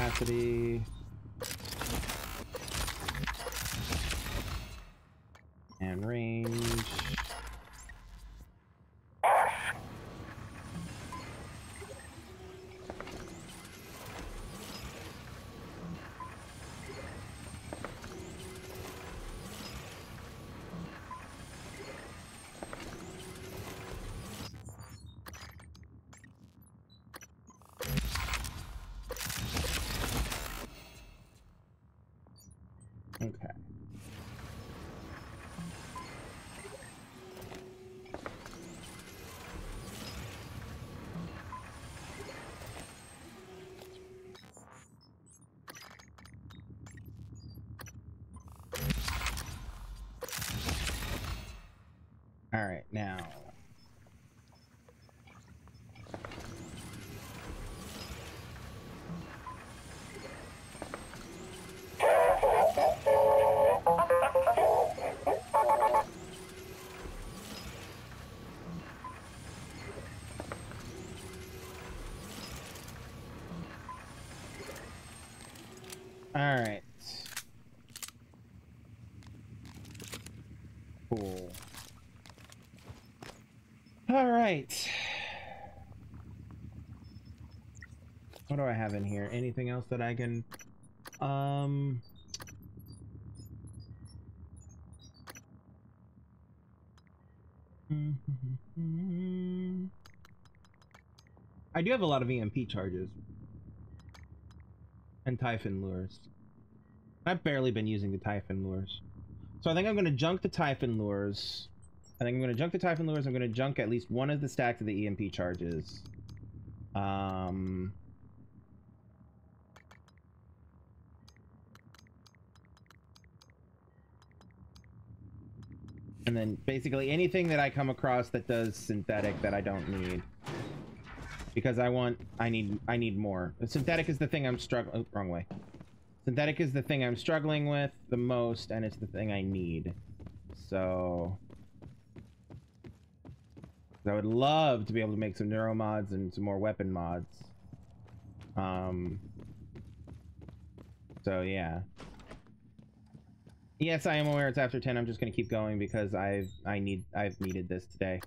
Capacity. All right, now. All right. Cool. All right. What do I have in here? Anything else that I can um I do have a lot of EMP charges and Typhon lures. I've barely been using the Typhon lures. So I think I'm going to junk the Typhon lures. Think I'm going to junk the Typhon lures. I'm going to junk at least one of the stacks of the EMP charges. Um... And then basically anything that I come across that does synthetic that I don't need. Because I want, I need, I need more. Synthetic is the thing I'm struggling, oh, wrong way. Synthetic is the thing I'm struggling with the most, and it's the thing I need. So... I would love to be able to make some neuromods and some more weapon mods. Um... So, yeah. Yes, I am aware it's after 10. I'm just gonna keep going because I've, I need, I've needed this today.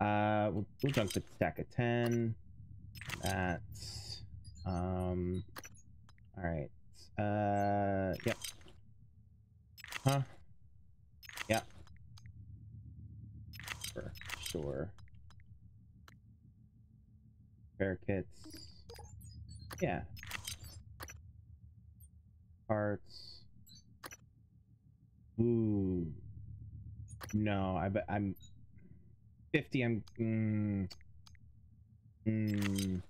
Uh, we'll, we'll junk the stack of 10. That. Um. Alright. Uh. Yep. Huh? Yep. For sure. Repair kits. Yeah. Parts. Ooh. No, I bet I'm 50. I'm. Mm, mm.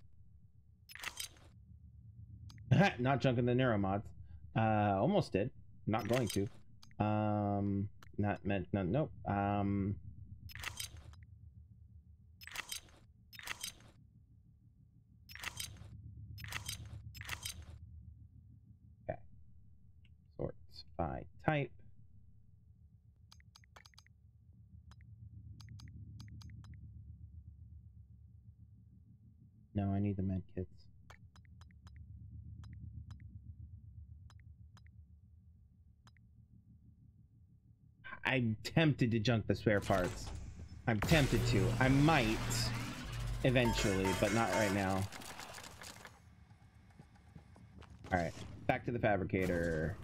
not junking the neuromods. Uh, almost did. Not going to. Um, not meant. No, nope. Um. Okay. By type. No, I need the med kits. I'm tempted to junk the spare parts. I'm tempted to. I might eventually, but not right now. Alright, back to the fabricator.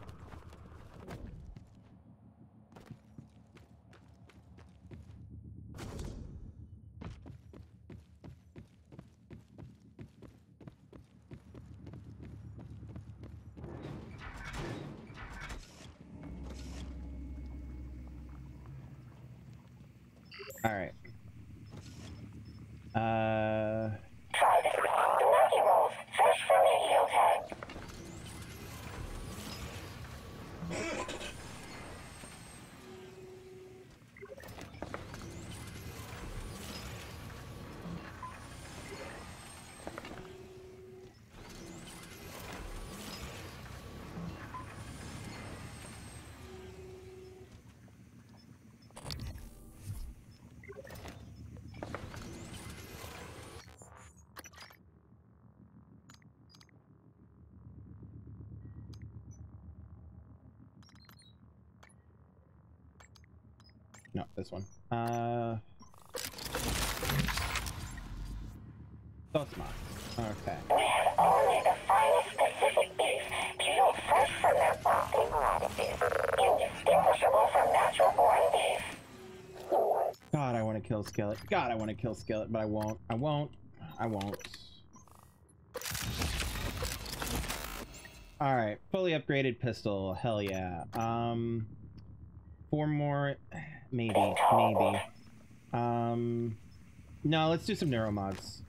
All right. Uh. No, Uh. Dotma. Okay. Only the finest specific beef, peeled fresh from their bombing radishes, indistinguishable from natural born beef. God, I want to kill Skillet. God, I want to kill Skillet, but I won't. I won't. I won't. All right, fully upgraded pistol. Hell yeah. Um, four more, maybe, maybe. Um, no, let's do some neuromods.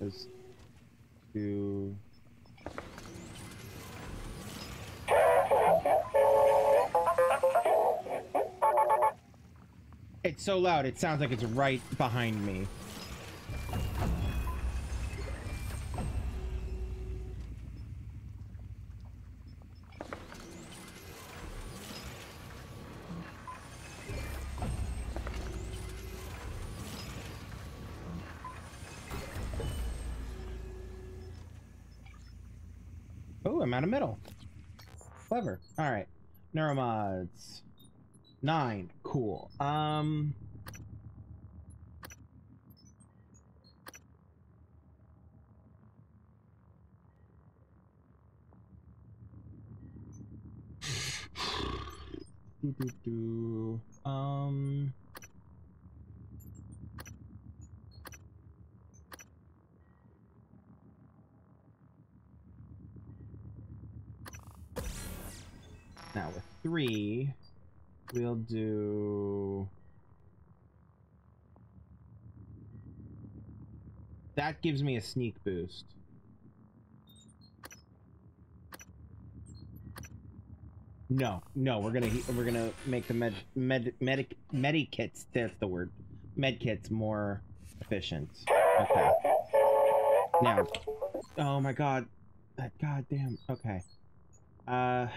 Let's do. It's so loud, it sounds like it's right behind me. Oh, I'm out of metal. Clever. All right. Neuromods. Nine. Gives me a sneak boost. No, no, we're gonna we're gonna make the med med medic medikits. That's the word. Medkits more efficient. Okay. Now, oh my god, that goddamn. Okay. Uh.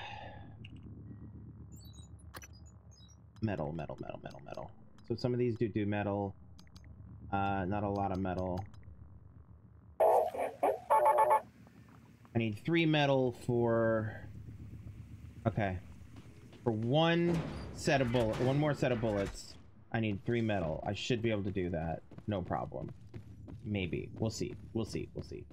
Metal, metal, metal, metal, metal. So some of these do do metal. Uh, not a lot of metal. I need three metal for. Okay. For one set of bullet, one more set of bullets, I need three metal. I should be able to do that. No problem. Maybe. We'll see. We'll see. We'll see.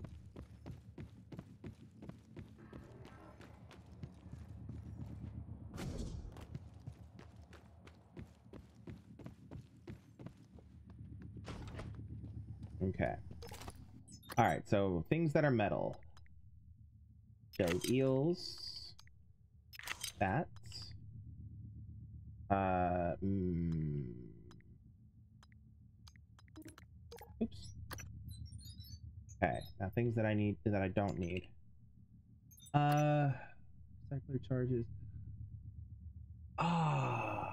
Okay. Alright, so things that are metal. Dead eels. Bats. Uh, mm, oops. Okay, now things that I need, that I don't need. Uh, cycler charges. Ah.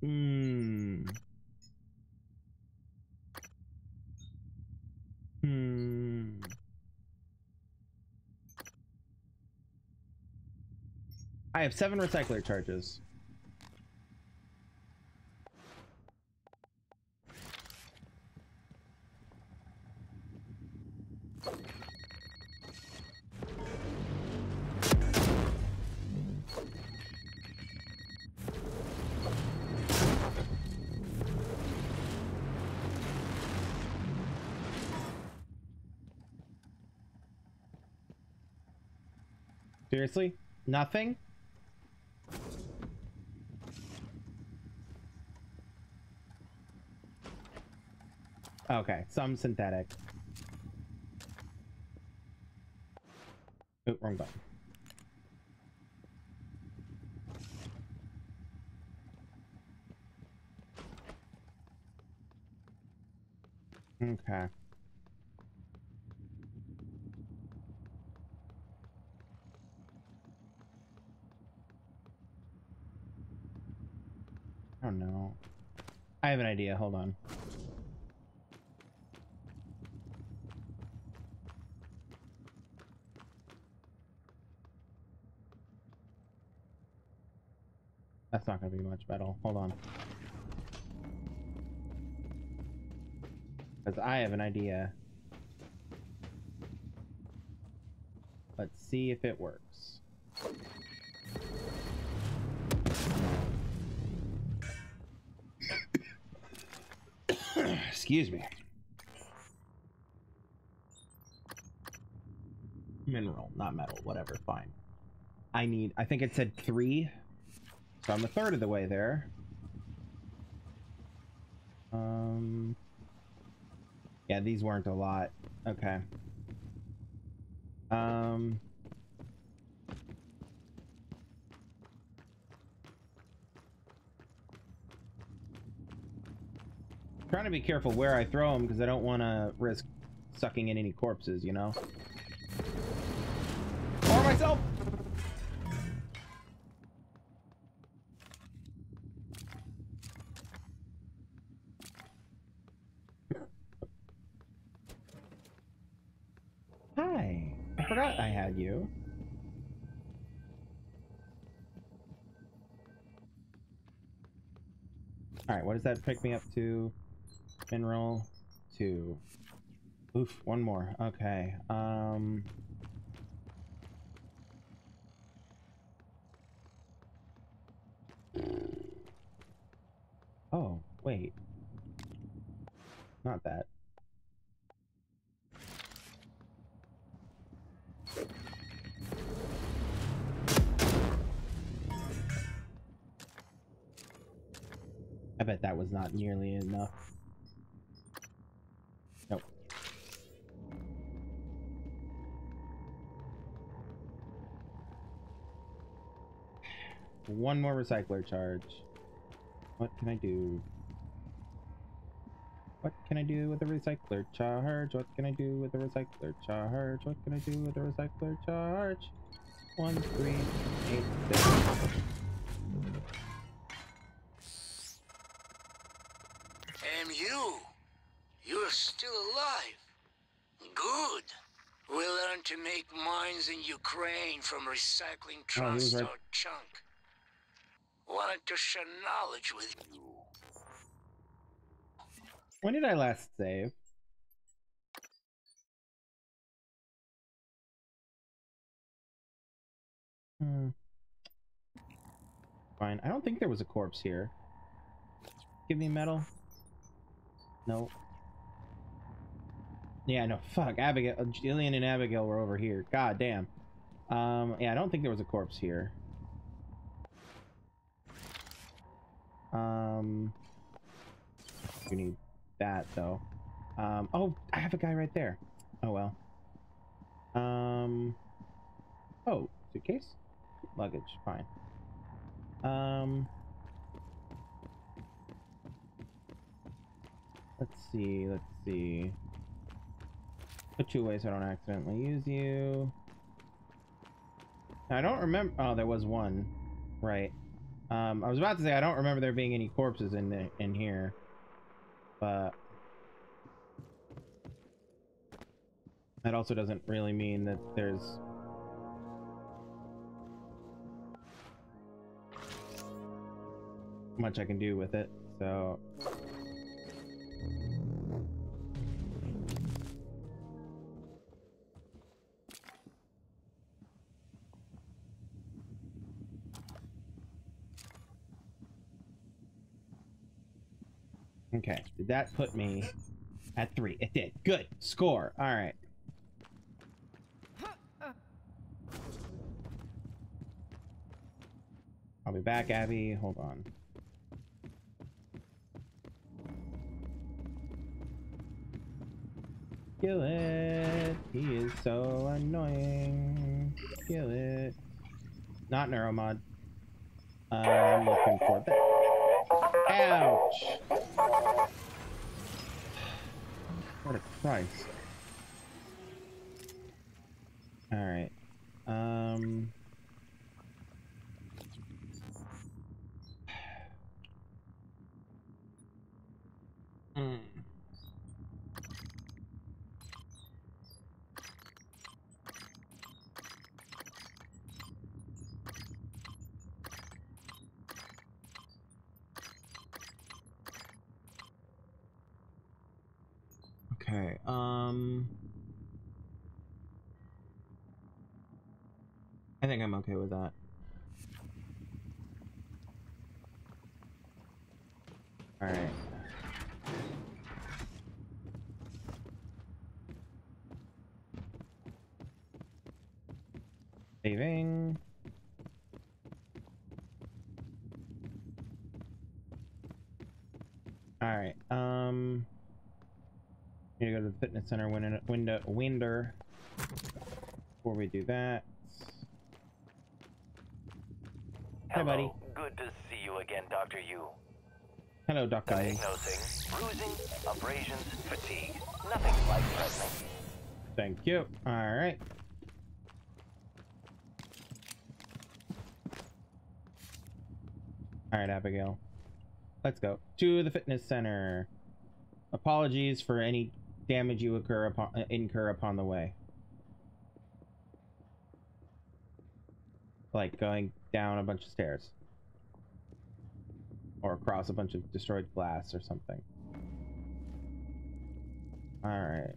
Hmm. Hmm. I have seven recycler charges. Seriously? Nothing? Okay, some synthetic. Oh, wrong button. Okay. Don't know. I have an idea. Hold on. That's not going to be much metal. Hold on. Because I have an idea. Let's see if it works. Excuse me. Mineral, not metal, whatever, fine. I need, I think it said three. So I'm a third of the way there. Um, yeah, these weren't a lot. Okay. Um, trying to be careful where I throw them because I don't want to risk sucking in any corpses, you know? Or myself! Hi. I forgot I had you. Alright, what does that pick me up to? Mineral two. Oof, one more. Okay. Um Oh, wait. Not that. I bet that was not nearly enough. One more recycler charge. What can I do? What can I do with a recycler charge? What can I do with a recycler charge? What can I do with a recycler charge? One, three, eight, six. And you, you're still alive. Good. We learned to make mines in Ukraine from recycling Oh, he was chunk. Wanted to share knowledge with you. When did I last save? Hmm. Fine. I don't think there was a corpse here. Give me metal. No. Yeah, no. Fuck. Abigail, Jillian and Abigail were over here. God damn. Um. Yeah, I don't think there was a corpse here. Um. You need that though. Um. Oh, I have a guy right there. Oh well. Um. Oh, suitcase, luggage, fine. Um. Let's see. Let's see. Put you away so I don't accidentally use you. I don't remember. Oh, there was one. Right. Um, I was about to say I don't remember there being any corpses in the, in here, but that also doesn't really mean that there's much I can do with it. So Okay, did that put me at three? It did. Good. Score. All right. I'll be back, Abby. Hold on. Kill it. He is so annoying. Kill it. Not Neuromod. I'm looking for that. Ouch! What a Christ. Alright. Um... Hmm. Okay, um... I think I'm okay with that. Alright. Saving. All right. Um. Need to go to the fitness center window, window, winder. Before we do that. Hi, buddy. Good to see you again, Dr. Yu. Hello. Lee. Diagnosing bruising, abrasions, fatigue. Nothing life-threatening. Thank you. All right. All right, Abigail. Let's go to the fitness center. Apologies for any damage you occur upon uh, incur upon the way. Like going down a bunch of stairs. Or across a bunch of destroyed glass or something. Alright.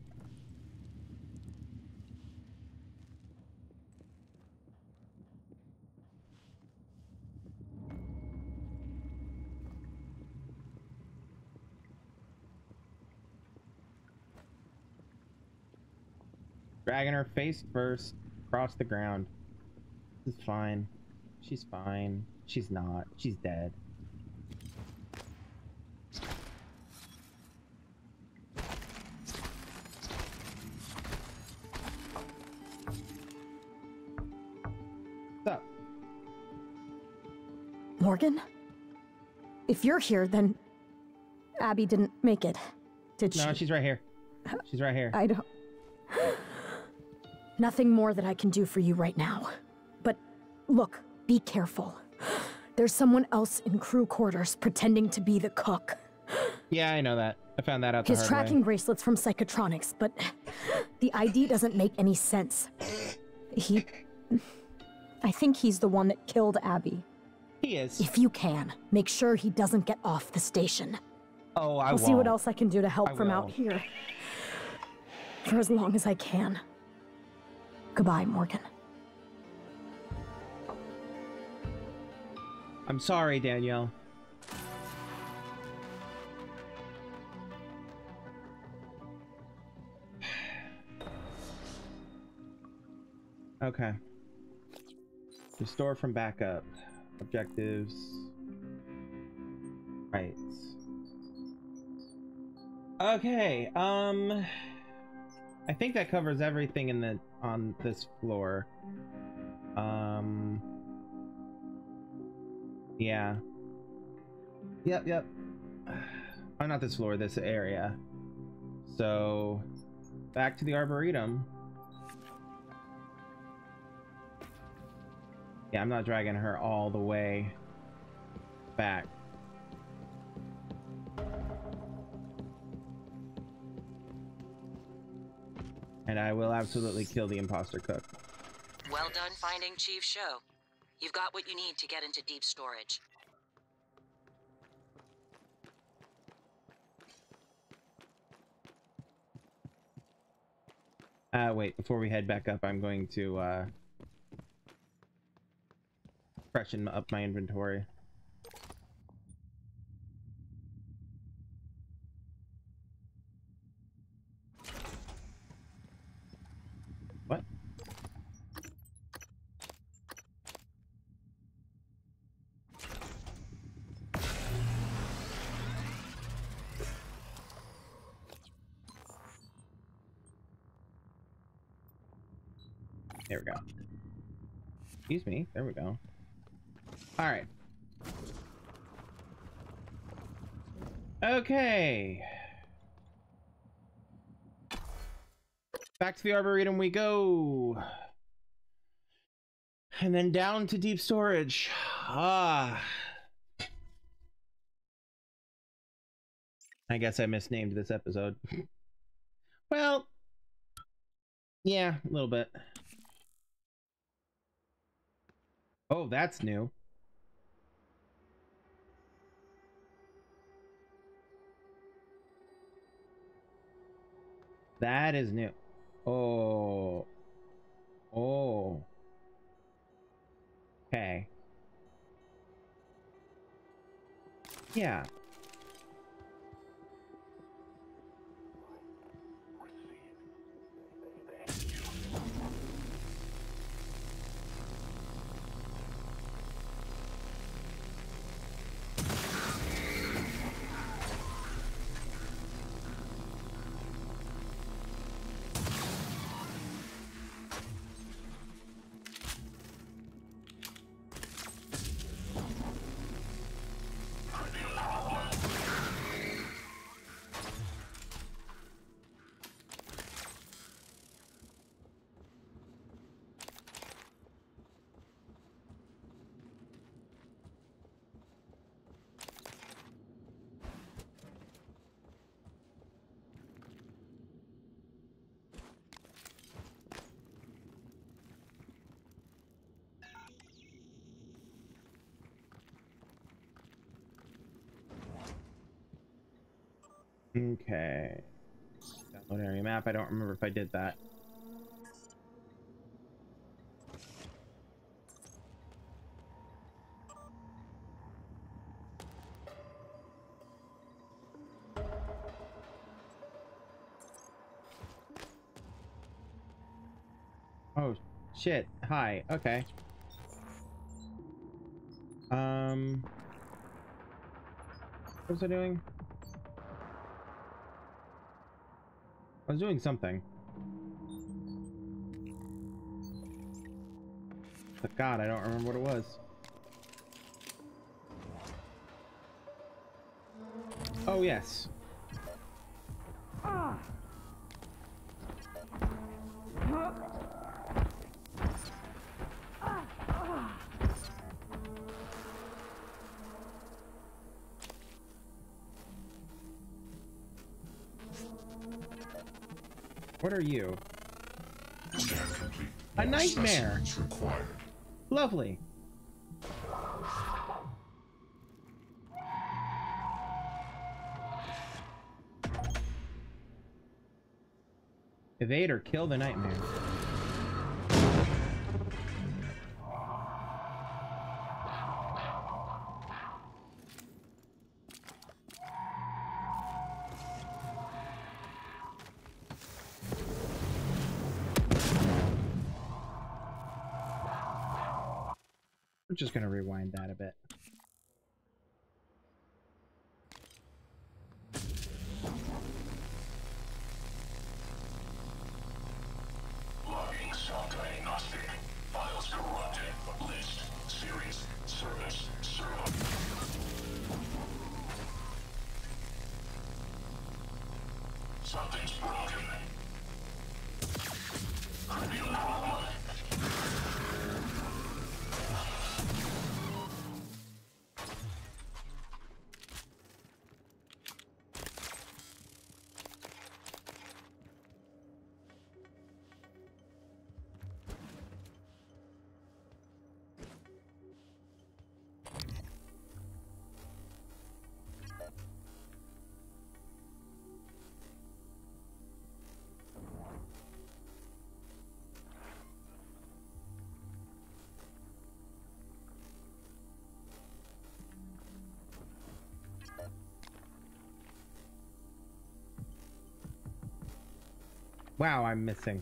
Dragging her face first across the ground. This is fine. She's fine. She's not. She's dead. What's up? Morgan? If you're here, then Abby didn't make it, did she? No, she's right here. She's right here. I don't. Nothing more that I can do for you right now. But look, be careful. There's someone else in crew quarters pretending to be the cook. Yeah, I know that. I found that out the His tracking way. bracelets from Psychotronics, but the ID doesn't make any sense. He. I think he's the one that killed Abby. He is. If you can, make sure he doesn't get off the station. Oh, I will won't. see what else I can do to help I from out here. For as long as I can. Goodbye, Morgan. I'm sorry, Danielle. Okay. Restore from backup. Objectives. Right. Okay, um I think that covers everything in the on this floor. Um Yeah. Yep, yep. Oh, not this floor, this area. So, back to the Arboretum. Yeah, I'm not dragging her all the way back. And I will absolutely kill the imposter cook. Well done finding Chief Sho. You've got what you need to get into deep storage. Uh, wait, before we head back up, I'm going to, uh, freshen up my inventory. Excuse me. There we go. All right. Okay. Back to the Arboretum we go. And then down to deep storage. Ah. I guess I misnamed this episode. well, yeah, a little bit. Oh, that's new. That is new. Oh. Oh. Okay. Yeah. Okay. Download area map. I don't remember if I did that. Oh, shit. Hi. Okay. Um... What was I doing? I was doing something. But God, I don't remember what it was. Oh, yes. Are you? Scan complete. A nightmare. required. Lovely. Evade or kill the nightmare. Rewind that a bit. Wow, I'm missing.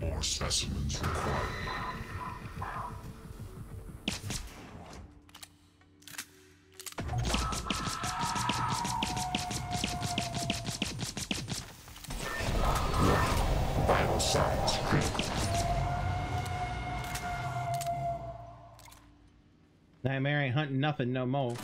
More specimens required. Nightmare ain't hunting nothing no more.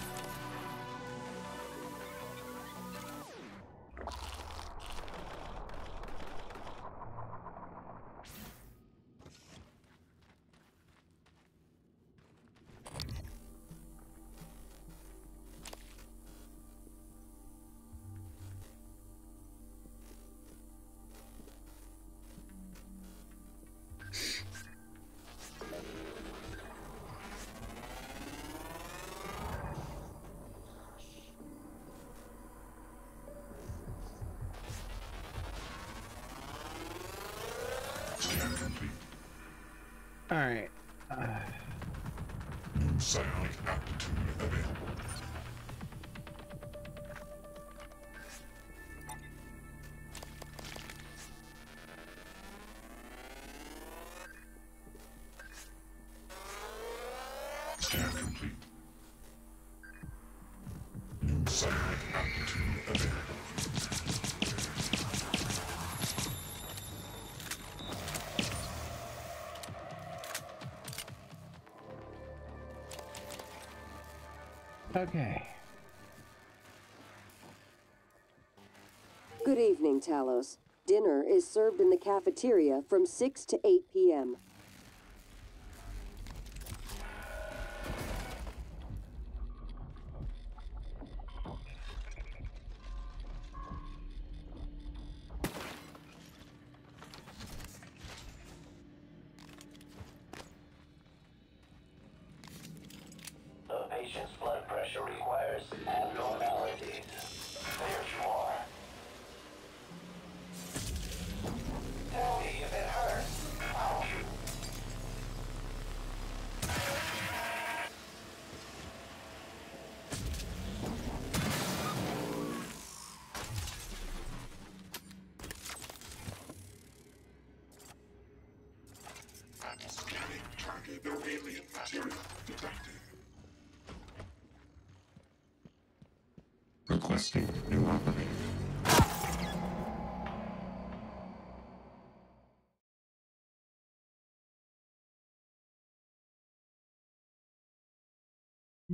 Evening, Talos. Dinner is served in the cafeteria from 6 to 8 p.m.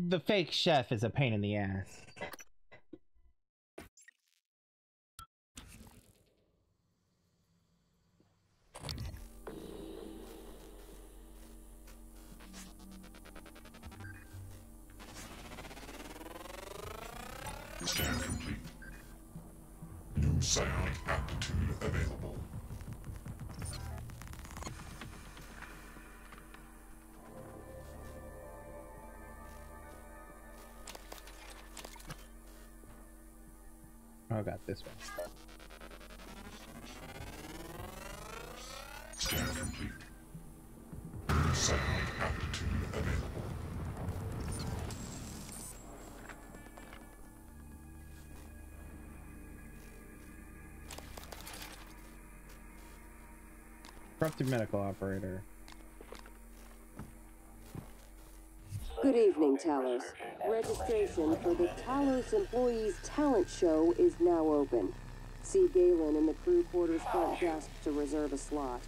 The fake chef is a pain in the ass. This one. Scan complete. New aptitude available. Corrupted medical operator. Good evening, Talos. Registration for the Talos Employees Talent Show is now open. See Galen in the crew quarters front desk to reserve a slot.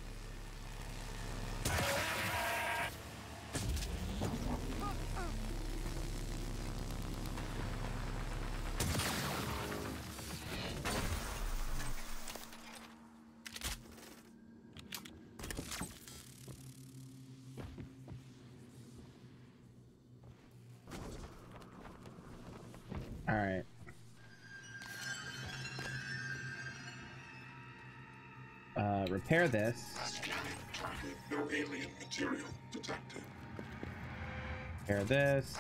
Repair this. Repair this.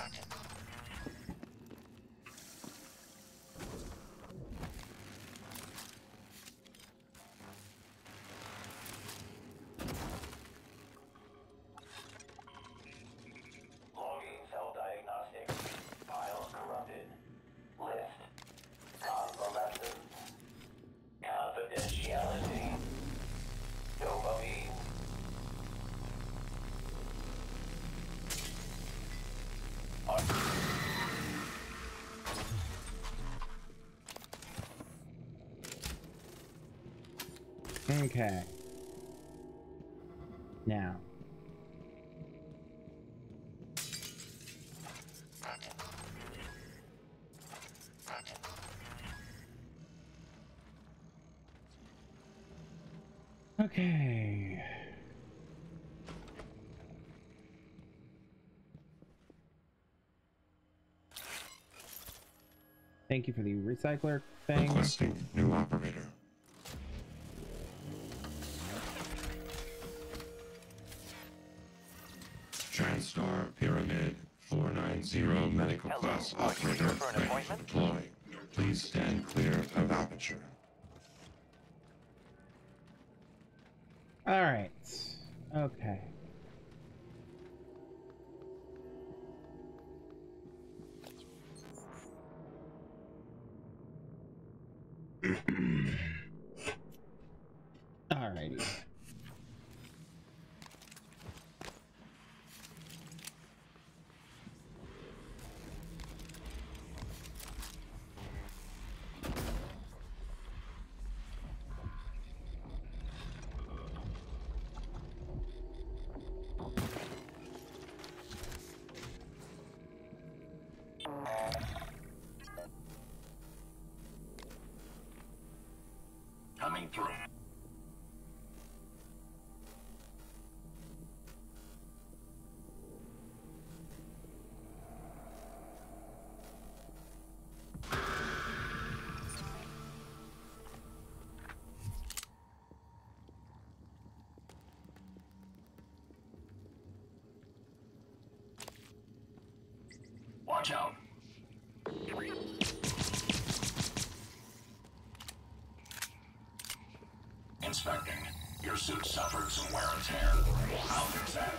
Thank you for the recycler thing. Requesting new operator. TranStar Pyramid 490 medical class operator ready to deploy. Please stand clear of aperture. Through. Suit suffered some wear and tear. I'll fix that.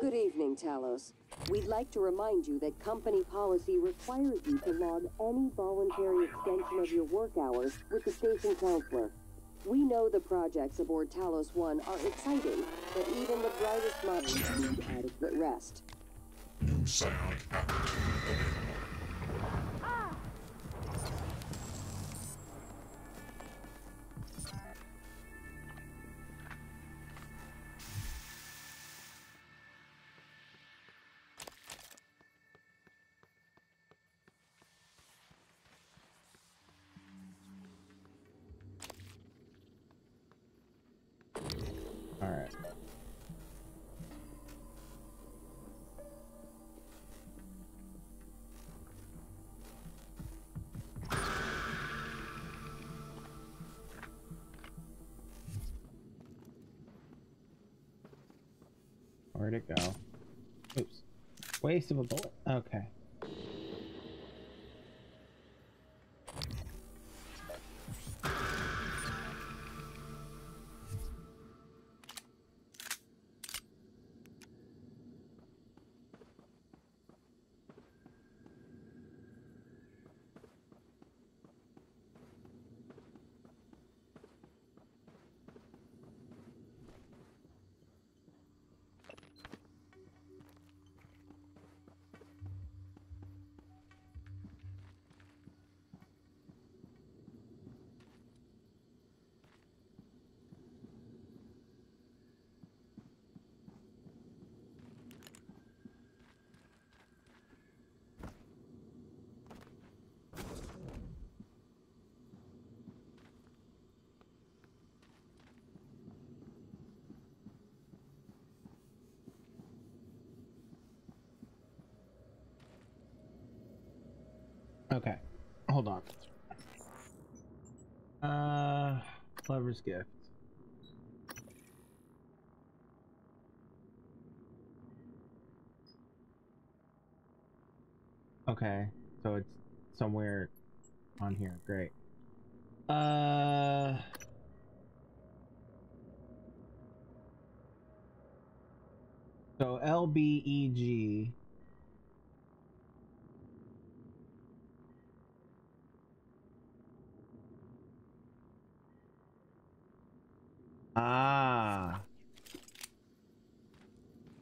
Good evening, Talos. We'd like to remind you that company policy requires you to log any voluntary extension of your work hours with the station counselor. We know the projects aboard Talos 1 are exciting, but even the brightest minds need adequate rest. New sound opportunity Alright. Waste of a bullet. Okay. Okay. Hold on. Uh, Clever's gift. Okay, so it's somewhere on here. Great. Uh. So L Ah.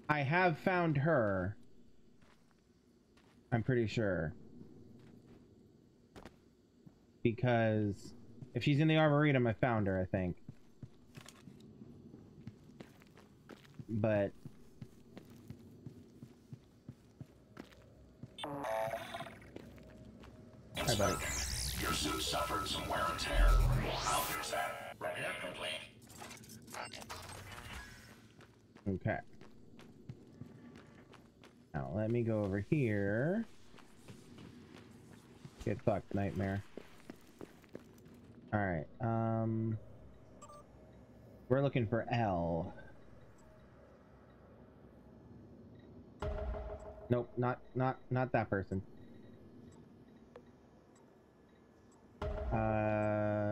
I have found her. I'm pretty sure. Because if she's in the Arboretum, I found her, I think. But Hi, buddy. Your suit suffered some wear and tear. Okay. Now let me go over here. Get fucked, nightmare. Alright, um... We're looking for L. Nope, not, not, not that person. Uh...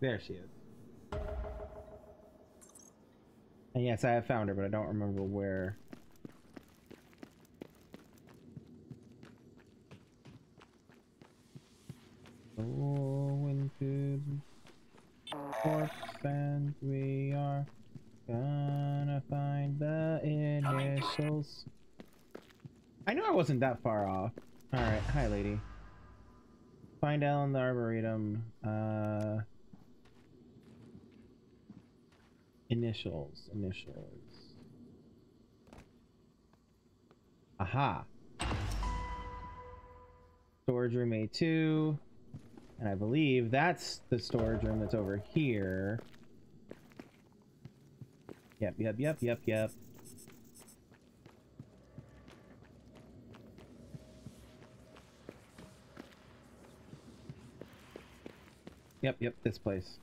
There she is. And yes, I have found her, but I don't remember where. Going to the corpse and we are gonna find the initials. I knew I wasn't that far off. Alright, hi lady. Find Ellen the Arboretum. Uh, initials, initials. Aha. Storage room A2. And I believe that's the storage room that's over here. Yep, yep, yep, yep, yep. Yep, yep, this place.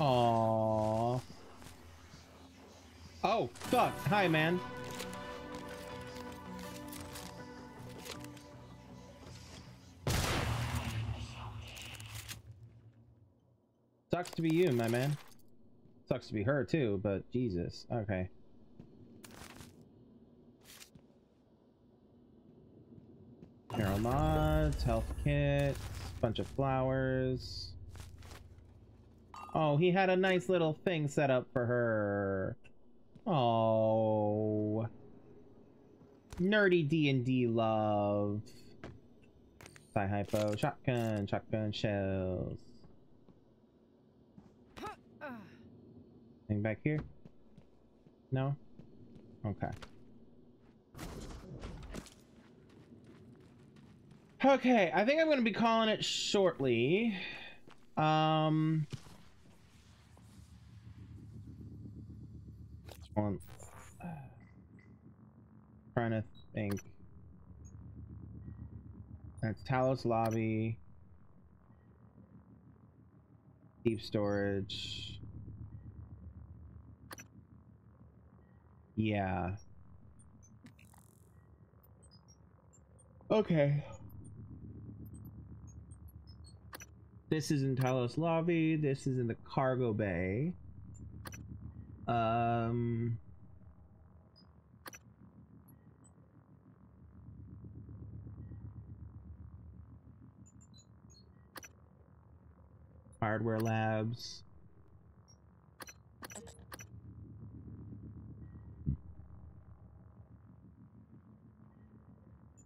Aww. Oh, fuck. Hi, man. Sucks to be you, my man. Sucks to be her, too, but Jesus. Okay. Mineral mods, health kits, bunch of flowers. Oh, he had a nice little thing set up for her. Oh. Nerdy D&D love. Psi hypo, shotgun, shotgun shells. Anything back here? No? Okay. Okay, I think I'm going to be calling it shortly. Um... One. Trying to think. That's Talos Lobby. Deep storage. Yeah. Okay. This is in Talos Lobby. This is in the cargo bay. Um. Hardware labs.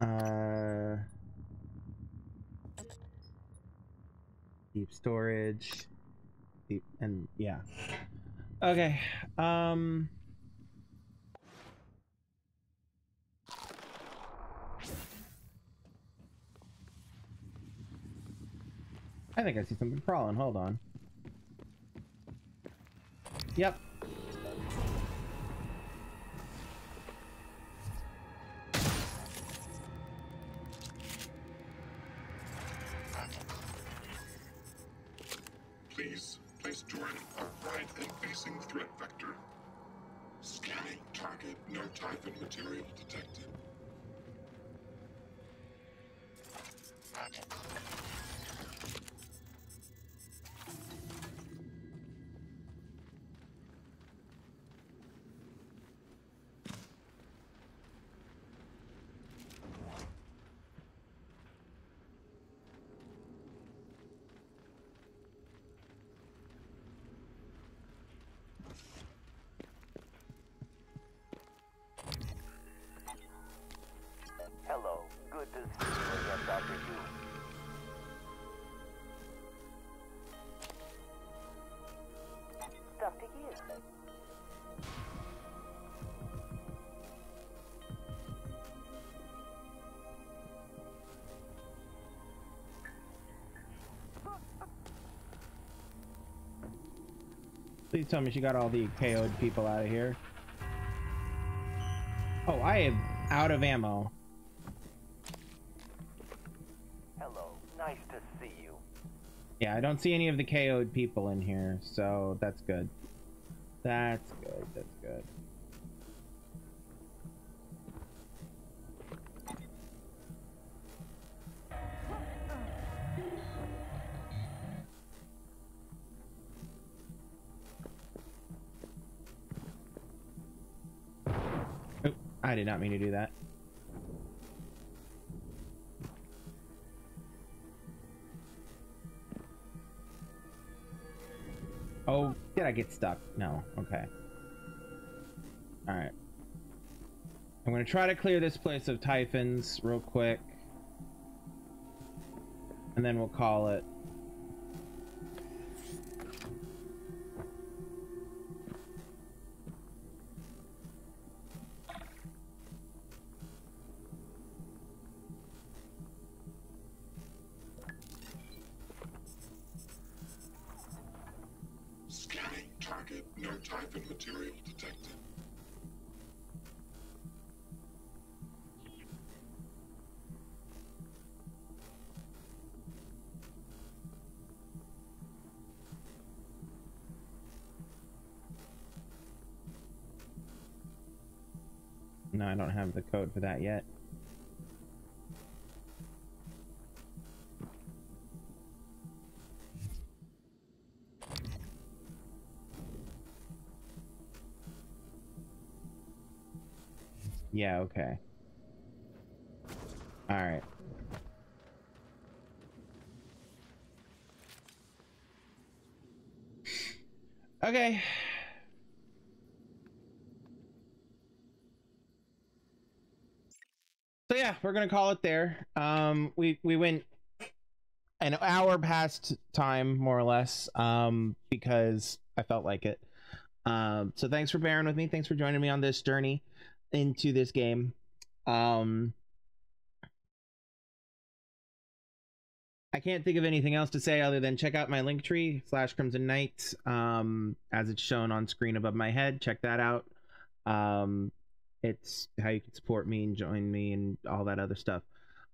Uh, deep storage, deep, and yeah. Okay. Um. I think I see something crawling. Hold on. Yep. Good to see you again, Dr. Yu. Dr. Yu. Please tell me she got all the KO'd people out of here. Oh, I am out of ammo. Yeah, I don't see any of the KO'd people in here, so that's good. That's good, that's good. I did not mean to do that. I get stuck? No. Okay. Alright. I'm gonna try to clear this place of typhons real quick. And then we'll call it. Have the code for that yet. Gonna call it there. Um, we we went an hour past time, more or less, um, because I felt like it. Um, so thanks for bearing with me. Thanks for joining me on this journey into this game. Um, I can't think of anything else to say other than check out my link tree slash Krimzon Knight, um, as it's shown on screen above my head. Check that out. Um, it's how you can support me and join me and all that other stuff.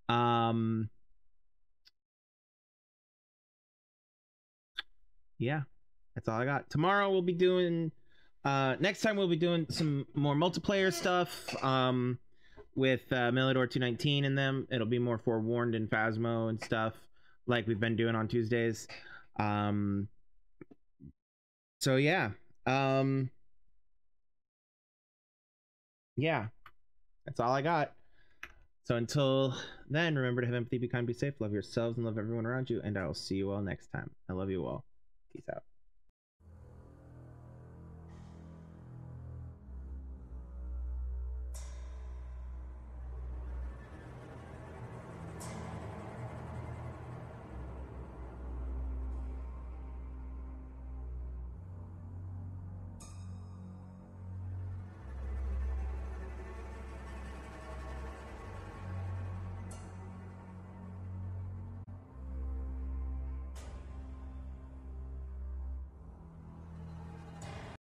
Um, yeah, that's all I got. Tomorrow we'll be doing. Uh, next time we'll be doing some more multiplayer stuff. Um, with uh, Melidor 219 in them, it'll be more forewarned and Phasmo and stuff like we've been doing on Tuesdays. Um, so yeah. Um, yeah, that's all I got. So until then, remember to have empathy, be kind, be safe, love yourselves, and love everyone around you. And I will see you all next time. I love you all. Peace out.